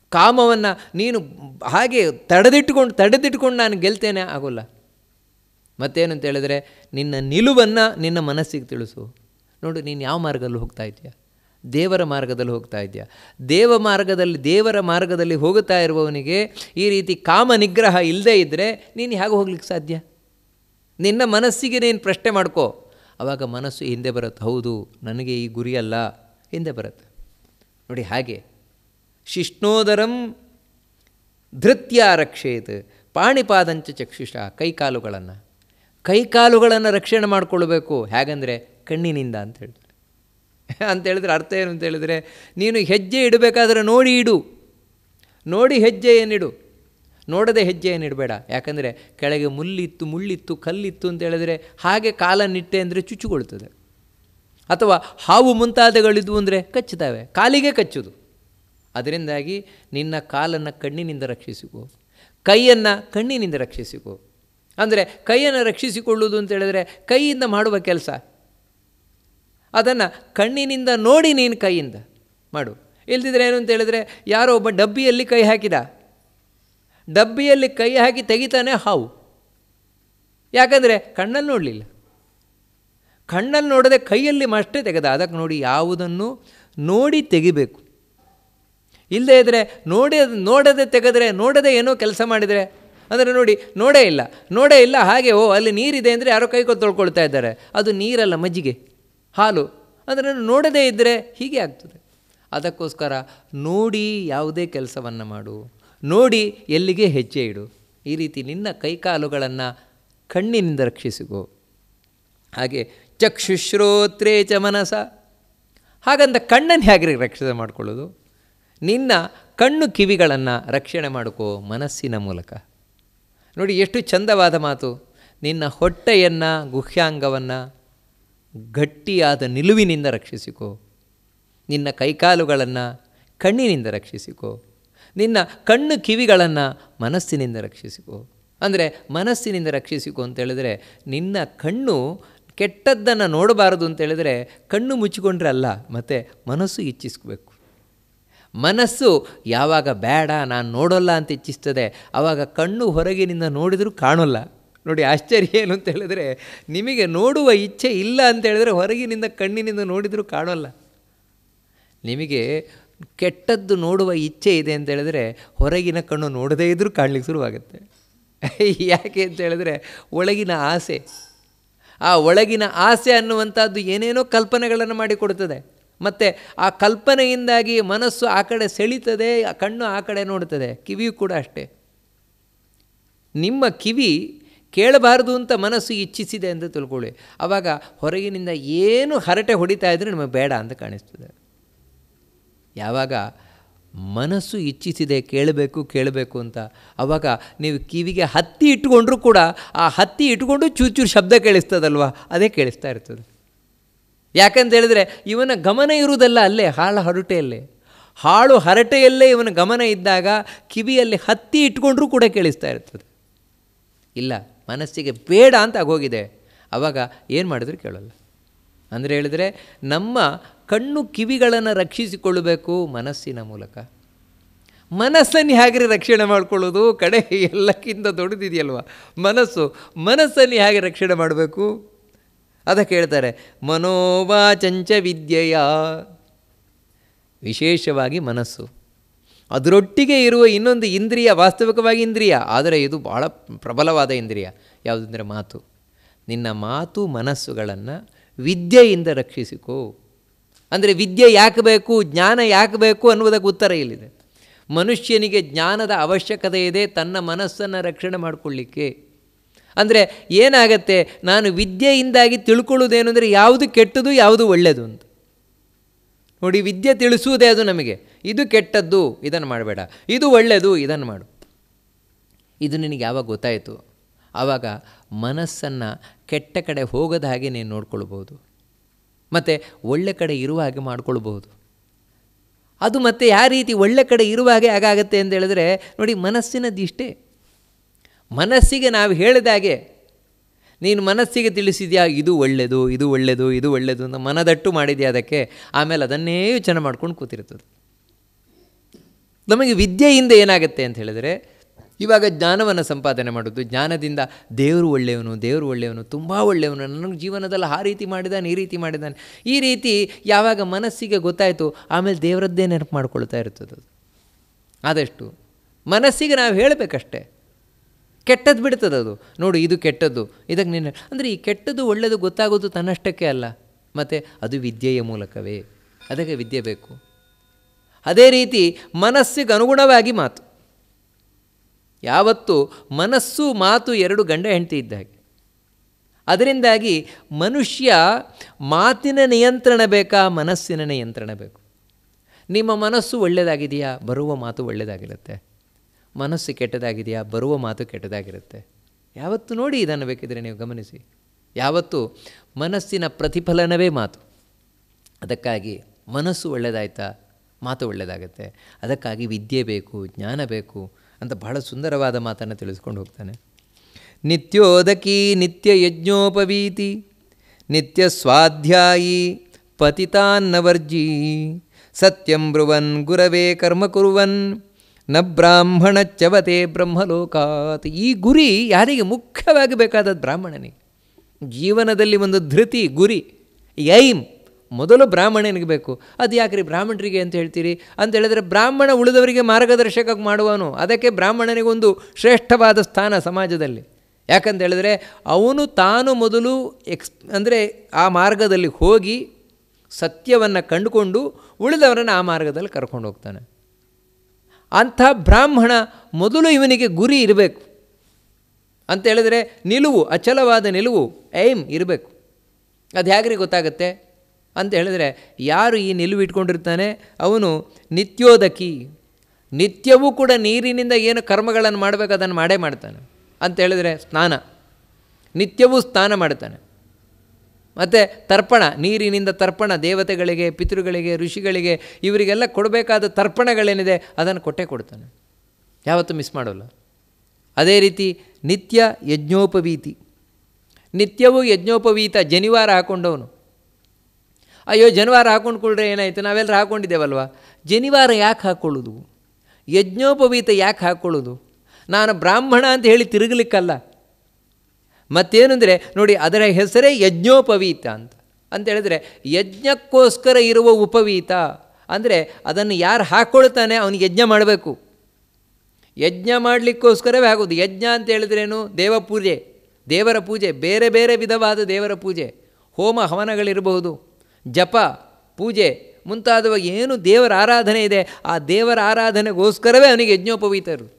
ಕಾಮವನ್ನು ನೀನು ಹಾಗೆ ತಡೆದಿಟ್ಟುಕೊಂಡು ತಡೆದಿಟ್ಟುಕೊಂಡು ನಾನು ಗೆಲ್ತೇನೆ ಆಗೋಲ್ಲ. ಮತ್ತೇನಂತ ಹೇಳಿದ್ರೆ, ನಿನ್ನ ನಿಲುವನ್ನು ನಿನ್ನ ಮನಸ್ಸಿಗೆ ತಿಳಿಸು. ನೋಡು, ನೀನು ಯಾವ ಮಾರ್ಗದಲ್ಲಿ ಹೋಗ್ತಾ ಇದೆಯಾ ದೇವರ ಮಾರ್ಗದಲ್ಲಿ ಹೋಗ್ತಾ ಇದೆಯಾ ದೇವ ಮಾರ್ಗದಲ್ಲಿ, ದೇವರ ಮಾರ್ಗದಲ್ಲಿ ಹೋಗುತ್ತಾ ಇರುವವನಿಗೆ ಈ ರೀತಿ ಕಾಮ ನಿಗ್ರಹ ಇಲ್ಲದೇ ಇದ್ದರೆ ನೀನು ಹೇಗೆ ಹೋಗ್ಲಿಕ್ಕೆ ಸಾಧ್ಯ? ನಿನ್ನ ಮನಸ್ಸಿಗೆ ನೀನು ಪ್ರಶ್ನೆ ಮಾಡ್ಕೋ. ಆವಾಗ ಮನಸ್ಸು ಹಿಂದೆ ಬರುತ್ತೆ. ಹೌದು, ನನಗೆ ಈ ಗುರಿಯಲ್ಲ ಹಿಂದೆ ಬರುತ್ತೆ. ನೋಡಿ ಹಾಗೆ. ಶಿಷ್ಣೋದರಂ ಧೃತ್ಯ ರಕ್ಷೇತ್ ಪಾಣಿಪಾದಂಚ ಚಕ್ಷುಷ ಕೈಕಾಲುಗಳನ್ನು. ಕೈಕಾಲುಗಳನ್ನು ರಕ್ಷಣೆ ಮಾಡಿಕೊಳ್ಬೇಕು. ಹೇಗಂದರೆ ಕಣ್ಣಿನಿಂದ ಅಂತ ಹೇಳಿದ್ರೆ. ಅಂತ ಹೇಳಿದ್ರೆ ಅರ್ಥ ಏನು ಅಂತ ಹೇಳಿದರೆ, ನೀನು ಹೆಜ್ಜೆ ಇಡಬೇಕಾದ್ರೆ ನೋಡಿ ಇಡು. ನೋಡಿ ಹೆಜ್ಜೆಯನ್ನಿಡು ನೋಡದೆ ಹೆಜ್ಜೆ ಇಡಬೇಡ. ಯಾಕಂದರೆ ಕೆಳಗೆ ಮುಳ್ಳಿತ್ತು ಮುಳ್ಳಿತ್ತು, ಕಲ್ಲಿತ್ತು ಅಂತ ಹೇಳಿದ್ರೆ ಹಾಗೆ ಕಾಲನ್ನಿಟ್ಟೆ ಅಂದರೆ ಚುಚ್ಚುಕೊಳ್ತದೆ ಅಥವಾ ಹಾವು ಮುಂತಾದಗಳಿದ್ವು ಅಂದರೆ ಕಚ್ಚುತ್ತವೆ. ಕಾಲಿಗೆ ಕಚ್ಚುದು. ಅದರಿಂದಾಗಿ ನಿನ್ನ ಕಾಲನ್ನು ಕಣ್ಣಿನಿಂದ ರಕ್ಷಿಸಿಕೋ. ಕೈಯನ್ನು ಕಣ್ಣಿನಿಂದ ರಕ್ಷಿಸಿಕೋ. ಅಂದರೆ ಕೈಯನ್ನು ರಕ್ಷಿಸಿಕೊಳ್ಳುವುದು ಅಂತ ಹೇಳಿದ್ರೆ ಕೈಯಿಂದ ಮಾಡುವ ಕೆಲಸ. ಅದನ್ನು ಕಣ್ಣಿನಿಂದ ನೋಡಿ ನೀನು ಕೈಯಿಂದ ಮಾಡು. ಇಲ್ದಿದ್ರೆ ಏನು ಅಂತ ಹೇಳಿದ್ರೆ ಯಾರೋ ಒಬ್ಬ ಡಬ್ಬಿಯಲ್ಲಿ ಕೈ ಹಾಕಿದ. ಡಬ್ಬಿಯಲ್ಲಿ ಕೈ ಹಾಕಿ ತೆಗಿತಾನೆ ಹಾವು. ಯಾಕಂದರೆ ಕಣ್ಣಲ್ಲಿ ನೋಡಲಿಲ್ಲ. ಕಣ್ಣಲ್ಲಿ ನೋಡದೆ ಕೈಯಲ್ಲಿ ಅಷ್ಟೇ ತೆಗೆದ. ಅದಕ್ಕೆ ನೋಡಿ ಯಾವುದನ್ನು ನೋಡಿ ತೆಗಿಬೇಕು. ಇಲ್ಲದೇ ಇದ್ದರೆ ನೋಡಿ ನೋಡದೆ ತೆಗೆದರೆ ನೋಡದೆ ಏನೋ ಕೆಲಸ ಮಾಡಿದರೆ, ಅಂದರೆ ನೋಡಿ ನೋಡೇ ಇಲ್ಲ. ನೋಡೇ ಇಲ್ಲ, ಹಾಗೆ ಓ, ಅಲ್ಲಿ ನೀರಿದೆ ಅಂದರೆ ಯಾರೋ ಕೈ ತೊಳ್ಕೊಳ್ತಾ ಇದ್ದಾರೆ. ಅದು ನೀರಲ್ಲ ಮಜ್ಜಿಗೆ, ಹಾಲು. ಅಂದರೆ ನೋಡದೇ ಇದ್ದರೆ ಹೀಗೆ ಆಗ್ತದೆ. ಅದಕ್ಕೋಸ್ಕರ ನೋಡಿ ಯಾವುದೇ ಕೆಲಸವನ್ನು ಮಾಡು. ನೋಡಿ ಎಲ್ಲಿಗೆ ಹೆಜ್ಜೆ ಇಡು. ಈ ರೀತಿ ನಿನ್ನ ಕೈಕಾಲುಗಳನ್ನು ಕಣ್ಣಿನಿಂದ ರಕ್ಷಿಸಿಕೋ. ಹಾಗೆ ಚಕ್ಷುಶ್ರೋತ್ರೇ ಚ ಮನಸ. ಹಾಗಂತ ಕಣ್ಣನ್ನು ಹೇಗೆ ರಕ್ಷಣೆ ಮಾಡಿಕೊಳ್ಳೋದು? ನಿನ್ನ ಕಣ್ಣು ಕಿವಿಗಳನ್ನು ರಕ್ಷಣೆ ಮಾಡಿಕೋ ಮನಸ್ಸಿನ ಮೂಲಕ. ನೋಡಿ ಎಷ್ಟು ಚಂದವಾದ ಮಾತು. ನಿನ್ನ ಹೊಟ್ಟೆಯನ್ನು, ಗುಹ್ಯಾಂಗವನ್ನು ಗಟ್ಟಿಯಾದ ನಿಲುವಿನಿಂದ ರಕ್ಷಿಸಿಕೋ. ನಿನ್ನ ಕೈಕಾಲುಗಳನ್ನು ಕಣ್ಣಿನಿಂದ ರಕ್ಷಿಸಿಕೋ. ನಿನ್ನ ಕಣ್ಣು ಕಿವಿಗಳನ್ನು ಮನಸ್ಸಿನಿಂದ ರಕ್ಷಿಸಿಕೊ. ಅಂದರೆ ಮನಸ್ಸಿನಿಂದ ರಕ್ಷಿಸಿಕೊ ಅಂತ ಹೇಳಿದರೆ ನಿನ್ನ ಕಣ್ಣು ಕೆಟ್ಟದ್ದನ್ನು ನೋಡಬಾರದು ಅಂತ ಹೇಳಿದರೆ ಕಣ್ಣು ಮುಚ್ಚಿಕೊಂಡ್ರೆ ಅಲ್ಲ, ಮತ್ತು ಮನಸ್ಸು ಇಚ್ಛಿಸ್ಬೇಕು. ಮನಸ್ಸು ಯಾವಾಗ ಬೇಡ, ನಾನು ನೋಡೋಲ್ಲ ಅಂತ ಇಚ್ಛಿಸ್ತದೆ ಆವಾಗ ಕಣ್ಣು ಹೊರಗಿನಿಂದ ನೋಡಿದರೂ ಕಾಣೋಲ್ಲ. ನೋಡಿ, ಆಶ್ಚರ್ಯ ಏನು ಅಂತ ಹೇಳಿದ್ರೆ ನಿಮಗೆ ನೋಡುವ ಇಚ್ಛೆ ಇಲ್ಲ ಅಂತ ಹೇಳಿದ್ರೆ ಹೊರಗಿನಿಂದ ಕಣ್ಣಿನಿಂದ ನೋಡಿದರೂ ಕಾಣೋಲ್ಲ. ನಿಮಗೆ ಕೆಟ್ಟದ್ದು ನೋಡುವ ಇಚ್ಛೆ ಇದೆ ಅಂತ ಹೇಳಿದ್ರೆ ಹೊರಗಿನ ಕಣ್ಣು ನೋಡದೇ ಇದ್ದರೂ ಕಾಣಲಿಕ್ಕೆ ಶುರುವಾಗುತ್ತೆ. ಯಾಕೆ ಅಂತ ಹೇಳಿದ್ರೆ ಒಳಗಿನ ಆಸೆ. ಆ ಒಳಗಿನ ಆಸೆ ಅನ್ನುವಂಥದ್ದು ಏನೇನೋ ಕಲ್ಪನೆಗಳನ್ನು ಮಾಡಿಕೊಡ್ತದೆ ಮತ್ತು ಆ ಕಲ್ಪನೆಯಿಂದಾಗಿ ಮನಸ್ಸು ಆ ಕಡೆ ಸೆಳೀತದೆ, ಆ ಕಣ್ಣು ಆ ಕಡೆ ನೋಡ್ತದೆ. ಕಿವಿಯೂ ಕೂಡ ಅಷ್ಟೇ. ನಿಮ್ಮ ಕಿವಿ ಕೇಳಬಾರದು ಅಂತ ಮನಸ್ಸು ಇಚ್ಛಿಸಿದೆ ಅಂತ ತಿಳ್ಕೊಳ್ಳಿ. ಆವಾಗ ಹೊರಗಿನಿಂದ ಏನು ಹರಟೆ ಹೊಡಿತಾ ಇದ್ರೆ ನಿಮಗೆ ಬೇಡ ಅಂತ ಕಾಣಿಸ್ತದೆ. ಯಾವಾಗ ಮನಸ್ಸು ಇಚ್ಛಿಸಿದೆ ಕೇಳಬೇಕು ಕೇಳಬೇಕು ಅಂತ. ಆವಾಗ ನೀವು ಕಿವಿಗೆ ಹತ್ತಿ ಇಟ್ಕೊಂಡ್ರೂ ಕೂಡ ಆ ಹತ್ತಿ ಇಟ್ಕೊಂಡು ಚೂಚೂರು ಚೂರು ಶಬ್ದ ಕೇಳಿಸ್ತದಲ್ವ? ಅದೇ ಕೇಳಿಸ್ತಾ ಇರ್ತದೆ. ಯಾಕಂತ ಹೇಳಿದ್ರೆ ಇವನ ಗಮನ ಇರುವುದಲ್ಲ ಅಲ್ಲೇ, ಹಾಳು ಹರಟೆಯಲ್ಲೇ. ಹಾಳು ಹರಟೆಯಲ್ಲೇ ಇವನ ಗಮನ ಇದ್ದಾಗ ಕಿವಿಯಲ್ಲಿ ಹತ್ತಿ ಇಟ್ಕೊಂಡ್ರೂ ಕೂಡ ಕೇಳಿಸ್ತಾ ಇರ್ತದೆ. ಇಲ್ಲ, ಮನಸ್ಸಿಗೆ ಬೇಡ ಅಂತ ಆಗೋಗಿದೆ. ಆವಾಗ ಏನು ಮಾಡಿದ್ರು ಕೇಳಲ್ಲ. ಅಂದರೆ ಹೇಳಿದರೆ ನಮ್ಮ ಕಣ್ಣು ಕಿವಿಗಳನ್ನು ರಕ್ಷಿಸಿಕೊಳ್ಳಬೇಕು ಮನಸ್ಸಿನ ಮೂಲಕ. ಮನಸ್ಸನ್ನು ಹೇಗೆ ರಕ್ಷಣೆ ಮಾಡಿಕೊಳ್ಳೋದು? ಕಡೆ ಎಲ್ಲಕ್ಕಿಂತ ದೊಡ್ಡದಿದೆಯಲ್ವ? ಮನಸ್ಸು. ಮನಸ್ಸನ್ನು ಹೇಗೆ ರಕ್ಷಣೆ ಮಾಡಬೇಕು? ಅದಕ್ಕೆ ಹೇಳ್ತಾರೆ ಮನೋವಾಚಂಚ ವಿದ್ಯೆಯ. ವಿಶೇಷವಾಗಿ ಮನಸ್ಸು. ಅದರೊಟ್ಟಿಗೆ ಇರುವ ಇನ್ನೊಂದು ಇಂದ್ರಿಯ ವಾಸ್ತವಿಕವಾಗಿ ಇಂದ್ರಿಯ, ಆದರೆ ಇದು ಭಾಳ ಪ್ರಬಲವಾದ ಇಂದ್ರಿಯ. ಯಾವುದಂದರೆ ಮಾತು. ನಿನ್ನ ಮಾತು ಮನಸ್ಸುಗಳನ್ನು ವಿದ್ಯೆಯಿಂದ ರಕ್ಷಿಸಿಕೋ. ಅಂದರೆ ವಿದ್ಯೆ ಯಾಕೆ ಬೇಕು, ಜ್ಞಾನ ಯಾಕೆ ಬೇಕು ಅನ್ನುವುದಕ್ಕೆ ಉತ್ತರ ಇಲ್ಲಿದೆ. ಮನುಷ್ಯನಿಗೆ ಜ್ಞಾನದ ಅವಶ್ಯಕತೆ ಇದೆ, ತನ್ನ ಮನಸ್ಸನ್ನು ರಕ್ಷಣೆ ಮಾಡಿಕೊಳ್ಳಿಕ್ಕೆ. ಅಂದರೆ ಏನಾಗತ್ತೆ, ನಾನು ವಿದ್ಯೆಯಿಂದಾಗಿ ತಿಳ್ಕೊಳ್ಳೋದೇನು ಅಂದರೆ ಯಾವುದು ಕೆಟ್ಟದು, ಯಾವುದು ಒಳ್ಳೆಯದು ಅಂತ. ನೋಡಿ, ವಿದ್ಯೆ ತಿಳಿಸುವುದೇ ಅದು ನಮಗೆ. ಇದು ಕೆಟ್ಟದ್ದು, ಇದನ್ನು ಮಾಡಬೇಡ. ಇದು ಒಳ್ಳೆಯದು ಇದನ್ನು ಮಾಡು. ಇದು ನಿನಗೆ ಯಾವಾಗ ಗೊತ್ತಾಯಿತು? ಆವಾಗ ಮನಸ್ಸನ್ನು ಕೆಟ್ಟ ಕಡೆ ಹೋಗದ ಹಾಗೆ ನೀನು ನೋಡ್ಕೊಳ್ಬೋದು ಮತ್ತು ಒಳ್ಳೆ ಕಡೆ ಇರುವ ಹಾಗೆ ಮಾಡಿಕೊಳ್ಬಹುದು. ಅದು ಮತ್ತೆ ಯಾವ ರೀತಿ ಒಳ್ಳೆ ಕಡೆ ಇರುವ ಹಾಗೆ ಆಗಾಗತ್ತೆ ಅಂತ ಹೇಳಿದ್ರೆ, ನೋಡಿ ಮನಸ್ಸಿನದ್ದು ಇಷ್ಟೇ ಮನಸ್ಸಿಗೆ ನಾವು ಹೇಳಿದಾಗೆ ನೀನು ಮನಸ್ಸಿಗೆ ತಿಳಿಸಿದ್ಯಾ, ಇದು ಒಳ್ಳೆಯದು ಇದು ಒಳ್ಳೆಯದು ಇದು ಒಳ್ಳೆಯದು ಅಂತ ಮನದಟ್ಟು ಮಾಡಿದೆಯಾ ಅದಕ್ಕೆ, ಆಮೇಲೆ ಅದನ್ನೇ ಯೋಚನೆ ಮಾಡ್ಕೊಂಡು ಕೂತಿರ್ತದೆ. ನಮಗೆ ವಿದ್ಯೆಯಿಂದ ಏನಾಗುತ್ತೆ ಅಂತ ಹೇಳಿದರೆ ಇವಾಗ ಜ್ಞಾನವನ್ನು ಸಂಪಾದನೆ ಮಾಡೋದು, ಜ್ಞಾನದಿಂದ ದೇವರು ಒಳ್ಳೆಯವನು ದೇವರು ಒಳ್ಳೆಯವನು, ತುಂಬ ಒಳ್ಳೆಯವನು ನನಗೆ ಜೀವನದಲ್ಲಿ ಆ ರೀತಿ ಮಾಡಿದ್ದಾನೆ ಈ ರೀತಿ ಮಾಡಿದ್ದಾನೆ ಈ ರೀತಿ ಯಾವಾಗ ಮನಸ್ಸಿಗೆ ಗೊತ್ತಾಯಿತು, ಆಮೇಲೆ ದೇವರದ್ದೇ ನೆನಪು ಮಾಡ್ಕೊಳ್ತಾ ಇರ್ತದೆ ಆದಷ್ಟು ಮನಸ್ಸಿಗೆ ನಾವು ಹೇಳಬೇಕಷ್ಟೇ. ಕೆಟ್ಟದ್ದು ಬಿಡ್ತದದು ನೋಡು, ಇದು ಕೆಟ್ಟದ್ದು, ಇದಕ್ಕೆ ನೀನು ಅಂದರೆ ಈ ಕೆಟ್ಟದ್ದು ಒಳ್ಳೆಯದು ಗೊತ್ತಾಗೋದು ತನ್ನಷ್ಟಕ್ಕೆ ಅಲ್ಲ. ಮತ್ತು ಅದು ವಿದ್ಯೆಯ ಮೂಲಕವೇ. ಅದಕ್ಕೆ ವಿದ್ಯೆ ಬೇಕು. ಅದೇ ರೀತಿ ಮನಸ್ಸಿಗೆ ಅನುಗುಣವಾಗಿ ಮಾತು. ಯಾವತ್ತು ಮನಸ್ಸು, ಮಾತು ಎರಡು ಗಂಡ ಹೆಂಡತಿ ಇದ್ದ ಹಾಗೆ. ಅದರಿಂದಾಗಿ ಮನುಷ್ಯ ಮಾತಿನ ನಿಯಂತ್ರಣ ಬೇಕಾ, ಮನಸ್ಸಿನ ನಿಯಂತ್ರಣ ಬೇಕು? ನಿಮ್ಮ ಮನಸ್ಸು ಒಳ್ಳೆಯದಾಗಿದೆಯಾ ಬರುವ ಮಾತು ಒಳ್ಳೆಯದಾಗಿರುತ್ತೆ ಮನಸ್ಸು ಕೆಟ್ಟದಾಗಿದೆಯಾ? ಬರುವ ಮಾತು ಕೆಟ್ಟದಾಗಿರುತ್ತೆ. ಯಾವತ್ತು ನೋಡಿ ಇದನ್ನು ಬೇಕಿದ್ರೆ ನೀವು ಗಮನಿಸಿ. ಯಾವತ್ತು ಮನಸ್ಸಿನ ಪ್ರತಿಫಲನವೇ ಮಾತು. ಅದಕ್ಕಾಗಿ ಮನಸ್ಸು ಒಳ್ಳೆಯದಾಯ್ತಾ ಮಾತು ಒಳ್ಳೆಯದಾಗತ್ತೆ ಅದಕ್ಕಾಗಿ ವಿದ್ಯೆ ಬೇಕು, ಜ್ಞಾನ ಬೇಕು ಅಂತ ಬಹಳ ಸುಂದರವಾದ ಮಾತನ್ನು ತಿಳಿಸ್ಕೊಂಡು ಹೋಗ್ತಾನೆ. ನಿತ್ಯೋದಕಿ ನಿತ್ಯ ಯಜ್ಞೋಪವೀತಿ, ನಿತ್ಯ ಸ್ವಾಧ್ಯಾಯಿ ಪತಿತಾನ್ನವರ್ಜಿ, ಸತ್ಯಂ ಬ್ರುವನ್ ಗುರವೇ ಕರ್ಮ ಕುರುವನ್, ನ ಬ್ರಾಹ್ಮಣಚ್ಚವತೆ ಬ್ರಹ್ಮಲೋಕಾತ್. ಈ ಗುರಿ ಯಾರಿಗೆ ಮುಖ್ಯವಾಗಿ ಬೇಕಾದದ್ದು ಬ್ರಾಹ್ಮಣನಿಗೆ. ಜೀವನದಲ್ಲಿ ಒಂದು ಧೃತಿ, ಗುರಿ ಯೈಮ್ ಮೊದಲು ಬ್ರಾಹ್ಮಣನಿಗೆ ಬೇಕು. ಅದು ಯಾಕ್ರಿ ಬ್ರಾಹ್ಮಣರಿಗೆ ಅಂತ ಹೇಳ್ತೀರಿ? ಅಂತ ಹೇಳಿದ್ರೆ ಬ್ರಾಹ್ಮಣ ಉಳಿದವರಿಗೆ ಮಾರ್ಗದರ್ಶಕ ಮಾಡುವನು ಅದಕ್ಕೆ ಬ್ರಾಹ್ಮಣನಿಗೊಂದು ಶ್ರೇಷ್ಠವಾದ ಸ್ಥಾನ ಸಮಾಜದಲ್ಲಿ. ಯಾಕಂತ ಹೇಳಿದ್ರೆ ಅವನು ತಾನು ಮೊದಲು ಎಕ್ಸ್ ಅಂದರೆ ಆ ಮಾರ್ಗದಲ್ಲಿ ಹೋಗಿ ಸತ್ಯವನ್ನು ಕಂಡುಕೊಂಡು ಉಳಿದವರನ್ನು ಆ ಮಾರ್ಗದಲ್ಲಿ ಕರ್ಕೊಂಡು ಹೋಗ್ತಾನೆ. ಅಂಥ ಬ್ರಾಹ್ಮಣ ಮೊದಲು ಇವನಿಗೆ ಗುರಿ ಇರಬೇಕು. ಅಂತ ಹೇಳಿದ್ರೆ ನಿಲುವು, ಅಚಲವಾದ ನಿಲುವು ಏಮ್ ಇರಬೇಕು. ಅದು ಹೇಗ್ರಿ ಗೊತ್ತಾಗುತ್ತೆ? ಅಂತ ಹೇಳಿದ್ರೆ, ಯಾರು ಈ ನಿಲುವು ಇಟ್ಕೊಂಡಿರ್ತಾನೆ? ಅವನು ನಿತ್ಯೋದಕಿ. ನಿತ್ಯವೂ ಕೂಡ ನೀರಿನಿಂದ ಏನು ಕರ್ಮಗಳನ್ನು ಮಾಡಬೇಕು, ಅದನ್ನು ಮಾಡೇ ಮಾಡ್ತಾನೆ. ಅಂತ ಹೇಳಿದರೆ ಸ್ನಾನ. ನಿತ್ಯವೂ ಸ್ನಾನ ಮಾಡ್ತಾನೆ. ಮತ್ತು ತರ್ಪಣ, ನೀರಿನಿಂದ ತರ್ಪಣ, ದೇವತೆಗಳಿಗೆ, ಪಿತೃಗಳಿಗೆ, ಋಷಿಗಳಿಗೆ, ಇವರಿಗೆಲ್ಲ ಕೊಡಬೇಕಾದ ತರ್ಪಣಗಳೇನಿದೆ, ಅದನ್ನು ಕೊಟ್ಟೇ ಕೊಡ್ತಾನೆ. ಯಾವತ್ತೂ ಮಿಸ್ ಮಾಡೋಲ್ಲ. ಅದೇ ರೀತಿ ನಿತ್ಯ ಯಜ್ಞೋಪವೀತಿ. ನಿತ್ಯವೂ ಯಜ್ಞೋಪವೀತ, ಜನಿವಾರ ಹಾಕ್ಕೊಂಡವನು ಅಯ್ಯೋ, ಜನಿವಾರ ಹಾಕೊಂಡ್ಕೊಳ್ರೆ ಏನಾಯಿತು? ನಾವೆಲ್ಲರೂ ಹಾಕ್ಕೊಂಡಿದ್ದೇವಲ್ವ ಜನಿವಾರ ಯಾಕೆ ಹಾಕ್ಕೊಳ್ಳೋದು ಯಜ್ಞೋಪವೀತ ಯಾಕೆ ಹಾಕ್ಕೊಳ್ಳೋದು ನಾನು ಬ್ರಾಹ್ಮಣ ಅಂತ ಹೇಳಿ ತಿರುಗಲಿಕ್ಕಲ್ಲ. ಮತ್ತೇನೆಂದರೆ, ನೋಡಿ, ಅದರ ಹೆಸರೇ ಯಜ್ಞೋಪವೀತ ಅಂತ. ಅಂತ ಹೇಳಿದ್ರೆ, ಯಜ್ಞಕ್ಕೋಸ್ಕರ ಇರುವ ಉಪವೀತ. ಅಂದರೆ, ಅದನ್ನು ಯಾರು ಹಾಕ್ಕೊಳ್ತಾನೆ ಅವನಿಗೆ ಯಜ್ಞ ಮಾಡಬೇಕು. ಯಜ್ಞ ಮಾಡಲಿಕ್ಕೋಸ್ಕರವೇ ಆಗೋದು. ಯಜ್ಞ ಅಂತ ಹೇಳಿದ್ರೇನು? ದೇವ ಪೂಜೆ. ದೇವರ ಪೂಜೆ. ಬೇರೆ ಬೇರೆ ವಿಧವಾದ ದೇವರ ಪೂಜೆ. ಹೋಮ ಹವನಗಳಿರಬಹುದು. ಜಪ, ಪೂಜೆ ಮುಂತಾದವ ಏನು ದೇವರ ಆರಾಧನೆ ಇದೆ, ಆ ದೇವರ ಆರಾಧನೆಗೋಸ್ಕರವೇ ಅವನಿಗೆ ಯಜ್ಞೋಪವೀತರು.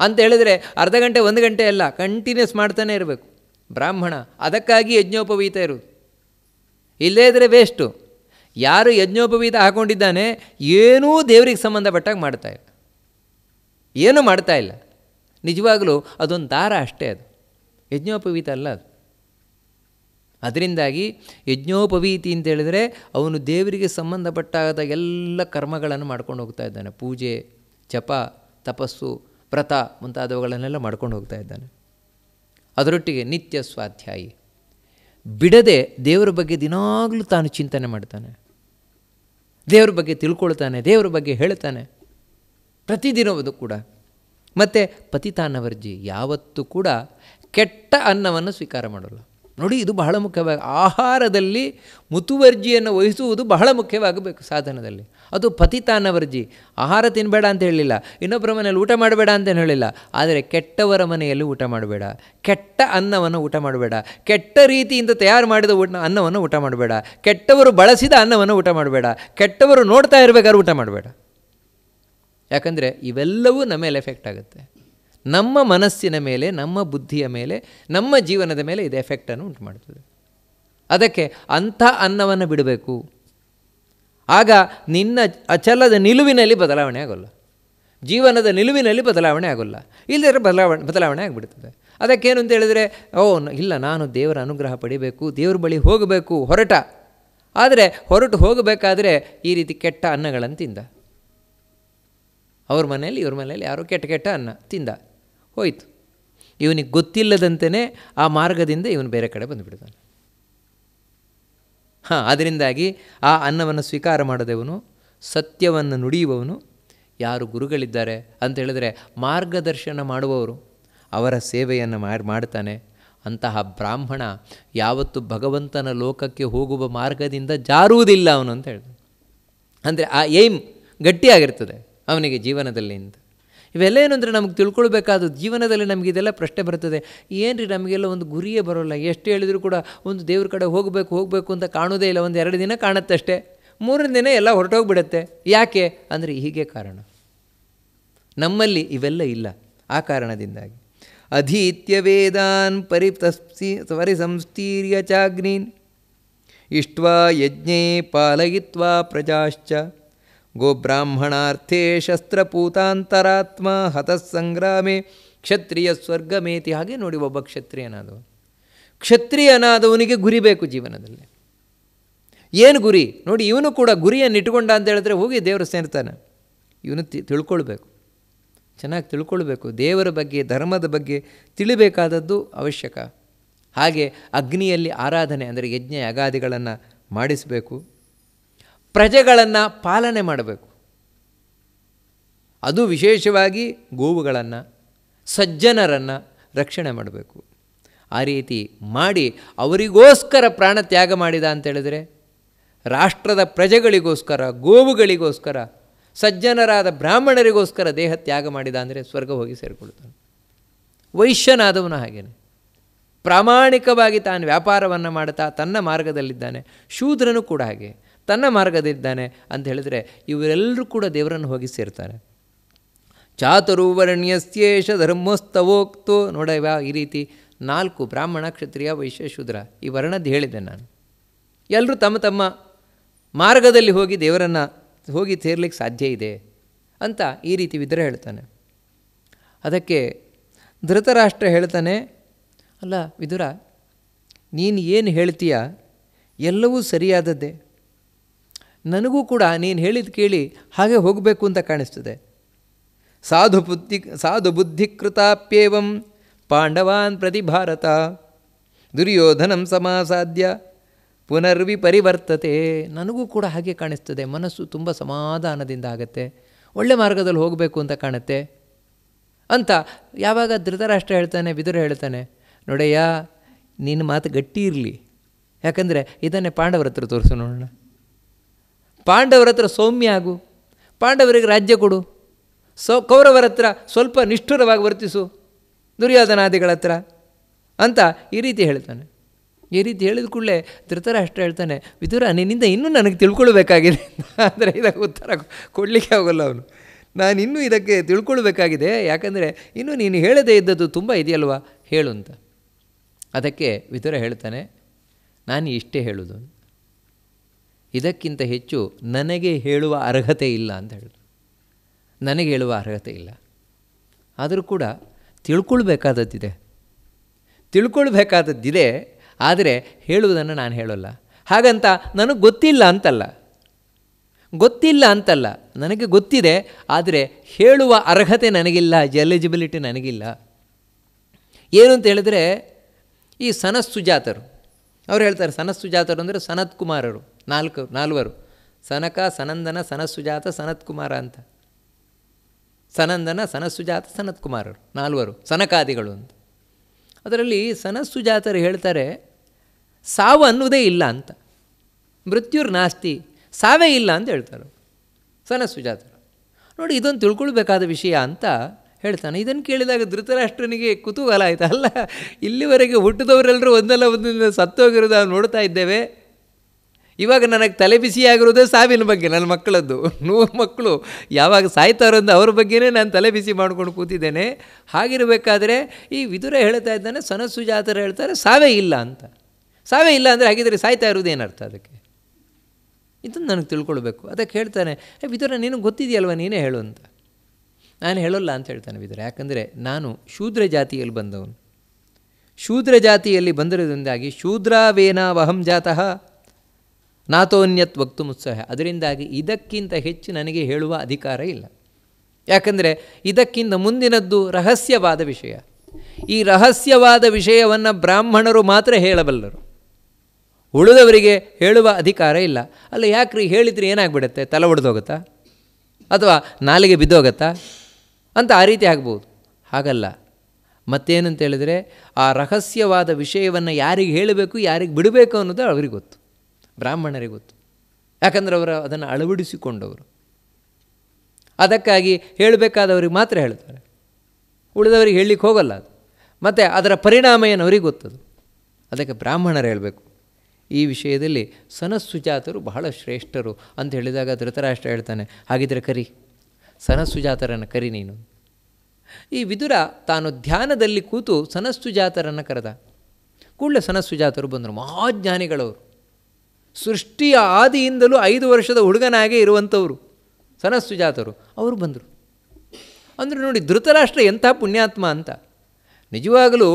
ಅಂತ ಹೇಳಿದರೆ ಅರ್ಧ ಗಂಟೆ, ಒಂದು ಗಂಟೆ ಅಲ್ಲ ಕಂಟಿನ್ಯೂಸ್ ಮಾಡ್ತಾನೆ ಇರಬೇಕು. ಬ್ರಾಹ್ಮಣ, ಅದಕ್ಕಾಗಿ ಯಜ್ಞೋಪವೀತ ಇರು ಇಲ್ಲೇ ಇದ್ದರೆ ವೇಸ್ಟು ಯಾರು ಯಜ್ಞೋಪವೀತ ಹಾಕ್ಕೊಂಡಿದ್ದಾನೆ ಏನೂ ದೇವರಿಗೆ ಸಂಬಂಧಪಟ್ಟಾಗ ಮಾಡ್ತಾ ಇಲ್ಲ. ಏನೂ ಮಾಡ್ತಾ ಇಲ್ಲ. ನಿಜವಾಗಲೂ ಅದೊಂದು ದಾರ ಅಷ್ಟೇ ಅದು. ಯಜ್ಞೋಪವೀತ ಅಲ್ಲ ಅದು. ಅದರಿಂದಾಗಿ ಯಜ್ಞೋಪವೀತಿ ಅಂತ ಹೇಳಿದರೆ ಅವನು ದೇವರಿಗೆ ಸಂಬಂಧಪಟ್ಟಾದ ಎಲ್ಲ ಕರ್ಮಗಳನ್ನು ಮಾಡ್ಕೊಂಡು ಹೋಗ್ತಾ ಇದ್ದಾನೆ. ಪೂಜೆ, ಜಪ, ತಪಸ್ಸು, ವ್ರತ ಮುಂತಾದವುಗಳನ್ನೆಲ್ಲ ಮಾಡ್ಕೊಂಡು ಹೋಗ್ತಾ ಇದ್ದಾನೆ. ಅದರೊಟ್ಟಿಗೆ ನಿತ್ಯ ಸ್ವಾಧ್ಯಾಯಿ. ಬಿಡದೆ ದೇವರ ಬಗ್ಗೆ ದಿನಾಗಲೂ ತಾನು ಚಿಂತನೆ ಮಾಡ್ತಾನೆ. ದೇವರ ಬಗ್ಗೆ ತಿಳ್ಕೊಳ್ತಾನೆ, ದೇವರ ಬಗ್ಗೆ ಹೇಳ್ತಾನೆ. ಪ್ರತಿದಿನವದು ಕೂಡ. ಮತ್ತು ಪತಿತಾನವರ್ಜಿ ಯಾವತ್ತೂ ಕೂಡ ಕೆಟ್ಟ ಅನ್ನವನ್ನು ಸ್ವೀಕಾರ ಮಾಡಲ್ಲ. ನೋಡಿ, ಇದು ಬಹಳ ಮುಖ್ಯವಾಗಿ ಆಹಾರದಲ್ಲಿ ಮುತುವರ್ಜಿಯನ್ನು ವಹಿಸುವುದು ಬಹಳ ಮುಖ್ಯವಾಗಬೇಕು ಸಾಧನದಲ್ಲಿ. ಅದು ಪತಿತಾನವರ್ಜಿ. ಆಹಾರ ತಿನ್ನಬೇಡ ಅಂತ ಹೇಳಿಲ್ಲ. ಇನ್ನೊಬ್ಬರ ಮನೆಯಲ್ಲಿ ಊಟ ಮಾಡಬೇಡ ಅಂತ ಹೇಳಿಲ್ಲ. ಆದರೆ ಕೆಟ್ಟವರ ಮನೆಯಲ್ಲಿ ಊಟ ಮಾಡಬೇಡ. ಕೆಟ್ಟ ಅನ್ನವನ್ನು ಊಟ ಮಾಡಬೇಡ. ಕೆಟ್ಟ ರೀತಿಯಿಂದ ತಯಾರು ಮಾಡಿದ ಊಟ ಅನ್ನವನ್ನು ಊಟ ಮಾಡಬೇಡ. ಕೆಟ್ಟವರು ಬಳಸಿದ ಅನ್ನವನ್ನು ಊಟ ಮಾಡಬೇಡ. ಕೆಟ್ಟವರು ನೋಡ್ತಾ ಇರಬೇಕಾದ್ರೆ ಊಟ ಮಾಡಬೇಡ. ಯಾಕಂದರೆ ಇವೆಲ್ಲವೂ ನಮ್ಮ ಮೇಲೆ ಎಫೆಕ್ಟ್ ಆಗುತ್ತೆ. ನಮ್ಮ ಮನಸ್ಸಿನ ಮೇಲೆ, ನಮ್ಮ ಬುದ್ಧಿಯ ಮೇಲೆ, ನಮ್ಮ ಜೀವನದ ಮೇಲೆ ಇದು ಎಫೆಕ್ಟನ್ನು ಉಂಟು ಮಾಡ್ತದೆ ಅದಕ್ಕೆ ಅಂಥ ಅನ್ನವನ್ನು ಬಿಡಬೇಕು. ಆಗ ನಿನ್ನ ಅಚಲದ ನಿಲುವಿನಲ್ಲಿ ಬದಲಾವಣೆ ಆಗೋಲ್ಲ. ಜೀವನದ ನಿಲುವಿನಲ್ಲಿ ಬದಲಾವಣೆ ಆಗೋಲ್ಲ. ಇಲ್ಲದ್ರೆ ಬದಲಾವಣೆ ಬದಲಾವಣೆ ಆಗಿಬಿಡ್ತದೆ. ಅದಕ್ಕೇನು ಅಂತ ಹೇಳಿದರೆ, ಓ ಇಲ್ಲ, ನಾನು ದೇವರ ಅನುಗ್ರಹ ಪಡಿಬೇಕು, ದೇವ್ರ ಬಳಿ ಹೋಗಬೇಕು, ಹೊರಟ. ಆದರೆ ಹೊರಟು ಹೋಗಬೇಕಾದ್ರೆ ಈ ರೀತಿ ಕೆಟ್ಟ ಅನ್ನಗಳನ್ನು ತಿಂದ. ಅವ್ರ ಮನೆಯಲ್ಲಿ, ಇವ್ರ ಮನೆಯಲ್ಲಿ ಯಾರೋ ಕೆಟ್ಟ ಕೆಟ್ಟ ಅನ್ನ ತಿಂದ. ಹೋಯಿತು. ಇವನಿಗೆ ಗೊತ್ತಿಲ್ಲದಂತೆಯೇ ಆ ಮಾರ್ಗದಿಂದ ಇವನು ಬೇರೆ ಕಡೆ ಬಂದುಬಿಡ್ತಾನೆ. ಹಾಂ ಅದರಿಂದಾಗಿ ಆ ಅನ್ನವನ್ನು ಸ್ವೀಕಾರ ಮಾಡದವನು, ಸತ್ಯವನ್ನು ನುಡಿಯುವವನು, ಯಾರು ಗುರುಗಳಿದ್ದಾರೆ ಅಂತ ಹೇಳಿದರೆ ಮಾರ್ಗದರ್ಶನ ಮಾಡುವವರು, ಅವರ ಸೇವೆಯನ್ನು ಮಾಡಿ, ಮಾಡ್ತಾನೆ. ಅಂತಹ ಬ್ರಾಹ್ಮಣ ಯಾವತ್ತು ಭಗವಂತನ ಲೋಕಕ್ಕೆ ಹೋಗುವ ಮಾರ್ಗದಿಂದ ಜಾರುವುದಿಲ್ಲ ಅವನು ಅಂತ ಹೇಳಿದ ಅಂದರೆ ಆ ಏಮ್ ಗಟ್ಟಿಯಾಗಿರ್ತದೆ ಅವನಿಗೆ ಜೀವನದಲ್ಲಿ ಅಂತ. ಇವೆಲ್ಲ ಏನು ಅಂದರೆ ನಮಗೆ ತಿಳ್ಕೊಳ್ಬೇಕಾದ ಜೀವನದಲ್ಲಿ ನಮಗೆ ಇದೆಲ್ಲ ಪ್ರಶ್ನೆ ಬರ್ತದೆ. ಏನು ರೀ ನಮಗೆಲ್ಲ ಒಂದು ಗುರಿಯೇ ಬರೋಲ್ಲ. ಎಷ್ಟು ಹೇಳಿದರೂ ಕೂಡ ಒಂದು ದೇವ್ರ ಕಡೆ ಹೋಗಬೇಕು ಹೋಗಬೇಕು ಅಂತ ಕಾಣೋದೇ ಇಲ್ಲ. ಒಂದು ಎರಡು ದಿನ ಕಾಣುತ್ತಷ್ಟೇ ಮೂರನೇ ದಿನ ಎಲ್ಲ ಹೊರಟೋಗ್ಬಿಡತ್ತೆ. ಯಾಕೆ? ಅಂದರೆ ಹೀಗೆ ಕಾರಣ. ನಮ್ಮಲ್ಲಿ ಇವೆಲ್ಲ ಇಲ್ಲ ಆ ಕಾರಣದಿಂದಾಗಿ. ಅಧೀತ್ಯ ವೇದಾನ್ ಪರಿತಸ್ತಿ ಪರಿಸಂಸ್ಥೀರ್ಯ ಚಾಗ್ನೀನ್. ಇಷ್ಟ್ವಾ ಯಜ್ಞೇ ಪಾಲಯಿತ್ವಾ ಪ್ರಜಾಶ್ಚ. ಗೋಬ್ರಾಹ್ಮಣಾರ್ಥೇ ಶಸ್ತ್ರಪೂತಾಂತರಾತ್ಮ ಹತಸ್ಸಂಗ್ರಾಮೆ ಕ್ಷತ್ರಿಯ ಸ್ವರ್ಗಮೇತಿ. ಹಾಗೆ ನೋಡಿ ಒಬ್ಬ ಕ್ಷತ್ರಿಯನಾದವನು. ಕ್ಷತ್ರಿಯನಾದವನಿಗೆ ಗುರಿ ಬೇಕು ಜೀವನದಲ್ಲಿ. ಏನು ಗುರಿ? ನೋಡಿ, ಇವನು ಕೂಡ ಗುರಿಯನ್ನು ಇಟ್ಕೊಂಡ ಅಂತ ಹೇಳಿದ್ರೆ ಹೋಗಿ ದೇವರು ಸೇರ್ತಾನೆ. ಇವನು ತಿಳ್ಕೊಳ್ಬೇಕು. ಚೆನ್ನಾಗಿ ತಿಳ್ಕೊಳ್ಬೇಕು. ದೇವರ ಬಗ್ಗೆ, ಧರ್ಮದ ಬಗ್ಗೆ ತಿಳಿಬೇಕಾದದ್ದು ಅವಶ್ಯಕ. ಹಾಗೆ ಅಗ್ನಿಯಲ್ಲಿ ಆರಾಧನೆ, ಅಂದರೆ ಯಜ್ಞ, ಯಾಗಾದಿಗಳನ್ನು ಮಾಡಿಸಬೇಕು. ಪ್ರಜೆಗಳನ್ನು ಪಾಲನೆ ಮಾಡಬೇಕು. ಅದು ವಿಶೇಷವಾಗಿ ಗೋವುಗಳನ್ನು, ಸಜ್ಜನರನ್ನು ರಕ್ಷಣೆ ಮಾಡಬೇಕು. ಆ ರೀತಿ ಮಾಡಿ ಅವರಿಗೋಸ್ಕರ ಪ್ರಾಣ ತ್ಯಾಗ ಮಾಡಿದ ಅಂತೇಳಿದರೆ ರಾಷ್ಟ್ರದ ಪ್ರಜೆಗಳಿಗೋಸ್ಕರ, ಗೋವುಗಳಿಗೋಸ್ಕರ, ಸಜ್ಜನರಾದ ಬ್ರಾಹ್ಮಣರಿಗೋಸ್ಕರ ದೇಹ ತ್ಯಾಗ ಮಾಡಿದ ಅಂದರೆ ಸ್ವರ್ಗ ಹೋಗಿ ಸೇರಿಕೊಳ್ಳುತ್ತಾನೆ ವೈಶ್ಯನಾದವನು ಹಾಗೇನೆ. ಪ್ರಾಮಾಣಿಕವಾಗಿ ತಾನು ವ್ಯಾಪಾರವನ್ನು ಮಾಡುತ್ತಾ ತನ್ನ ಮಾರ್ಗದಲ್ಲಿದ್ದಾನೆ. ಶೂದ್ರನು ಕೂಡ ಹಾಗೆ. ತನ್ನ ಮಾರ್ಗದಿದ್ದಾನೆ ಅಂತ ಹೇಳಿದರೆ ಇವರೆಲ್ಲರೂ ಕೂಡ ದೇವರನ್ನು ಹೋಗಿ ಸೇರ್ತಾರೆ. ಚಾತುರ್ವರ್ಣ್ಯಸ್ಯೇಷ ಧರ್ಮೋಸ್ತವೋಕ್ತು ನೋಡವ ಈ ರೀತಿ ನಾಲ್ಕು ಬ್ರಾಹ್ಮಣ ಕ್ಷತ್ರಿಯ ವೈಶ್ಯ ಶೂದ್ರ ಈ ವರ್ಣದ್ದು ಹೇಳಿದ್ದೆ ನಾನು. ಎಲ್ಲರೂ ತಮ್ಮ ತಮ್ಮ ಮಾರ್ಗದಲ್ಲಿ ಹೋಗಿ ದೇವರನ್ನು ಹೋಗಿ ಸೇರ್ಲಿಕ್ಕೆ ಸಾಧ್ಯ ಇದೆ ಅಂತ ಈ ರೀತಿ ವಿದ್ರ ಹೇಳ್ತಾನೆ. ಅದಕ್ಕೆ ಧೃತರಾಷ್ಟ್ರ ಹೇಳ್ತಾನೆ, ಅಲ್ಲ ವಿದುರ, ನೀನು ಏನು ಹೇಳ್ತೀಯ? ಎಲ್ಲವೂ ಸರಿಯಾದದ್ದೇ. ನನಗೂ ಕೂಡ ನೀನು ಹೇಳಿದ ಕೇಳಿ ಹಾಗೆ ಹೋಗಬೇಕು ಅಂತ ಕಾಣಿಸ್ತದೆ. ಸಾಧು ಬುದ್ಧಿ, ಸಾಧು ಬುದ್ಧಿಕೃತಾಪ್ಯೇವಂ ಪಾಂಡವಾನ್ ಪ್ರತಿ ಭಾರತ ದುರ್ಯೋಧನಂ ಸಮಾಸಾಧ್ಯ, ಪುನರ್ವಿಪರಿವರ್ತತೆ. ನನಗೂ ಕೂಡ ಹಾಗೆ ಕಾಣಿಸ್ತದೆ. ಮನಸ್ಸು ತುಂಬ ಸಮಾಧಾನದಿಂದ ಆಗತ್ತೆ. ಒಳ್ಳೆ ಮಾರ್ಗದಲ್ಲಿ ಹೋಗಬೇಕು ಅಂತ ಕಾಣುತ್ತೆ. ಅಂತ ಯಾವಾಗ ಧೃತರಾಷ್ಟ್ರ ಹೇಳ್ತಾನೆ, ವಿದುರ ಹೇಳ್ತಾನೆ, ನೋಡಯ್ಯ ನಿನ್ನ ಮಾತು ಗಟ್ಟಿ ಇರಲಿ. ಯಾಕಂದರೆ ಇದನ್ನೇ ಪಾಂಡವರ ಹತ್ರ ತೋರಿಸು ನೋಡೋಣ. ಪಾಂಡವರ ಹತ್ರ ಸೌಮ್ಯ ಆಗು. ಪಾಂಡವರಿಗೆ ರಾಜ್ಯ ಕೊಡು. ಸೊ, ಕೌರವರ ಹತ್ರ ಸ್ವಲ್ಪ ನಿಷ್ಠುರವಾಗಿ ವರ್ತಿಸು. ದುರ್ಯೋಧನಾದಿಗಳ ಹತ್ರ. ಅಂತ ಈ ರೀತಿ ಹೇಳ್ತಾನೆ. ಈ ರೀತಿ ಹೇಳಿದ ಕೂಡಲೇ ಧೃತರಾಷ್ಟ್ರ ಹೇಳ್ತಾನೆ, ವಿದುರ, ನಿನ್ನಿಂದ ಇನ್ನೂ ನನಗೆ ತಿಳ್ಕೊಳ್ಬೇಕಾಗಿದೆ. ಅಂದರೆ ಇದಕ್ಕೆ ಉತ್ತರ ಕೊಡಲಿಕ್ಕೆ ಆಗೋಲ್ಲ ಅವನು. ನಾನು ಇನ್ನೂ ಇದಕ್ಕೆ ತಿಳ್ಕೊಳ್ಬೇಕಾಗಿದೆ. ಯಾಕಂದರೆ ಇನ್ನೂ ನೀನು ಹೇಳದೇ ಇದ್ದದ್ದು ತುಂಬ ಇದೆಯಲ್ವಾ? ಹೇಳು ಅಂತ. ಅದಕ್ಕೆ ವಿದುರ ಹೇಳ್ತಾನೆ, ನಾನು ಇಷ್ಟೇ ಹೇಳೋದು. ಇದಕ್ಕಿಂತ ಹೆಚ್ಚು ನನಗೆ ಹೇಳುವ ಅರ್ಹತೆ ಇಲ್ಲ ಅಂತ ಹೇಳಿದ್ರು. ನನಗೆ ಹೇಳುವ ಅರ್ಹತೆ ಇಲ್ಲ. ಆದರೂ ಕೂಡ ತಿಳ್ಕೊಳ್ಬೇಕಾದದ್ದಿದೆ. ತಿಳ್ಕೊಳ್ಬೇಕಾದದ್ದಿದೆ, ಆದರೆ ಹೇಳುವುದನ್ನು ನಾನು ಹೇಳೋಲ್ಲ. ಹಾಗಂತ ನನಗೆ ಗೊತ್ತಿಲ್ಲ ಅಂತಲ್ಲ. ಗೊತ್ತಿಲ್ಲ ಅಂತಲ್ಲ. ನನಗೆ ಗೊತ್ತಿದೆ, ಆದರೆ ಹೇಳುವ ಅರ್ಹತೆ ನನಗಿಲ್ಲ ಎಲಿಜಿಬಿಲಿಟಿ ನನಗಿಲ್ಲ. ಏನು ಅಂತ ಹೇಳಿದ್ರೆ, ಈ ಸನಸ್ಸುಜಾತರು ಅವ್ರು ಹೇಳ್ತಾರೆ ಸನಸ್ಸುಜಾತರು ಅಂದರೆ ಸನತ್ ಕುಮಾರರು ನಾಲ್ಕು, ನಾಲ್ವರು. ಸನಕ, ಸನಂದನ, ಸನಸ್ಸುಜಾತ ಸನತ್ ಕುಮಾರ ಅಂತ. ಸನಂದನ, ಸನಸ್ಸುಜಾತ ಸನತ್ ಕುಮಾರರು ನಾಲ್ವರು. ಸನಕಾದಿಗಳು ಅಂತ. ಅದರಲ್ಲಿ ಸನಸ್ಸುಜಾತರು ಹೇಳ್ತಾರೆ, ಸಾವು ಅನ್ನುವುದೇ ಇಲ್ಲ ಅಂತ. ಮೃತ್ಯುರ್ ನಾಸ್ತಿ, ಸಾವೇ ಇಲ್ಲ ಅಂತ ಹೇಳ್ತಾರೆ. ಸನಸ್ಸುಜಾತರು. ನೋಡಿ, ಇದೊಂದು ತಿಳ್ಕೊಳ್ಬೇಕಾದ ವಿಷಯ ಅಂತ ಹೇಳ್ತಾನೆ. ಇದನ್ನು ಕೇಳಿದಾಗ ಧೃತರಾಷ್ಟ್ರನಿಗೆ ಕುತೂಹಲ ಆಯಿತು ಅಲ್ಲ ಇಲ್ಲಿವರೆಗೆ ಹುಟ್ಟಿದವರೆಲ್ಲರೂ ಒಂದಲ್ಲ ಒಂದಿನ ಸತ್ತೋಗಿರೋದು ನಾವು ನೋಡ್ತಾ ಇದ್ದೇವೆ. ಇವಾಗ ನನಗೆ ತಲೆ ಬಿಸಿಯಾಗಿರೋದೇ ಸಾವಿನ ಬಗ್ಗೆ, ನನ್ನ ಮಕ್ಕಳದ್ದು. ನೂರು ಮಕ್ಕಳು ಯಾವಾಗ ಸಾಯ್ತಾರೋ ಅಂತ ಅವ್ರ ಬಗ್ಗೆನೇ ನಾನು ತಲೆ ಬಿಸಿ ಮಾಡ್ಕೊಂಡು ಕೂತಿದ್ದೇನೆ. ಹಾಗಿರಬೇಕಾದ್ರೆ ಈ ವಿದುರ ಹೇಳ್ತಾ ಇದ್ದಾನೆ ಸನಸುಜಾತರು ಹೇಳ್ತಾರೆ, ಸಾವೇ ಇಲ್ಲ ಅಂತ. ಸಾವೇ ಇಲ್ಲ ಅಂದರೆ ಹಾಗಿದ್ರೆ ಸಾಯ್ತಾ ಇರೋದು ಏನರ್ಥ ಅದಕ್ಕೆ? ಇದನ್ನು ನನಗೆ ತಿಳ್ಕೊಳ್ಬೇಕು. ಅದಕ್ಕೆ ಹೇಳ್ತಾನೆ, ಏ ವಿದುರ, ನೀನು ಗೊತ್ತಿದೆಯಲ್ವ, ನೀನೇ ಹೇಳು ಅಂತ. ನಾನು ಹೇಳೋಲ್ಲ ಅಂತ ಹೇಳ್ತಾನೆ ವಿದುರ. ಯಾಕಂದರೆ ನಾನು ಶೂದ್ರ ಜಾತಿಯಲ್ಲಿ ಬಂದವನು. ಶೂದ್ರ ಜಾತಿಯಲ್ಲಿ ಬಂದಿರೋದ್ರಿಂದಾಗಿ ಶೂದ್ರಾವೇನಾವಹಂ ಜಾತಃ. ನಾತೋನ್ಯತ್ ವಕ್ತು ಮುತ್ಸಹ ಅದರಿಂದಾಗಿ ಇದಕ್ಕಿಂತ ಹೆಚ್ಚು ನನಗೆ ಹೇಳುವ ಅಧಿಕಾರ ಇಲ್ಲ. ಯಾಕಂದರೆ ಇದಕ್ಕಿಂತ ಮುಂದಿನದ್ದು ರಹಸ್ಯವಾದ ವಿಷಯ. ಈ ರಹಸ್ಯವಾದ ವಿಷಯವನ್ನು ಬ್ರಾಹ್ಮಣರು ಮಾತ್ರ ಹೇಳಬಲ್ಲರು. ಉಳಿದವರಿಗೆ ಹೇಳುವ ಅಧಿಕಾರ ಇಲ್ಲ. ಅಲ್ಲ, ಯಾಕ್ರಿ ಹೇಳಿದರೆ ಏನಾಗ್ಬಿಡುತ್ತೆ? ತಲೆ ಒಡೆದೋಗುತ್ತಾ? ಅಥವಾ ನಾಲಿಗೆ ಬಿದ್ದೋಗತ್ತಾ? ಅಂತ ಆ ರೀತಿ ಆಗ್ಬೋದು. ಹಾಗಲ್ಲ. ಮತ್ತೇನಂತೇಳಿದರೆ ಅಂತ ಹೇಳಿದರೆ ಆ ರಹಸ್ಯವಾದ ವಿಷಯವನ್ನು ಯಾರಿಗೆ ಹೇಳಬೇಕು, ಯಾರಿಗೆ ಬಿಡಬೇಕು ಅನ್ನೋದು ಅವ್ರಿಗೆ ಗೊತ್ತು. ಬ್ರಾಹ್ಮಣರಿಗೆ ಗೊತ್ತು. ಯಾಕಂದರೆ ಅವರು ಅದನ್ನು ಅಳವಡಿಸಿಕೊಂಡವರು. ಅದಕ್ಕಾಗಿ ಹೇಳಬೇಕಾದವ್ರಿಗೆ ಮಾತ್ರ ಹೇಳ್ತಾರೆ. ಉಳಿದವರಿಗೆ ಹೇಳಲಿಕ್ಕೆ ಹೋಗಲ್ಲ ಅದು. ಮತ್ತು ಅದರ ಪರಿಣಾಮ ಏನು ಅವ್ರಿಗೆ ಗೊತ್ತದು. ಅದಕ್ಕೆ ಬ್ರಾಹ್ಮಣರು ಹೇಳಬೇಕು. ಈ ವಿಷಯದಲ್ಲಿ ಸನಸ್ಸುಜಾತರು ಬಹಳ ಶ್ರೇಷ್ಠರು ಅಂತ ಹೇಳಿದಾಗ ಧೃತರಾಷ್ಟ್ರ ಹೇಳ್ತಾನೆ, ಹಾಗಿದ್ರೆ ಕರಿ. ಸನಸ್ಸುಜಾತರನ್ನು ಕರಿ ನೀನು. ಈ ವಿದುರ ತಾನು ಧ್ಯಾನದಲ್ಲಿ ಕೂತು ಸನಸ್ಸುಜಾತರನ್ನು ಕರೆದ. ಕೂಡಲೇ ಸನಸ್ಸುಜಾತರು ಬಂದರು. ಮಹಾಜ್ಞಾನಿಗಳವರು. ಸೃಷ್ಟಿಯ ಆದಿಯಿಂದಲೂ ಐದು ವರ್ಷದ ಹುಡುಗನಾಗೇ ಇರುವಂಥವರು ಸನಸ್ಸುಜಾತರು ಅವರು ಬಂದರು. ಅಂದರೆ ನೋಡಿ, ಧೃತರಾಷ್ಟ್ರ ಎಂಥ ಪುಣ್ಯಾತ್ಮ ಅಂತ. ನಿಜವಾಗಲೂ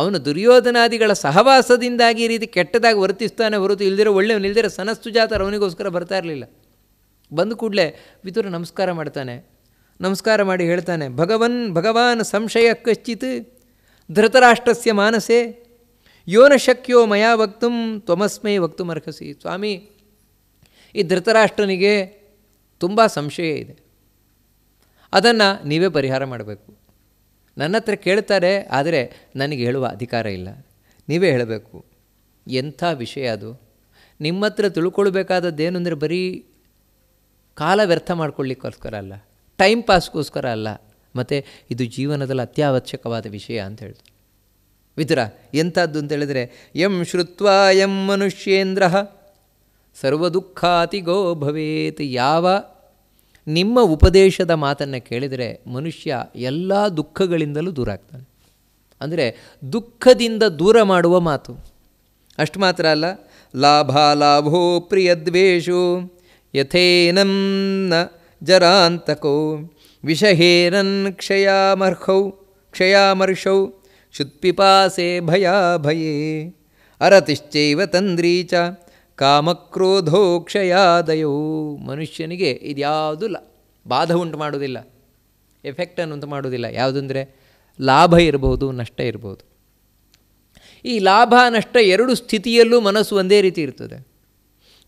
ಅವನು ದುರ್ಯೋಧನಾದಿಗಳ ಸಹವಾಸದಿಂದಾಗಿ ಈ ರೀತಿ ಕೆಟ್ಟದಾಗಿ ವರ್ತಿಸ್ತಾನೆ ಹೊರತು ಇಲ್ದಿರೋ ಒಳ್ಳೆಯವನು, ಇಲ್ದಿರೋ ಸನಸ್ಸುಜಾತರು ಅವನಿಗೋಸ್ಕರ ಬರ್ತಾ ಇರಲಿಲ್ಲ. ಬಂದ ಕೂಡಲೇ ವಿದುರ ನಮಸ್ಕಾರ ಮಾಡ್ತಾನೆ, ನಮಸ್ಕಾರ ಮಾಡಿ ಹೇಳ್ತಾನೆ, ಭಗವನ್ ಭಗವಾನ್ ಸಂಶಯ ಕಶ್ಚಿತ್, ಧೃತರಾಷ್ಟ್ರಸ್ಯ ಮಾನಸೆ ಯೋನ ಶಕ್ಯೋ ಮಯಾ ವಕ್ತು ತ್ವಮಸ್ಮೈ ವಕ್ತುಮರ್ಹಸಿ. ಸ್ವಾಮಿ, ಈ ಧೃತರಾಷ್ಟ್ರನಿಗೆ ತುಂಬ ಸಂಶಯ ಇದೆ. ಅದನ್ನು ನೀವೇ ಪರಿಹಾರ ಮಾಡಬೇಕು. ನನ್ನ ಹತ್ರ ಕೇಳ್ತಾರೆ, ಆದರೆ ನನಗೆ ಹೇಳುವ ಅಧಿಕಾರ ಇಲ್ಲ. ನೀವೇ ಹೇಳಬೇಕು. ಎಂಥ ವಿಷಯ ಅದು? ನಿಮ್ಮ ಹತ್ರ ತಿಳ್ಕೊಳ್ಬೇಕಾದದ್ದೇನು ಅಂದರೆ ಬರೀ ಕಾಲ ವ್ಯರ್ಥ ಮಾಡ್ಕೊಳ್ಳಿಕ್ಕೋಸ್ಕರ ಅಲ್ಲ. ಟೈಮ್ ಪಾಸ್ಗೋಸ್ಕರ ಅಲ್ಲ. ಮತ್ತು ಇದು ಜೀವನದಲ್ಲಿ ಅತ್ಯಾವಶ್ಯಕವಾದ ವಿಷಯ ಅಂತ ಹೇಳ್ತಾರೆ. ವಿದುರ, ಎಂಥದ್ದು ಅಂತ ಹೇಳಿದರೆ, ಯಂ ಶ್ರುತ್ವ ಯಂ ಮನುಷ್ಯೇಂದ್ರ ಸರ್ವದುಃಖಾತಿಗೋ ಭವೇತ್, ಯಾವ ನಿಮ್ಮ ಉಪದೇಶದ ಮಾತನ್ನು ಕೇಳಿದರೆ ಮನುಷ್ಯ ಎಲ್ಲ ದುಃಖಗಳಿಂದಲೂ ದೂರ ಆಗ್ತಾನೆ. ಅಂದರೆ ದುಃಖದಿಂದ ದೂರ ಮಾಡುವ ಮಾತು. ಅಷ್ಟು ಮಾತ್ರ ಅಲ್ಲ, ಲಾಭ ಲಾಭೋ ಪ್ರಿಯದ್ವೇಷೋ, ಯಥೇನಂ ನ ಜರಾಂತಕೋ, ವಿಷಹೇನನ್ ಕ್ಷಯಾಮರ್ಹೌ, ಕ್ಷಯಾಮರ್ಷೌ ಶುತ್ಪಿಪಾಸೆ ಭಯಾಭಯೇ ಅರತಿಶ್ಚೈವ ತಂದ್ರೀ ಚ, ಕಾಮಕ್ರೋಧೋ ಕ್ಷಯಾದಯೋ. ಮನುಷ್ಯನಿಗೆ ಇದ್ಯಾವುದೂ ಲ, ಬಾಧ ಉಂಟು ಮಾಡೋದಿಲ್ಲ ಎಫೆಕ್ಟನ್ನು ಉಂಟು ಮಾಡೋದಿಲ್ಲ ಯಾವುದಂದರೆ ಲಾಭ ಇರ್ಬೋದು, ನಷ್ಟ ಇರ್ಬೋದು. ಈ ಲಾಭ, ನಷ್ಟ ಎರಡು ಸ್ಥಿತಿಯಲ್ಲೂ ಮನಸ್ಸು ಒಂದೇ ರೀತಿ ಇರ್ತದೆ.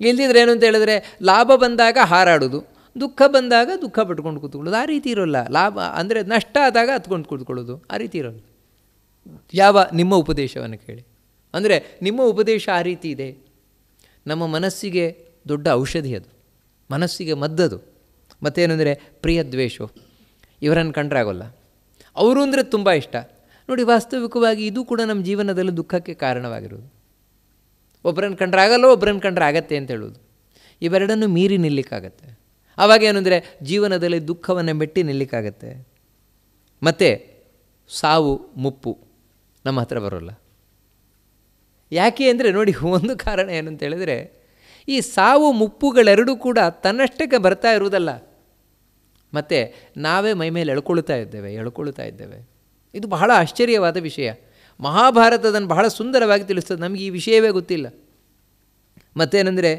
ಇಲ್ದಿದ್ರೆ ಏನು ಅಂತ ಹೇಳಿದ್ರೆ, ಲಾಭ ಬಂದಾಗ ಹಾರಾಡೋದು, ದುಃಖ ಬಂದಾಗ ದುಃಖ ಪಟ್ಕೊಂಡು ಕೂತ್ಕೊಳ್ಳೋದು. ಆ ರೀತಿ ಇರೋಲ್ಲ. ಲಾಭ ಅಂದರೆ ನಷ್ಟ ಆದಾಗ ಹತ್ಕೊಂಡು ಕೂತ್ಕೊಳ್ಳೋದು. ಆ ರೀತಿ ಇರೋಲ್ಲ. ಯಾವ ನಿಮ್ಮ ಉಪದೇಶವನ್ನು ಕೇಳಿ? ಅಂದರೆ ನಿಮ್ಮ ಉಪದೇಶ ಆ ರೀತಿ ಇದೆ. ನಮ್ಮ ಮನಸ್ಸಿಗೆ ದೊಡ್ಡ ಔಷಧಿ ಅದು. ಮನಸ್ಸಿಗೆ ಮದ್ದದು. ಮತ್ತೇನೆಂದರೆ ಪ್ರಿಯ ದ್ವೇಷ. ಇವರನ್ನು ಕಂಡ್ರೆ ಆಗೋಲ್ಲ ಅವರು ಅಂದರೆ ತುಂಬ ಇಷ್ಟ. ನೋಡಿ ವಾಸ್ತವಿಕವಾಗಿ ಇದು ಕೂಡ ನಮ್ಮ ಜೀವನದಲ್ಲಿ ದುಃಖಕ್ಕೆ ಕಾರಣವಾಗಿರೋದು ಒಬ್ಬರನ್ನು ಕಂಡ್ರೆ ಆಗಲ್ಲ ಒಬ್ಬರನ್ನು ಕಂಡ್ರೆ ಆಗತ್ತೆ ಅಂತ ಹೇಳೋದು ಇವೆರಡನ್ನು ಮೀರಿ ನಿಲ್ಲಿಕ್ಕಾಗತ್ತೆ. ಆವಾಗ ಏನಂದರೆ ಜೀವನದಲ್ಲಿ ದುಃಖವನ್ನು ಮೆಟ್ಟಿ ನಿಲ್ಲಿಕ್ಕಾಗತ್ತೆ. ಮತ್ತು ಸಾವು, ಮುಪ್ಪು. ನಮ್ಮ ಹತ್ರ ಬರೋಲ್ಲ. ಯಾಕೆ ಅಂದರೆ ನೋಡಿ ಒಂದು ಕಾರಣ ಏನಂತ ಹೇಳಿದರೆ, ಈ ಸಾವು ಮುಪ್ಪುಗಳೆರಡೂ ಕೂಡ ತನ್ನಷ್ಟಕ್ಕೆ ಬರ್ತಾ ಇರುವುದಲ್ಲ. ಮತ್ತು ನಾವೇ ಮೈ ಮೇಲೆ ಎಳ್ಕೊಳ್ತಾ ಇದ್ದೇವೆ ಎಳ್ಕೊಳ್ತಾ ಇದ್ದೇವೆ. ಇದು ಬಹಳ ಆಶ್ಚರ್ಯವಾದ ವಿಷಯ. ಮಹಾಭಾರತದನ್ನು ಬಹಳ ಸುಂದರವಾಗಿ ತಿಳಿಸ್ತದೆ. ನಮಗೆ ಈ ವಿಷಯವೇ ಗೊತ್ತಿಲ್ಲ. ಮತ್ತೇನೆಂದರೆ,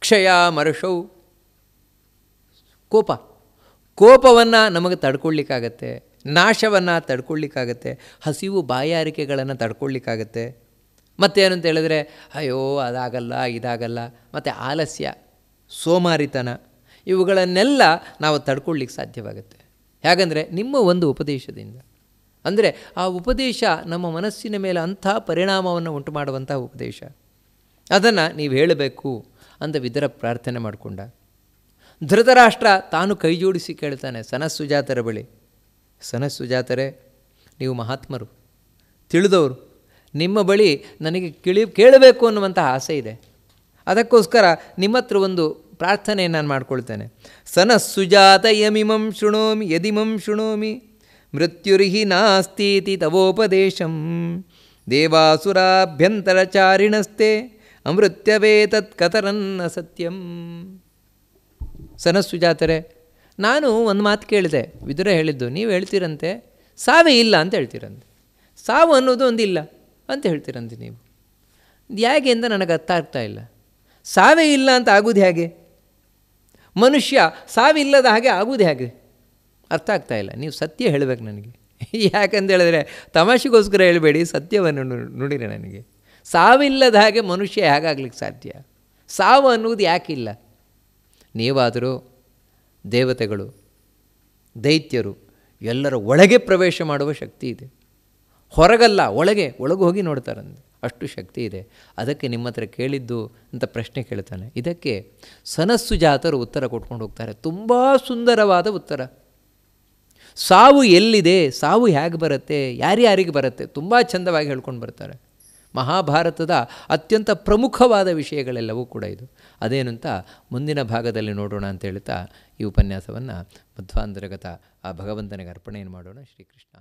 ಕ್ಷಯ ಮರುಷೌ. ಕೋಪ. ಕೋಪವನ್ನು ನಮಗೆ ತಡ್ಕೊಳ್ಳಿಕ್ಕಾಗತ್ತೆ ನಾಶವನ್ನು ತಡ್ಕೊಳ್ಳಿಕ್ಕಾಗತ್ತೆ, ಹಸಿವು ಬಾಯಾರಿಕೆಗಳನ್ನು ತಡ್ಕೊಳ್ಳಿಕ್ಕಾಗತ್ತೆ. ಅಂತ ಹೇಳಿದ್ರೆ, ಅಯ್ಯೋ, ಅದಾಗಲ್ಲ, ಇದಾಗಲ್ಲ, ಮತ್ತು ಆಲಸ್ಯ, ಸೋಮಾರಿತನ, ಇವುಗಳನ್ನೆಲ್ಲ ನಾವು ತಡ್ಕೊಳ್ಳಿಕ್ಕೆ ಸಾಧ್ಯವಾಗುತ್ತೆ. ಹೇಗಂದರೆ, ನಿಮ್ಮ ಒಂದು ಉಪದೇಶದಿಂದ. ಅಂದರೆ, ಆ ಉಪದೇಶ ನಮ್ಮ ಮನಸ್ಸಿನ ಮೇಲೆ ಅಂಥ ಪರಿಣಾಮವನ್ನು ಉಂಟು ಮಾಡುವಂಥ ಉಪದೇಶ. ಅದನ್ನು ನೀವು ಹೇಳಬೇಕು ಅಂತ ವಿದರ ಪ್ರಾರ್ಥನೆ ಮಾಡಿಕೊಂಡ. ಧೃತರಾಷ್ಟ್ರ ತಾನು ಕೈಜೋಡಿಸಿ ಕೇಳ್ತಾನೆ ಸನಸ್ಸುಜಾತರ ಬಳಿ. ಸನಸ್ಸುಜಾತರೆ ನೀವು ಮಹಾತ್ಮರು. ತಿಳಿದವರು, ನಿಮ್ಮ ಬಳಿ ನನಗೆ ಕಿಳಿ, ಕೇಳಬೇಕು ಅನ್ನುವಂಥ ಆಸೆ ಇದೆ. ಅದಕ್ಕೋಸ್ಕರ ನಿಮ್ಮ ಹತ್ರ ಒಂದು ಪ್ರಾರ್ಥನೆ ನಾನು ಮಾಡ್ಕೊಳ್ತೇನೆ. ಸನಸ್ಸುಜಾತ ಯಮಿಮಂ ಶೃಣೋಮಿ, ಯದಿಮಂ ಶೃಣೋಮಿ, ಮೃತ್ಯುರ್ಹಿ ನಾಸ್ತೀತಿ ತವೋಪದೇಶಂ ದೇವಾಸುರಾಭ್ಯಂತರಚಾರಿಣಸ್ತೆ ಅಮೃತ್ಯವೇ ತತ್ ಕತರನ್ನ ಸತ್ಯಂ ಸನಸ್ಸುಜಾತರೆ ನಾನು ಒಂದು ಮಾತು ಕೇಳಿದೆ. ವಿದುರ ಹೇಳಿದ್ದು, ನೀವು ಹೇಳ್ತೀರಂತೆ, ಸಾವೇ ಇಲ್ಲ ಅಂತ ಹೇಳ್ತೀರಂತೆ. ಸಾವು ಅನ್ನೋದು ಒಂದಿಲ್ಲ ಅಂತ ಹೇಳ್ತೀರಂತೆ ನೀವು. ಹೇಗೆ ಅಂತ ನನಗೆ ಅರ್ಥ ಆಗ್ತಾ ಇಲ್ಲ. ಸಾವೇ ಇಲ್ಲ ಅಂತ ಆಗೋದು ಹೇಗೆ? ಮನುಷ್ಯ ಸಾವಿಲ್ಲದ ಹಾಗೆ ಆಗೋದು ಹೇಗೆ? ಅರ್ಥ ಆಗ್ತಾ ಇಲ್ಲ. ನೀವು ಸತ್ಯ ಹೇಳಬೇಕು ನನಗೆ. ಯಾಕಂತ ಹೇಳಿದ್ರೆ, ತಮಾಷೆಗೋಸ್ಕರ ಹೇಳಬೇಡಿ, ಸತ್ಯವನ್ನು ನುಡಿರಿ ನನಗೆ. ಸಾವಿಲ್ಲದ ಹಾಗೆ ಮನುಷ್ಯ ಹೇಗಾಗ್ಲಿಕ್ಕೆ ಸಾಧ್ಯ? ಸಾವು ಅನ್ನುವುದು ಯಾಕಿಲ್ಲ? ನೀವಾದರೂ ದೇವತೆಗಳು, ದೈತ್ಯರು ಎಲ್ಲರ ಒಳಗೆ ಪ್ರವೇಶ ಮಾಡುವ ಶಕ್ತಿ ಇದೆ. ಹೊರಗಲ್ಲ, ಒಳಗೆ ಒಳಗೆ ಹೋಗಿ ನೋಡ್ತಾರಂತೆ. ಅಷ್ಟು ಶಕ್ತಿ ಇದೆ. ಅದಕ್ಕೆ ನಿಮ್ಮ ಹತ್ರ ಕೇಳಿದ್ದು ಅಂತ ಪ್ರಶ್ನೆ ಕೇಳ್ತಾನೆ. ಇದಕ್ಕೆ ಸನಸ್ಸು ಜಾತರು ಉತ್ತರ ಕೊಟ್ಕೊಂಡು ಹೋಗ್ತಾರೆ. ತುಂಬ ಸುಂದರವಾದ ಉತ್ತರ. ಸಾವು ಎಲ್ಲಿದೆ? ಸಾವು ಹೇಗೆ ಬರುತ್ತೆ? ಯಾರ್ಯಾರಿಗೆ ಬರುತ್ತೆ? ತುಂಬ ಚಂದವಾಗಿ ಹೇಳ್ಕೊಂಡು ಬರ್ತಾರೆ. ಮಹಾಭಾರತದ ಅತ್ಯಂತ ಪ್ರಮುಖವಾದ ವಿಷಯಗಳೆಲ್ಲವೂ ಕೂಡ ಇದು. ಅದೇನಂತ ಮುಂದಿನ ಭಾಗದಲ್ಲಿ ನೋಡೋಣ ಅಂತ ಹೇಳ್ತಾ ಈ ಉಪನ್ಯಾಸವನ್ನು ಮಧ್ವಾಂತರ್ಗತ ಆ ಭಗವಂತನಿಗೆ ಅರ್ಪಣೆಯನ್ನು ಮಾಡೋಣ? ಶ್ರೀಕೃಷ್ಣ